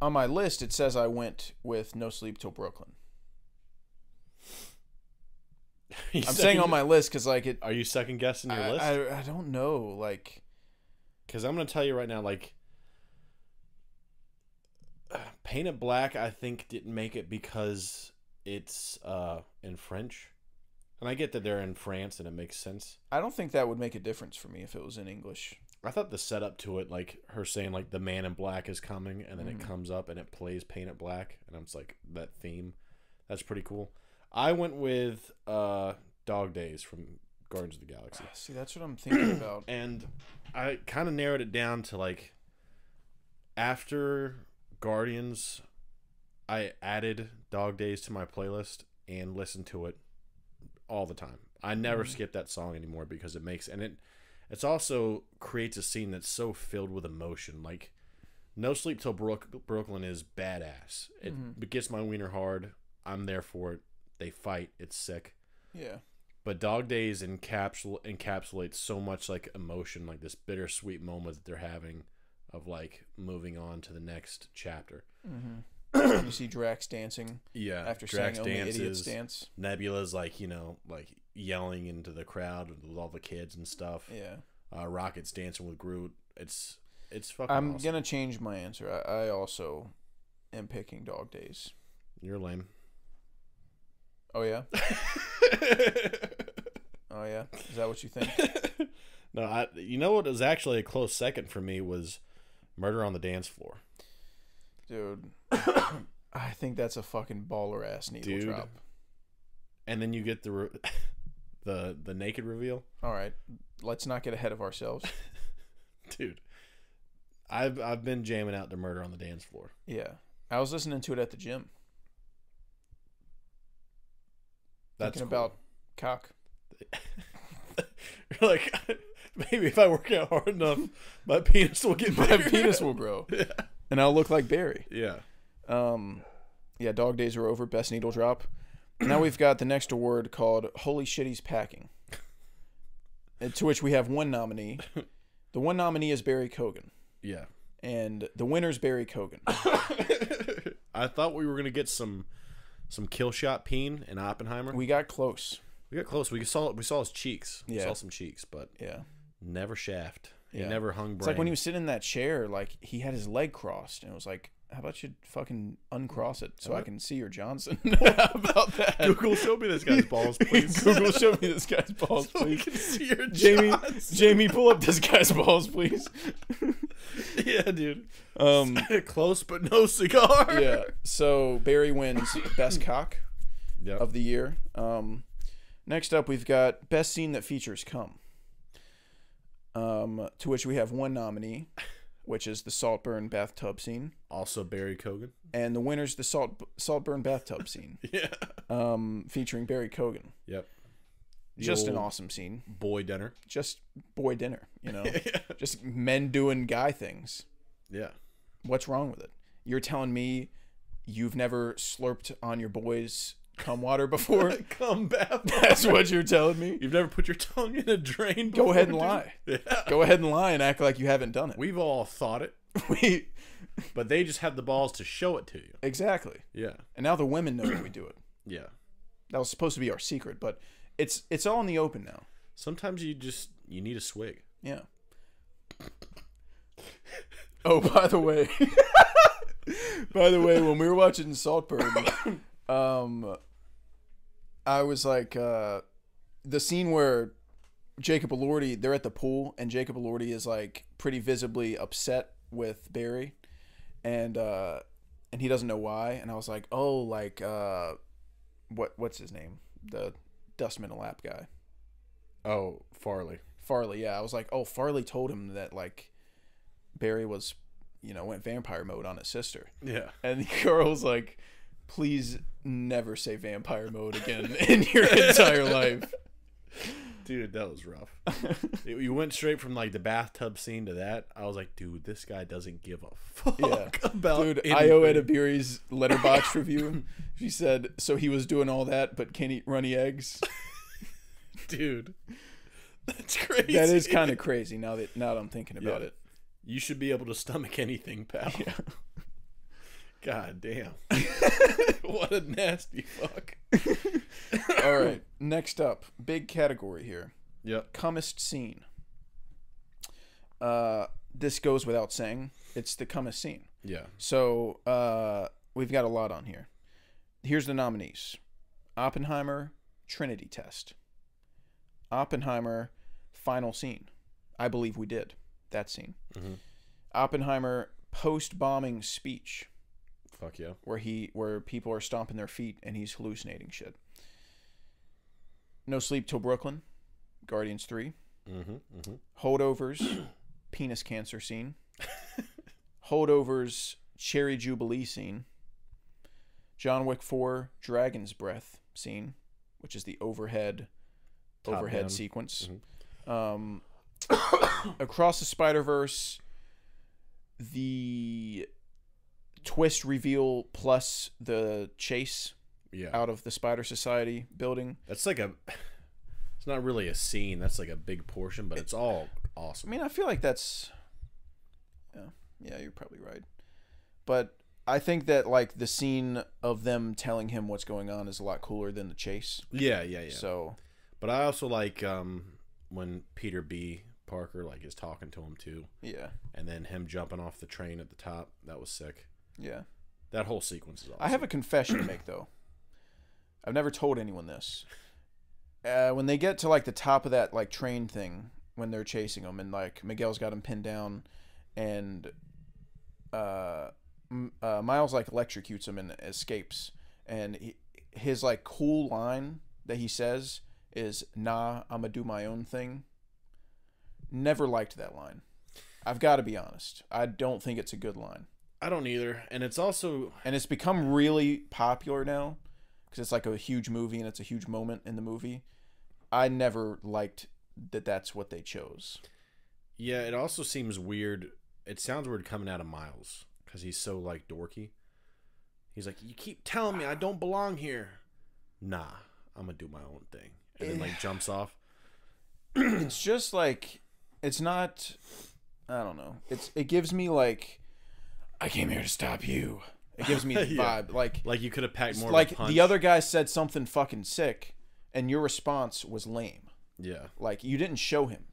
on my list. It says I went with No Sleep Till Brooklyn. I'm saying on my list because like it. Are you second guessing your I, list? I, I don't know. Like Because I'm going to tell you right now, like, Paint It Black, I think, didn't make it because it's uh, in French. And I get that they're in France and it makes sense. I don't think that would make a difference for me if it was in English. I thought the setup to it, like her saying, like, the man in black is coming, and then Mm-hmm. it comes up and it plays Paint It Black. And I'm just like, that theme. That's pretty cool. I went with uh, Dog Days from Guardians of the Galaxy. See, that's what I'm thinking about. and I kind of narrowed it down to like after Guardians, I added Dog Days to my playlist and listened to it all the time. I never mm-hmm. skip that song anymore because it makes and it it's also creates a scene that's so filled with emotion. Like No Sleep Till Brook, Brooklyn is badass. It, mm-hmm. it gets my wiener hard. I'm there for it. They fight. It's sick Yeah. but dog days encapsul encapsulates so much like emotion like this bittersweet moment that they're having of like moving on to the next chapter you see Drax dancing yeah after Drax saying "Only idiots dances dance." nebula's like you know like yelling into the crowd with all the kids and stuff Yeah, uh, rockets dancing with groot it's it's fucking I'm awesome. gonna change my answer. I, I also am picking Dog Days. you're lame Oh yeah. oh yeah. Is that what you think? no i you know what was actually a close second for me was murder on the dance floor Dude, I think that's a fucking baller ass needle Dude. drop. and then you get the re- the the naked reveal All right, let's not get ahead of ourselves. dude. I've I've been jamming out to Murder on the Dance Floor. Yeah, I was listening to it at the gym, That's thinking cool. about cock. You're like maybe if I work out hard enough, my penis will get My bigger. penis will grow, and I'll look like Barry. Yeah. Um, yeah, dog days are over. Best needle drop. now we've got the next award called "Holy Shit He's Packing," to which we have one nominee. The one nominee is Barry Keoghan, Yeah. and the winner's Barry Keoghan. I thought we were gonna get some some kill shot peen in Oppenheimer. We got close. We got close. We saw we saw his cheeks. We Yeah. saw some cheeks, but Yeah. Never shaft. He Yeah. never hung. Brain. It's like when he was sitting in that chair, like he had his leg crossed, and it was like, "How about you fucking uncross it so I What? can see your Johnson?" How about that? Google, show me this guy's balls, please. Google, show me this guy's balls, so please. can see your Jamie, Johnson. Jamie, pull up this guy's balls, please. yeah, dude. Um, Close but no cigar. yeah. So Barry wins best cock Yep. of the year. Um, next up, we've got best scene that features cum. Um, to which we have one nominee, which is the Saltburn bathtub scene, Also Barry Keoghan. and the winner's the Salt Saltburn bathtub scene, Yeah. um, featuring Barry Keoghan. Yep. The Just an awesome scene. boy dinner. Just boy dinner, you know. Just men doing guy things. Yeah. What's wrong with it? You're telling me you've never slurped on your boy's cum water before? Come back. That's what you're telling me? You've never put your tongue in a drain. Go ahead and before, lie. Yeah. Go ahead and lie and act like you haven't done it. We've all thought it, We but they just have the balls to show it to you. exactly. Yeah. And now the women know that we do it. Yeah. That was supposed to be our secret, but it's it's all in the open now. Sometimes you just you need a swig. Yeah. Oh, by the way, by the way, when we were watching Saltburn, um, I was like, uh, the scene where Jacob Elordi, they're at the pool, and Jacob Elordi is like pretty visibly upset with Barry, and uh, and he doesn't know why, and I was like, oh, like, uh, what what's his name, the Dustman Lap guy. Oh, Farley. Farley, yeah. I was like, oh, Farley told him that like Barry was, you know, went vampire mode on his sister, Yeah. and the girl was like, please never say vampire mode again in your entire life. Dude, that was rough. You- you went straight from like the bathtub scene to that. I was like, dude, this guy doesn't give a fuck Yeah, about dude. anything. Ayo Edebiri's Letterboxd review. She said, so he was doing all that, but can't eat runny eggs. dude. That's crazy. That is kind of crazy now that now that I'm thinking about Yeah. it. You should be able to stomach anything, pal. God damn. what a nasty fuck. All right, next up, big category here. Yep. Cummest scene. Uh, this goes without saying. It's the Cummest scene. Yeah. So uh, we've got a lot on here. Here's the nominees: Oppenheimer, Trinity Test. Oppenheimer, final scene. I believe we did that scene. Oppenheimer post-bombing speech Fuck yeah. where he where people are stomping their feet and he's hallucinating shit. No sleep till Brooklyn, Guardians Three, Mm-hmm. Mm-hmm. holdovers, penis cancer scene, holdovers, cherry jubilee scene, John Wick Four, Dragon's Breath scene, which is the overhead Top overhead down. sequence. Um, across the Spider Verse, the twist reveal plus the chase Yeah. out of the Spider Society building. That's like a. It's not really a scene. That's like a big portion, but it's all awesome. I mean, I feel like that's. Yeah, yeah, you're probably right. But I think that like the scene of them telling him what's going on is a lot cooler than the chase. Yeah, yeah, yeah. So But I also like um when Peter B. Parker like is talking to him too, yeah, and then him jumping off the train at the top. That was sick. Yeah. That whole sequence is awesome. I have a confession to make though. I've never told anyone this. Uh, when they get to like the top of that like train thing, when they're chasing him, and like Miguel's got him pinned down, and uh, uh, Miles like electrocutes him and escapes, and he, his like cool line that he says is "Nah, I'ma do my own thing." Never liked that line. I've got to be honest. I don't think it's a good line I don't either, and it's also and it's become really popular now because it's like a huge movie and it's a huge moment in the movie. I never liked that. That's what they chose. yeah. It also seems weird. It sounds weird coming out of Miles because he's so like dorky. He's like, you keep telling me I don't belong here. Nah, I'm gonna do my own thing, and then like jumps off. It's just like it's not. I don't know. It's it gives me like I came here to stop you. It gives me the Yeah. vibe. Like Like you could have packed more. like of a punch. the other guy said something fucking sick, and your response was lame. Yeah. Like you didn't show him.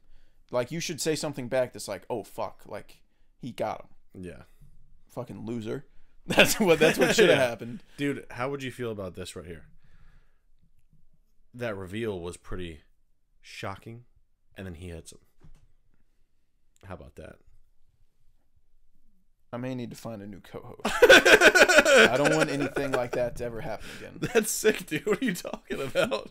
Like you should say something back that's like, "Oh fuck!" Like he got him. Yeah. Fucking loser. That's what. That's what should have Yeah. happened. Dude, how would you feel about this right here? That reveal was pretty shocking, and then he hits him. How about that? I may need to find a new co-host. I don't want anything like that to ever happen again. That's sick, dude. What are you talking about?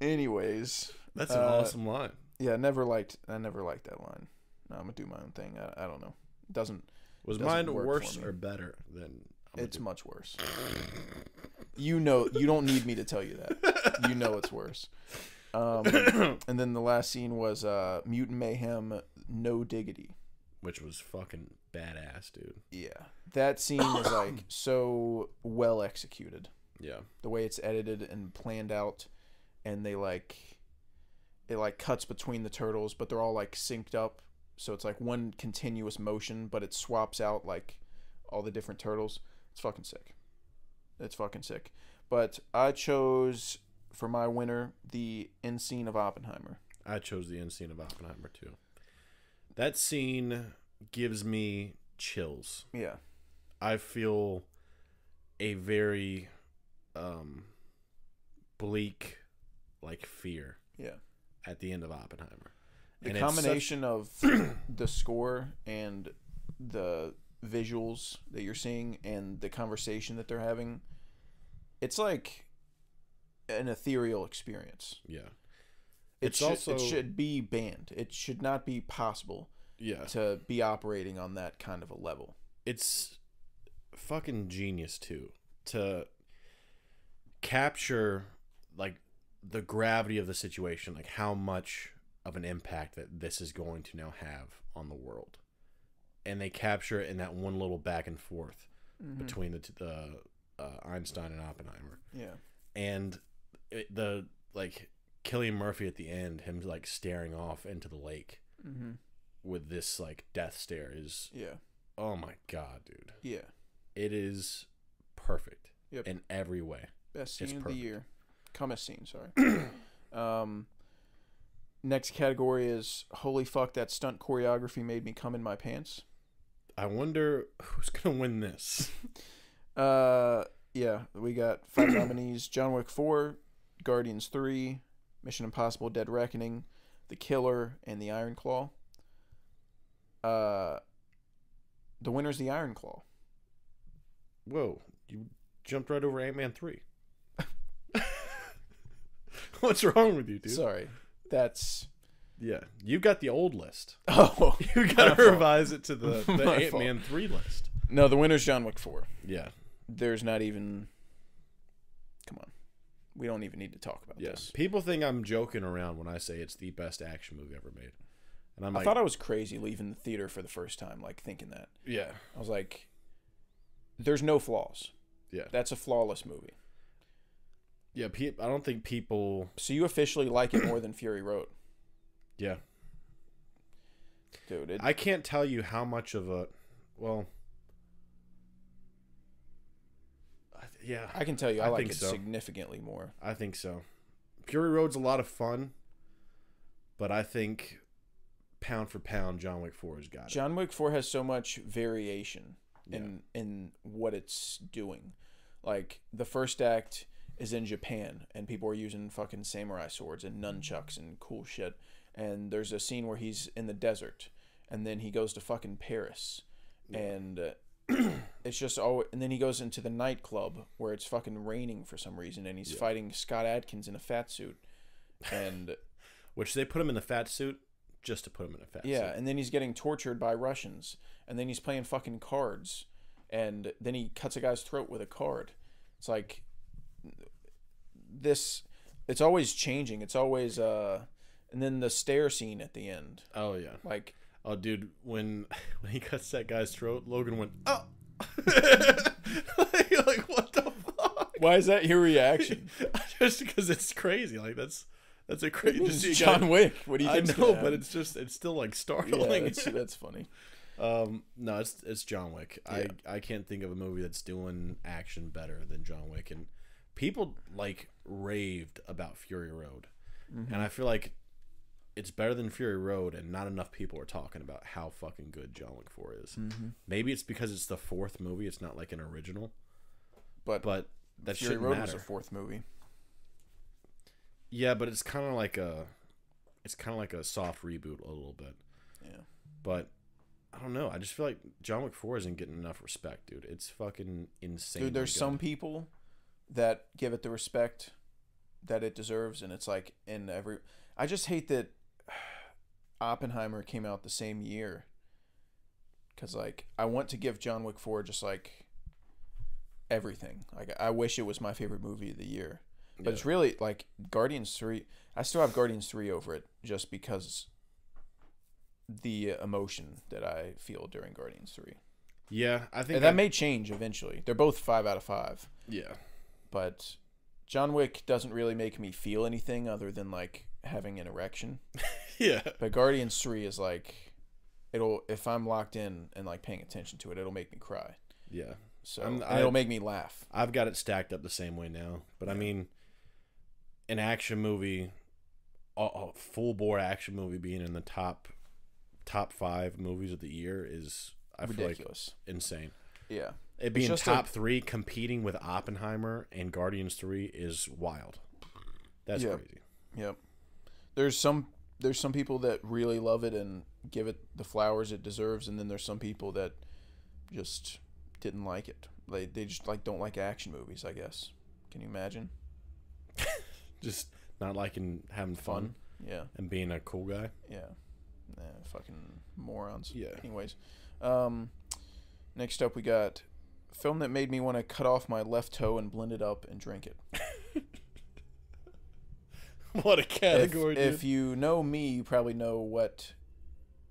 Anyways, That's an Uh, awesome line. yeah, I never liked. I never liked that line. No, I'm gonna do my own thing. I, I don't know. It doesn't. Was doesn't mine worse or better than? It's gonna much worse. You know. You don't need me to tell you that. You know it's worse. Um, and then the last scene was uh, Mutant Mayhem, No Diggity. Which was fucking badass, dude. Yeah, that scene was like so well executed. Yeah. The way it's edited and planned out, and they like, it like cuts between the turtles, but they're all like synced up, so it's like one continuous motion, but it swaps out like all the different turtles. It's fucking sick. It's fucking sick. But I chose for my winner the end scene of Oppenheimer. I chose the end scene of Oppenheimer too. That scene gives me chills. Yeah, I feel a very um bleak like fear yeah. at the end of Oppenheimer. the And combination of the score and the visuals that you're seeing and the conversation that they're having it's like an ethereal experience yeah. It, It's should, also- it should be banned it should not be possible Yeah. to be operating on that kind of a level It's fucking genius too to capture like the gravity of the situation, like how much of an impact that this is going to now have on the world. And they capture it in that one little back and forth between the, the uh, Einstein and Oppenheimer. yeah and it, the like Cillian Murphy at the end, him like staring off into the lake mm-hmm. with this like death stare is yeah oh my god, dude! yeah It is perfect Yep. in every way. best It's scene of perfect. the year cometh scene sorry um next category is holy fuck that stunt choreography made me come in my pants I wonder who's gonna win this. Uh, yeah, we got five nominees: John Wick Four, Guardians Three, Mission Impossible: Dead Reckoning, The Killer, and The Iron Claw. Uh, the winner's The Iron Claw. Whoa, you jumped right over Ant Man three. What's wrong with you, dude? Sorry, that's Yeah, you got the old list. oh You got to revise it to the, the Ant Man three list. no, the winner's John Wick Four. Yeah, There's not even. Come on, we don't even need to talk about yeah. this. People think I'm joking around when I say it's the best action movie ever made, and I'm I like, thought I was crazy leaving the theater for the first time, like thinking that. yeah, I was like, "There's no flaws. yeah, That's a flawless movie." yeah. Pe- I don't think people, So you officially like it more than Fury Road, yeah. dude? It, I can't tell you how much of a, well, yeah, I can tell you, I, I like it so. significantly more. I think so. Fury Road's a lot of fun, but I think pound for pound, John Wick Four has got it. John Wick Four has so much variation in in what it's doing. Like the first act is in Japan, and people are using fucking samurai swords and nunchucks and cool shit. And there's a scene where he's in the desert, and then he goes to fucking Paris, and. Uh, it's just oh and then he goes into the nightclub where it's fucking raining for some reason and he's fighting Scott Adkins in a fat suit and Which they put him in the fat suit just to put him in a fat Yeah, suit. Yeah, and then he's getting tortured by Russians, and then he's playing fucking cards, and then he cuts a guy's throat with a card. It's like this. It's always changing. It's always uh, and then the stair scene at the end, Oh yeah. like Oh dude, when when he cuts that guy's throat, Logan went oh. like, like, what the fuck? why is that your reaction? just because it's crazy. Like that's that's a crazy. It's John Wick. What do you I know, but it's just it's still like yeah, startling. that's, that's funny. Um, no, it's it's John Wick. Yeah. I I can't think of a movie that's doing action better than John Wick, and people like raved about Fury Road, Mm-hmm. and I feel like it's better than Fury Road, and not enough people are talking about how fucking good John Wick Four is. Mm-hmm. Maybe it's because it's the fourth movie; it's not like an original, But, but that Fury shouldn't Road matter. was a fourth movie. Yeah, but it's kind of like a, it's kind of like a soft reboot a little bit. Yeah. But I don't know. I just feel like John Wick Four isn't getting enough respect, dude. It's fucking insane. Dude, there's some people that give it the respect that it deserves, and it's like in every. I just hate that Oppenheimer came out the same year. Cause like I want to give John Wick Four just like everything. Like I wish it was my favorite movie of the year, but it's really like Guardians Three. I still have Guardians Three over it just because the emotion that I feel during Guardians Three. Yeah, I think that I- may change eventually. They're both five out of five Yeah, but John Wick doesn't really make me feel anything other than like having an erection. yeah. But Guardians 3 is like it'll if I'm locked in and like paying attention to it, it'll make me cry. Yeah. So I'm, I, it'll make me laugh. I've got it stacked up the same way now. But I mean, an action movie, a, full bore action movie being in the top top five movies of the year is I feel like Ridiculous. insane. Yeah. It being top a- three competing with Oppenheimer and Guardians Three is wild. That's Yeah. crazy. Yep. There's some there's some people that really love it and give it the flowers it deserves and then there's some people that just didn't like it. They they just like don't like action movies, I guess. Can you imagine? Just not liking having fun. Yeah. and being a cool guy. Yeah. Nah, fucking morons. Yeah. Anyways, um, next up we got film that made me want to cut off my left toe and blend it up and drink it. what a category, dude. if you know me, you probably know what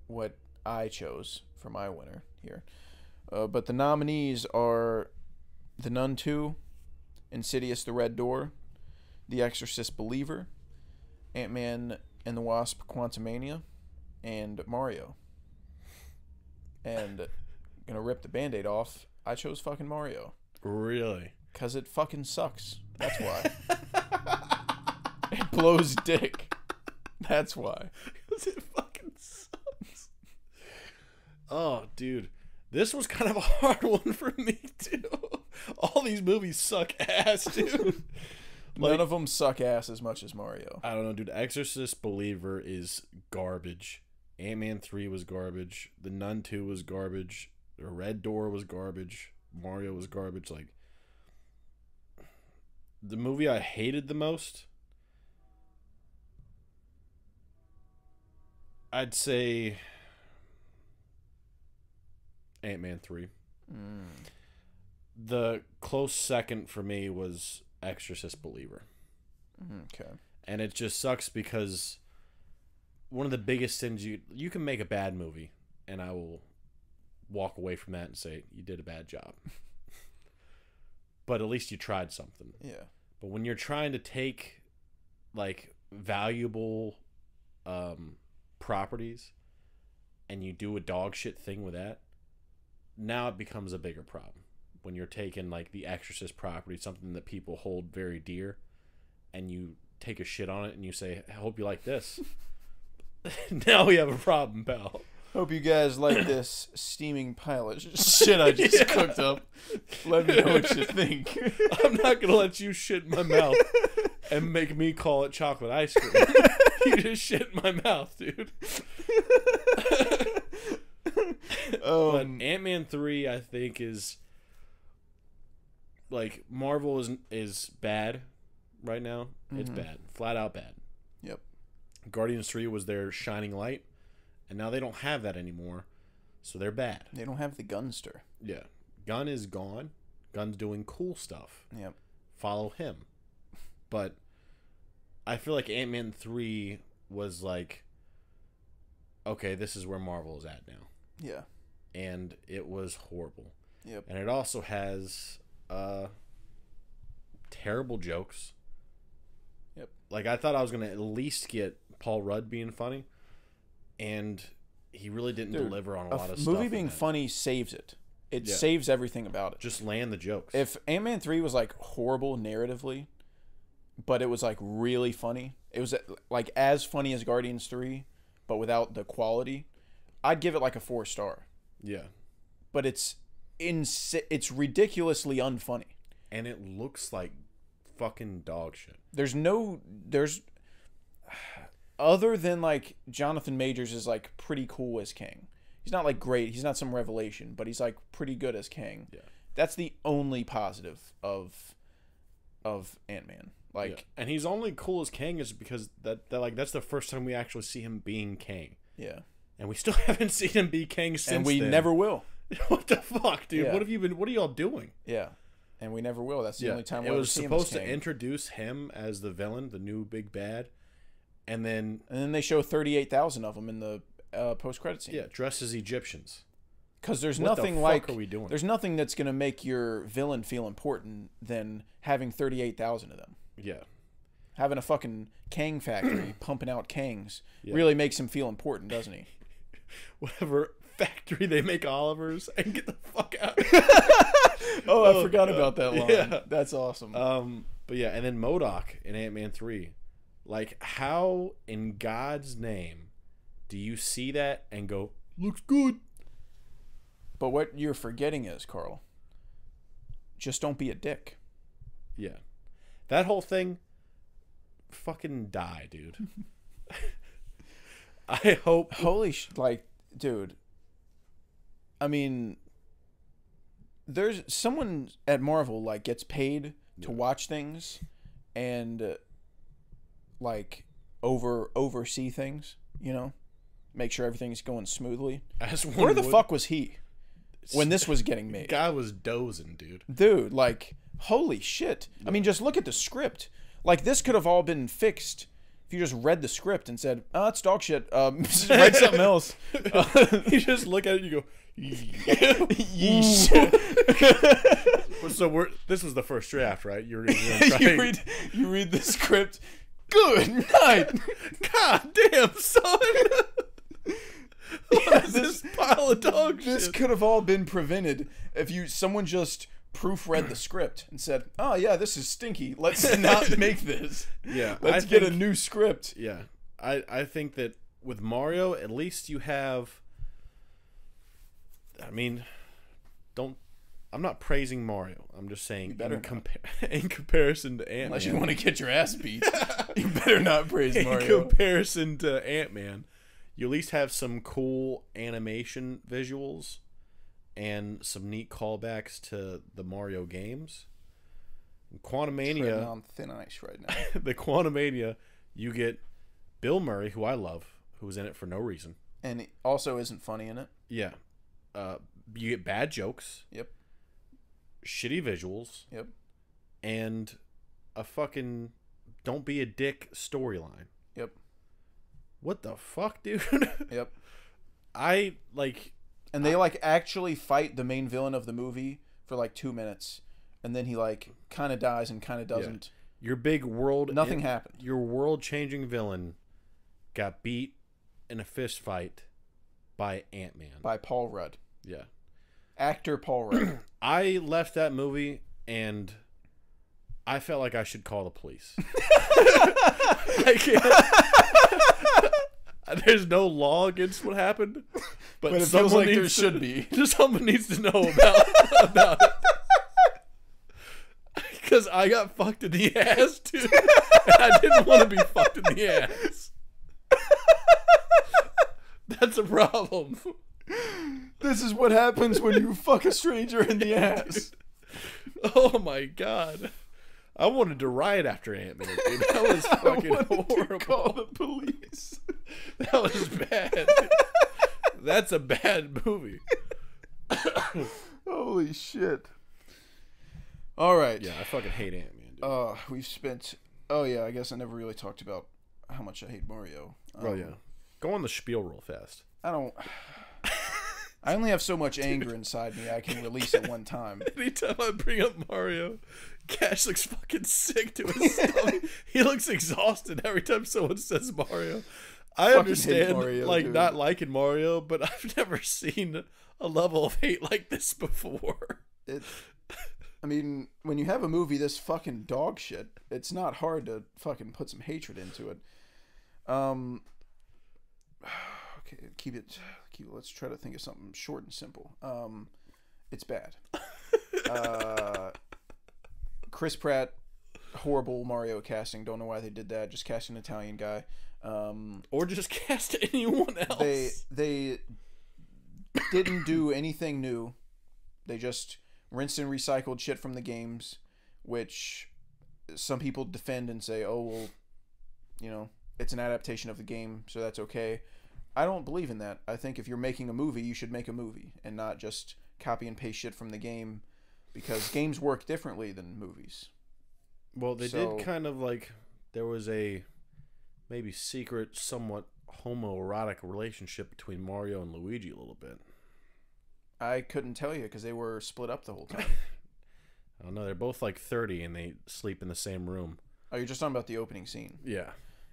what I chose for my winner here. Uh, but the nominees are The Nun 2, Insidious: The Red Door, The Exorcist: Believer, Ant Man and the Wasp: Quantumania, and Mario. And gonna rip the band-aid off. I chose fucking Mario. really? Cause it fucking sucks. That's why. it blows dick. That's why. Because it fucking sucks. Oh, dude. This was kind of a hard one for me, too. All these movies suck ass, dude. None of them suck ass as much as Mario. I don't know, dude. Exorcist Believer is garbage. Ant Man 3 was garbage. The Nun 2 was garbage. The Red Door was garbage. Mario was garbage. Like, the movie I hated the most, I'd say Ant Man 3. The close second for me was Exorcist Believer Okay. and it just sucks because one of the biggest sins you you can make a bad movie and I will walk away from that and say you did a bad job. but at least you tried something. Yeah. But when you're trying to take like valuable um properties and you do a dog shit thing with that, now it becomes a bigger problem. When you're taking like the Exorcist property, something that people hold very dear, and you take a shit on it and you say, I hope you like this. now we have a problem, pal. Hope you guys like this steaming pile of shit I just cooked up. Let me know what you think. I'm not gonna let you shit in my mouth and make me call it chocolate ice cream. You just shit in my mouth, dude. but Um, Ant Man three, I think, is like Marvel is is bad right now. It's bad, flat out bad. yep. Guardians three was their shining light, and now they don't have that anymore, so they're bad. They don't have the gunster. Yeah, Gunn is gone. Gunn's doing cool stuff. Yep. follow him. But I feel like Ant Man 3 was like, okay, this is where Marvel is at now. Yeah. And it was horrible. Yep. And it also has uh, terrible jokes. Yep. Like, I thought I was going to at least get Paul Rudd being funny. And he really didn't Dude, deliver on a, a lot of stuff. movie being funny saves it. It Yeah. saves everything about it. just land the jokes. if Ant Man three was like horrible narratively, but it was like really funny. It was like as funny as Guardians three, but without the quality. I'd give it like a four star. yeah, But it's ins- It's ridiculously unfunny. and it looks like fucking dog shit. There's no. There's. Other than like Jonathan Majors is like pretty cool as Kang. He's not like great. He's not some revelation, but he's like pretty good as Kang. Yeah. That's the only positive of of Ant Man. Like Yeah. and he's only cool as Kang is because that, that like that's the first time we actually see him being Kang, yeah. and we still haven't seen him be Kang since. and we then. never will. what the fuck, dude? Yeah. What have you been? What are y'all doing? Yeah, and we never will. That's the only time it we'll was ever see him as supposed to introduce him as the villain, the new big bad, and then and then they show thirty-eight thousand of them in the uh, post-credit scene. yeah, dressed as Egyptians. because there's What the nothing fuck like are we doing? there's nothing that's gonna make your villain feel important than having thirty-eight thousand of them. Yeah, Having a fucking Kang factory pumping out Kangs really makes him feel important, doesn't he? whatever factory they make Olivers and get the fuck out. Oh, I forgot about that line. Yeah. That's awesome. um, but yeah, and then MODOK in Ant Man three, like how in God's name do you see that and go looks good? but what you're forgetting is, Carl, just don't be a dick. Yeah, that whole thing, fucking die, dude. I hope Holy sh! Like, dude. I mean, there's someone at Marvel like gets paid to watch things, and uh, like over oversee things. You know, make sure everything's going smoothly. as one Where the would- fuck was he when this was getting made? guy was dozing, dude. Dude, like, holy shit. I mean, just look at the script. Like, this could have all been fixed if you just read the script and said, oh, it's dog shit. Um, just write something else. you just look at it and you go, Yeesh. so we're this was the first draft, right? You're, you're you, read, you read the script. Good night. God damn, son. what is this, pile of dog shit. This shit? could have all been prevented if you someone just proofread the script and said, "Oh yeah, this is stinky. Let's not make this. Yeah, Let's I get a new script." Yeah, I I think that with Mario, at least you have. I mean, don't. I'm not praising Mario. I'm just saying better in, compa- in comparison to Ant Man Unless you want to get your ass beat, you better not praise In Mario. comparison to Ant Man, you at least have some cool animation visuals and some neat callbacks to the Mario games. Quantumania, on thin ice right now. the Quantumania, you get Bill Murray, who I love, who's in it for no reason. and it also isn't funny in it. Yeah. Uh, you get bad jokes, Yep. shitty visuals, Yep. and a fucking don't be a dick storyline. What the fuck, dude? Yep. I like And they like actually fight the main villain of the movie for like two minutes, and then he like kind of dies and kind of doesn't. your big world Nothing happened. Your world changing villain got beat in a fist fight by Ant Man. By Paul Rudd, Yeah. actor Paul Rudd. I left that movie and I felt like I should call the police. I can't. There's no law against what happened, but, But it feels someone like there needs to- should be. Just someone needs to know about about it. Because I got fucked in the ass too. And I didn't want to be fucked in the ass. That's a problem. this is what happens when you fuck a stranger in the ass. Oh my god. I wanted to riot after Ant Man, dude. That was fucking horrible. Call the police. That was bad. That's a bad movie. Holy shit. All right. Yeah, I fucking hate Ant Man, dude. Uh, we've spent. Oh yeah, I guess I never really talked about how much I hate Mario. oh Um, yeah. Go on the spiel real fast. I don't. I only have so much anger inside me I can release at one time. Anytime I bring up Mario, Cash looks fucking sick to his stomach. he looks exhausted every time someone says Mario. I fucking understand Mario, like dude. not liking Mario, but I've never seen a level of hate like this before. It, I mean, when you have a movie this fucking dog shit, it's not hard to fucking put some hatred into it. Um. Okay, keep it. Keep. Let's try to think of something short and simple. Um, it's bad. uh, Chris Pratt, horrible Mario casting. Don't know why they did that. Just cast an Italian guy. Um, Or just cast anyone else. they they didn't do anything new. They just rinsed and recycled shit from the games, which some people defend and say, "Oh well, you know, it's an adaptation of the game, so that's okay." I don't believe in that. I think if you're making a movie, you should make a movie and not just copy and paste shit from the game because games work differently than movies. Well, they So- did kind of like there was a maybe secret, somewhat homoerotic relationship between Mario and Luigi a little bit. I couldn't tell you because they were split up the whole time. I don't know. They're both like thirty and they sleep in the same room. oh, you're just talking about the opening scene. Yeah.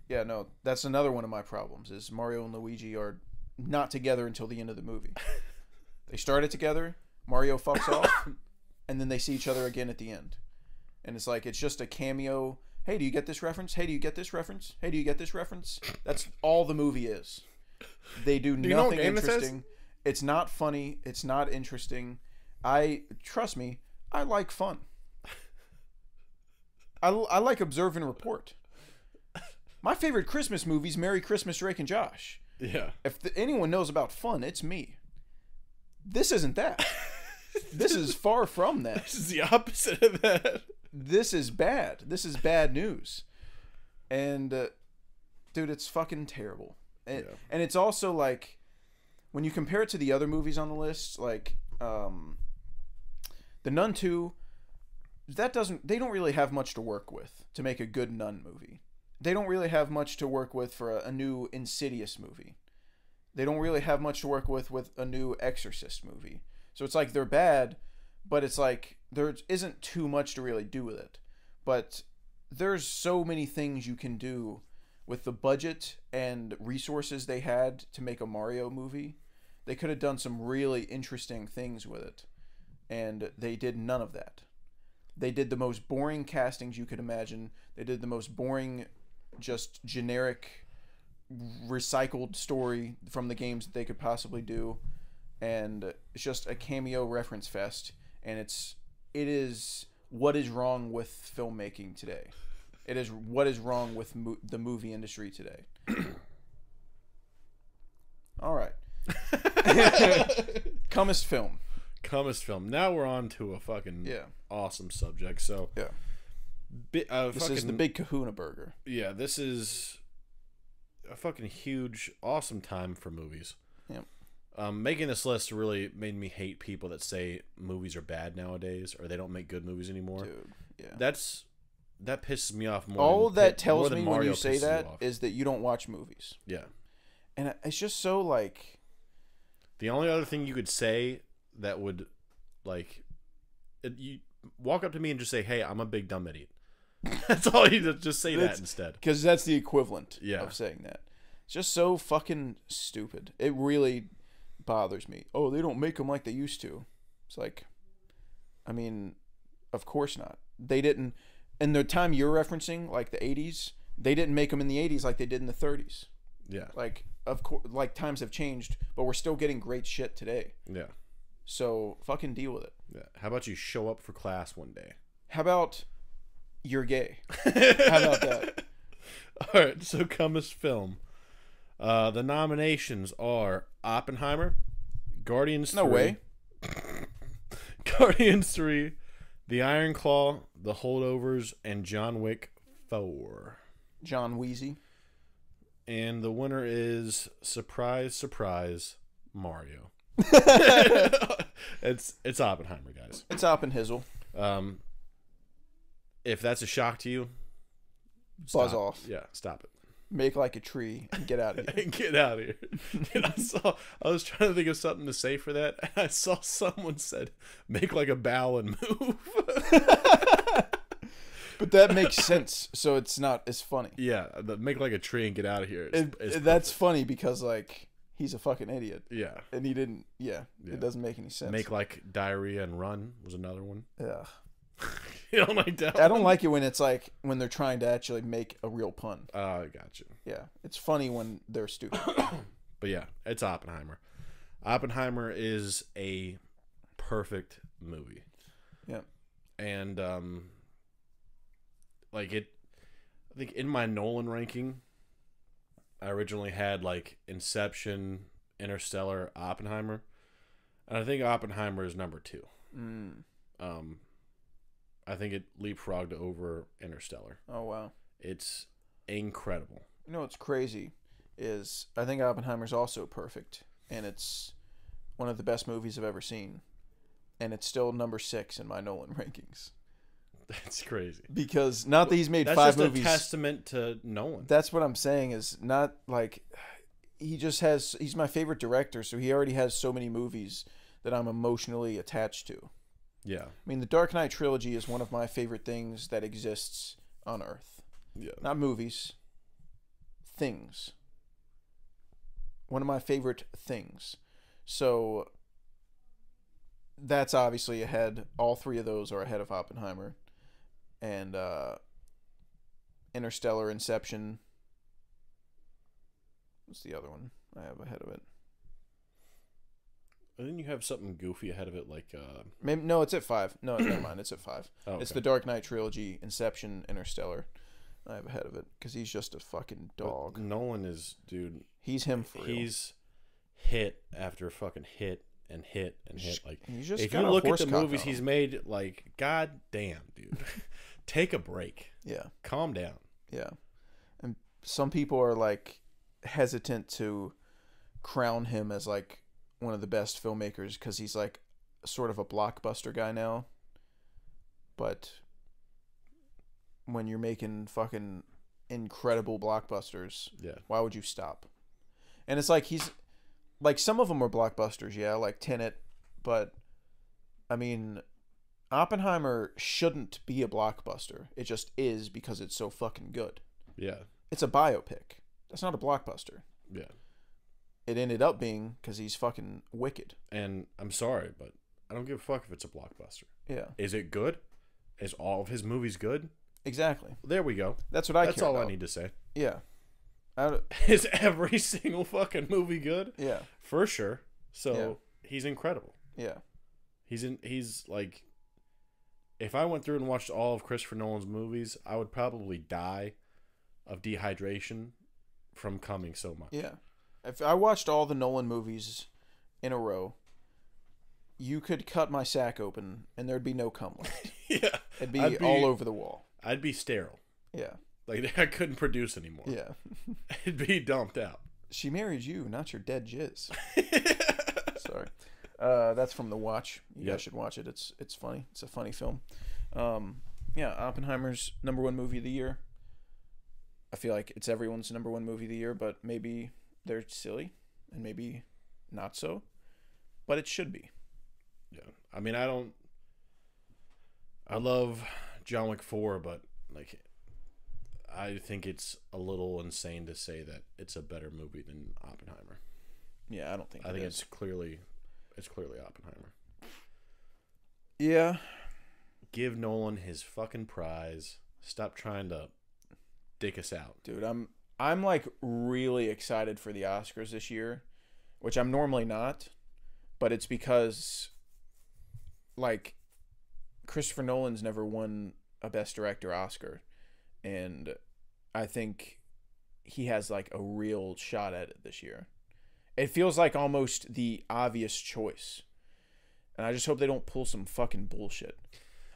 Yeah, no, that's another one of my problems. Is Mario and Luigi are not together until the end of the movie. they started together, Mario fucks off, and then they see each other again at the end. And it's like it's just a cameo. Hey, do you get this reference? Hey, do you get this reference? Hey, do you get this reference? That's all the movie is. They do, you know what nothing this is? interesting. It's not funny. It's not interesting. I trust me. I like fun. I, I like observe and report. My favorite Christmas movies, Merry Christmas, Drake and Josh. Yeah. If the, anyone knows about fun, it's me. This isn't that. this is far from that. This is the opposite of that. This is bad. This is bad news. And, uh, dude, it's fucking terrible. And, Yeah. and it's also like, when you compare it to the other movies on the list, like, um, The Nun 2, that doesn't, they don't really have much to work with to make a good Nun movie. They don't really have much to work with for a, a new Insidious movie. They don't really have much to work with with a new Exorcist movie. So it's like they're bad, but it's like there isn't too much to really do with it. But there's so many things you can do with the budget and resources they had to make a Mario movie. They could have done some really interesting things with it. And they did none of that. They did the most boring castings you could imagine. They did the most boring, just generic, recycled story from the games that they could possibly do. And it's just a cameo reference fest. And it's it is what is wrong with filmmaking today. It is what is wrong with mo- the movie industry today. All right. Comest film. Comest film. Now we're on to a fucking Yeah. awesome subject. So Yeah. bi- uh, This fucking, is the big Kahuna Burger. yeah. This is a fucking huge, awesome time for movies. Um, making this list really made me hate people that say movies are bad nowadays or they don't make good movies anymore. Dude. Yeah. That's that pisses me off more. All than, that tells me when you say that off. is that you don't watch movies. yeah. And it's just so like The only other thing you could say that would, like, it, you walk up to me and just say, "Hey, I'm a big dumb idiot." That's all you just say that instead. because that's the equivalent Yeah. of saying that. It's just so fucking stupid. It really bothers me. Oh, they don't make them like they used to. It's like, I mean, of course not. They didn't. In the time you're referencing, like the '80s, they didn't make them in the '80s like they did in the '30s. Yeah, Like, of course, like times have changed, but we're still getting great shit today. yeah, So fucking deal with it. yeah. How about you show up for class one day? How about you're gay? How about that? All right, so comest film. Uh, the nominations are Oppenheimer, Guardians. No 3, way. Guardians Three, The Iron Claw, The Holdovers, and John Wick Four. John Wheezy. And the winner is surprise, surprise, Mario. it's it's Oppenheimer, guys. It's Oppenhizzle. Um, if that's a shock to you, Buzz off. Yeah, stop it. Make like a tree and get out of here. And get out of here. Dude, I saw. I was trying to think of something to say for that, and I saw someone said, "Make like a bow and move." but that makes sense. So it's not as funny. Yeah, the, make like a tree and get out of here. It's, that's funny because like he's a fucking idiot, yeah. and he didn't. Yeah, Yeah. it doesn't make any sense. Make like diarrhea and run was another one. yeah. don't like? I don't like it when it's like when they're trying to actually make a real pun. Oh, I got you. Yeah, it's funny when they're stupid. But yeah, it's Oppenheimer. Oppenheimer is a perfect movie. yeah, and um like it i think in my nolan ranking i originally had like inception interstellar oppenheimer and i think oppenheimer is number two mm. um i think it leapfrogged over interstellar oh wow. it's incredible You know what's crazy is I think Oppenheimer's also perfect, and it's one of the best movies I've ever seen, and it's still number six in my Nolan rankings that's crazy because not that he's made that's five movies. a testament to nolan That's what I'm saying is not like he just has. He's my favorite director, so he already has so many movies that I'm emotionally attached to. Yeah I mean, the Dark Knight trilogy is one of my favorite things that exists on Earth. yeah Not movies, things. One of my favorite things. So that's obviously ahead. All three of those are ahead of Oppenheimer. And uh Interstellar, Inception. What's the other one I have ahead of it? And then you have something goofy ahead of it like uh Maybe no, it's at five. No, never mind. It's at five. oh, It's okay. the Dark Knight trilogy, Inception, Interstellar. I have ahead of it because he's just a fucking But dog. nolan is dude He's him for real. he's hit after fucking hit and hit and hit. Like He's just if you got a look at horse the cock movies on he's him. made, like god damn, dude, take a break, yeah, calm down. yeah. And some people are like hesitant to crown him as like one of the best filmmakers because he's like sort of a blockbuster guy now. But when you're making fucking incredible blockbusters, Yeah, why would you stop? And it's like he's like some of them are blockbusters, yeah, like Tenet, but I mean Oppenheimer shouldn't be a blockbuster. It just is because it's so fucking good. yeah, It's a biopic. That's not a blockbuster. yeah. It ended up being because he's fucking wicked. And I'm sorry, but I don't give a fuck if it's a blockbuster. Yeah, Is it good? Is all of his movies good? exactly. There we go. That's what I That's care all I need to say. Yeah, I Is every single fucking movie good? yeah, For sure. So he's incredible. yeah. He's in. He's like. If I went through and watched all of Christopher Nolan's movies, I would probably die of dehydration from coming so much. Yeah. If I watched all the Nolan movies in a row, you could cut my sack open and there'd be no cum left. yeah. It'd be, be- all over the wall. I'd be sterile. Yeah. Like I couldn't produce anymore. Yeah. It'd be dumped out. She married you, not your dead jizz. Sorry. Uh, that's from The Watch. You Yep. guys should watch it. It's it's funny. It's a funny film. Um, yeah, Oppenheimer's number one movie of the year. I feel like it's everyone's number one movie of the year, but maybe they're silly and maybe not so. But it should be. Yeah. I mean, I don't. I love John Wick 4, but, like, I think it's a little insane to say that it's a better movie than Oppenheimer. Yeah, I don't think. I it think is. it's clearly. It's clearly Oppenheimer. Yeah, Give Nolan his fucking prize. Stop trying to dick us out. dude. I'm I'm like really excited for the Oscars this year, which I'm normally not, but it's because like Christopher Nolan's never won a Best Director Oscar, and I think he has like a real shot at it this year. It feels like almost the obvious choice. And I just hope they don't pull some fucking bullshit.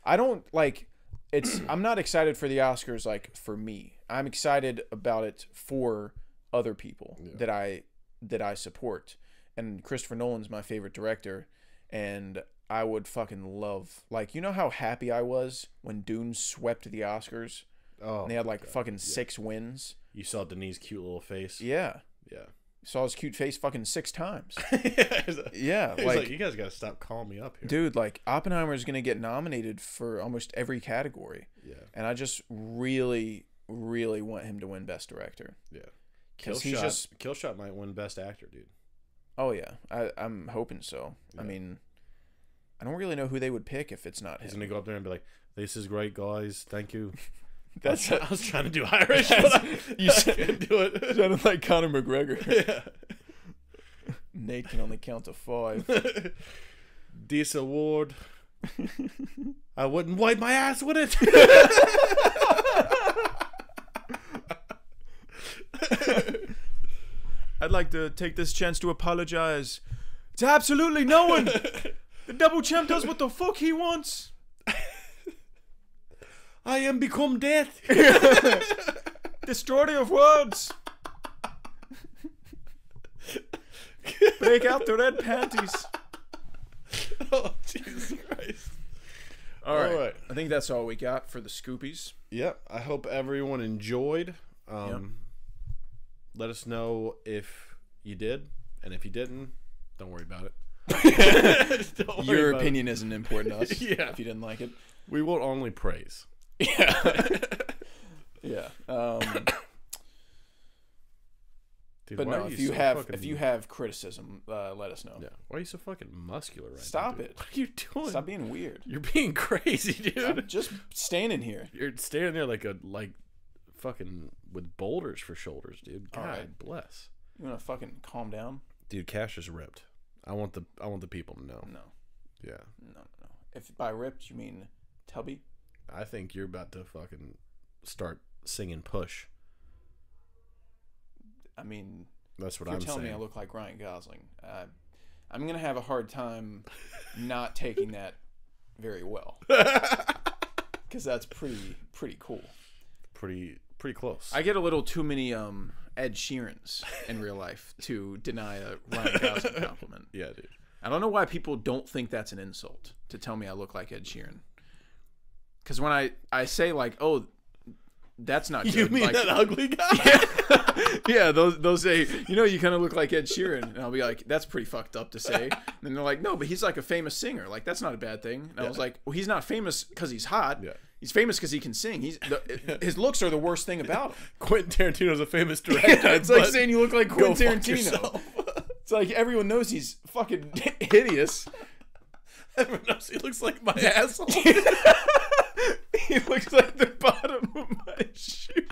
I don't like it's I'm not excited for the Oscars like for me. I'm excited about it for other people that I that I support. And Christopher Nolan's my favorite director and I would fucking love like you know how happy I was when Dune swept the Oscars Oh, and they had like fucking 6 wins. you saw Denise's cute little face. Yeah. Yeah. Saw his cute face fucking six times. yeah, like, Yeah, like, like, you guys gotta stop calling me up here. dude, like Oppenheimer is gonna get nominated for almost every category, Yeah, and I just really, really want him to win Best Director. yeah. Killshot, he's just- Killshot might win Best Actor, dude. Oh yeah, I, I'm hoping so. I mean, I don't really know who they would pick if it's not He's him. gonna go up there and be like, "This is great, guys. Thank you." That's I was trying to do Irish, but I, You I can't do it. sounded like Conor McGregor. yeah. Nate can only count to five. This award, I wouldn't wipe my ass with it. I'd like to take this chance to apologize to absolutely no one. the double champ does what the fuck he wants. I am become death. Destroyer of words. Break out the red panties. oh Jesus Christ! All right. All right. I think that's all we got for the Scoopies. Yep. I hope everyone enjoyed. Um, Let us know if you did, and if you didn't, don't worry about it. Worry Your about it. opinion isn't important to us. Yeah. If you didn't like it. We will only praise. Yeah. yeah. Um, Dude, but no, if you so have fucking- if you have criticism, uh, let us know. yeah, why are you so fucking muscular right now? Stop it. What are you doing? Stop being weird. You're being crazy, dude. I'm just standing here. You're standing there like a like fucking with boulders for shoulders, dude. God bless. You wanna fucking calm down? Dude, Cash is ripped. I want the I want the people to know. No, Yeah. no, no, no. If by ripped you mean tubby, I think you're about to fucking start singing push. I mean, That's what if you're I'm telling saying. me I look like Ryan Gosling, uh, I'm gonna have a hard time not taking that very well. Because that's pretty pretty cool. pretty pretty close. I get a little too many um Ed Sheerans in real life to deny a Ryan Gosling compliment. yeah, dude. I don't know why people don't think that's an insult to tell me I look like Ed Sheeran. Because when I, I say like, oh, that's not good. You mean like, that ugly guy? yeah, yeah those those say, you know, you kind of look like Ed Sheeran, and I'll be like, that's pretty fucked up to say. And they're like, no, but he's like a famous singer. Like that's not a bad thing. And I was like, well, he's not famous because he's hot. Yeah. He's famous because he can sing. He's the, his looks are the worst thing about him. Quentin Tarantino's a famous director. Yeah, it's like saying you look like Quentin Tarantino. It's like everyone knows he's fucking hideous. Everyone knows he looks like my asshole. He looks like the bottom of my shoe.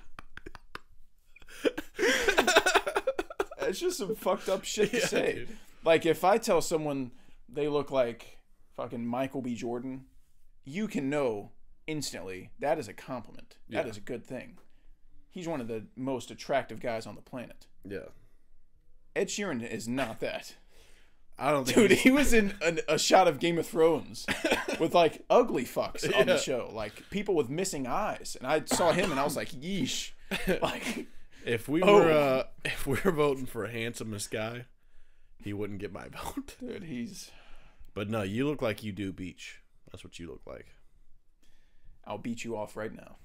It's just some fucked up shit to Yeah, say. dude. Like if I tell someone they look like fucking Michael B. Jordan, you can know instantly that is a compliment. That Yeah. is a good thing. He's one of the most attractive guys on the planet. yeah. Ed Sheeran is not that. I don't think Dude, he was in an, a shot of Game of Thrones with like ugly fucks on Yeah. the show, like people with missing eyes, and I saw him and I was like, yeesh. Like, if we Oh. were uh, if we were voting for a handsomest guy, he wouldn't get my vote. dude, he's. But no, you look like you do beach. That's what you look like. I'll beat you off right now.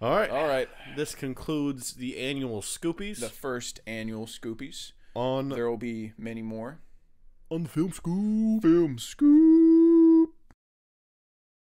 All right. All right, This concludes the annual Scoopies the first annual Scoopies. On There will be many more. on the film school Film Scoop.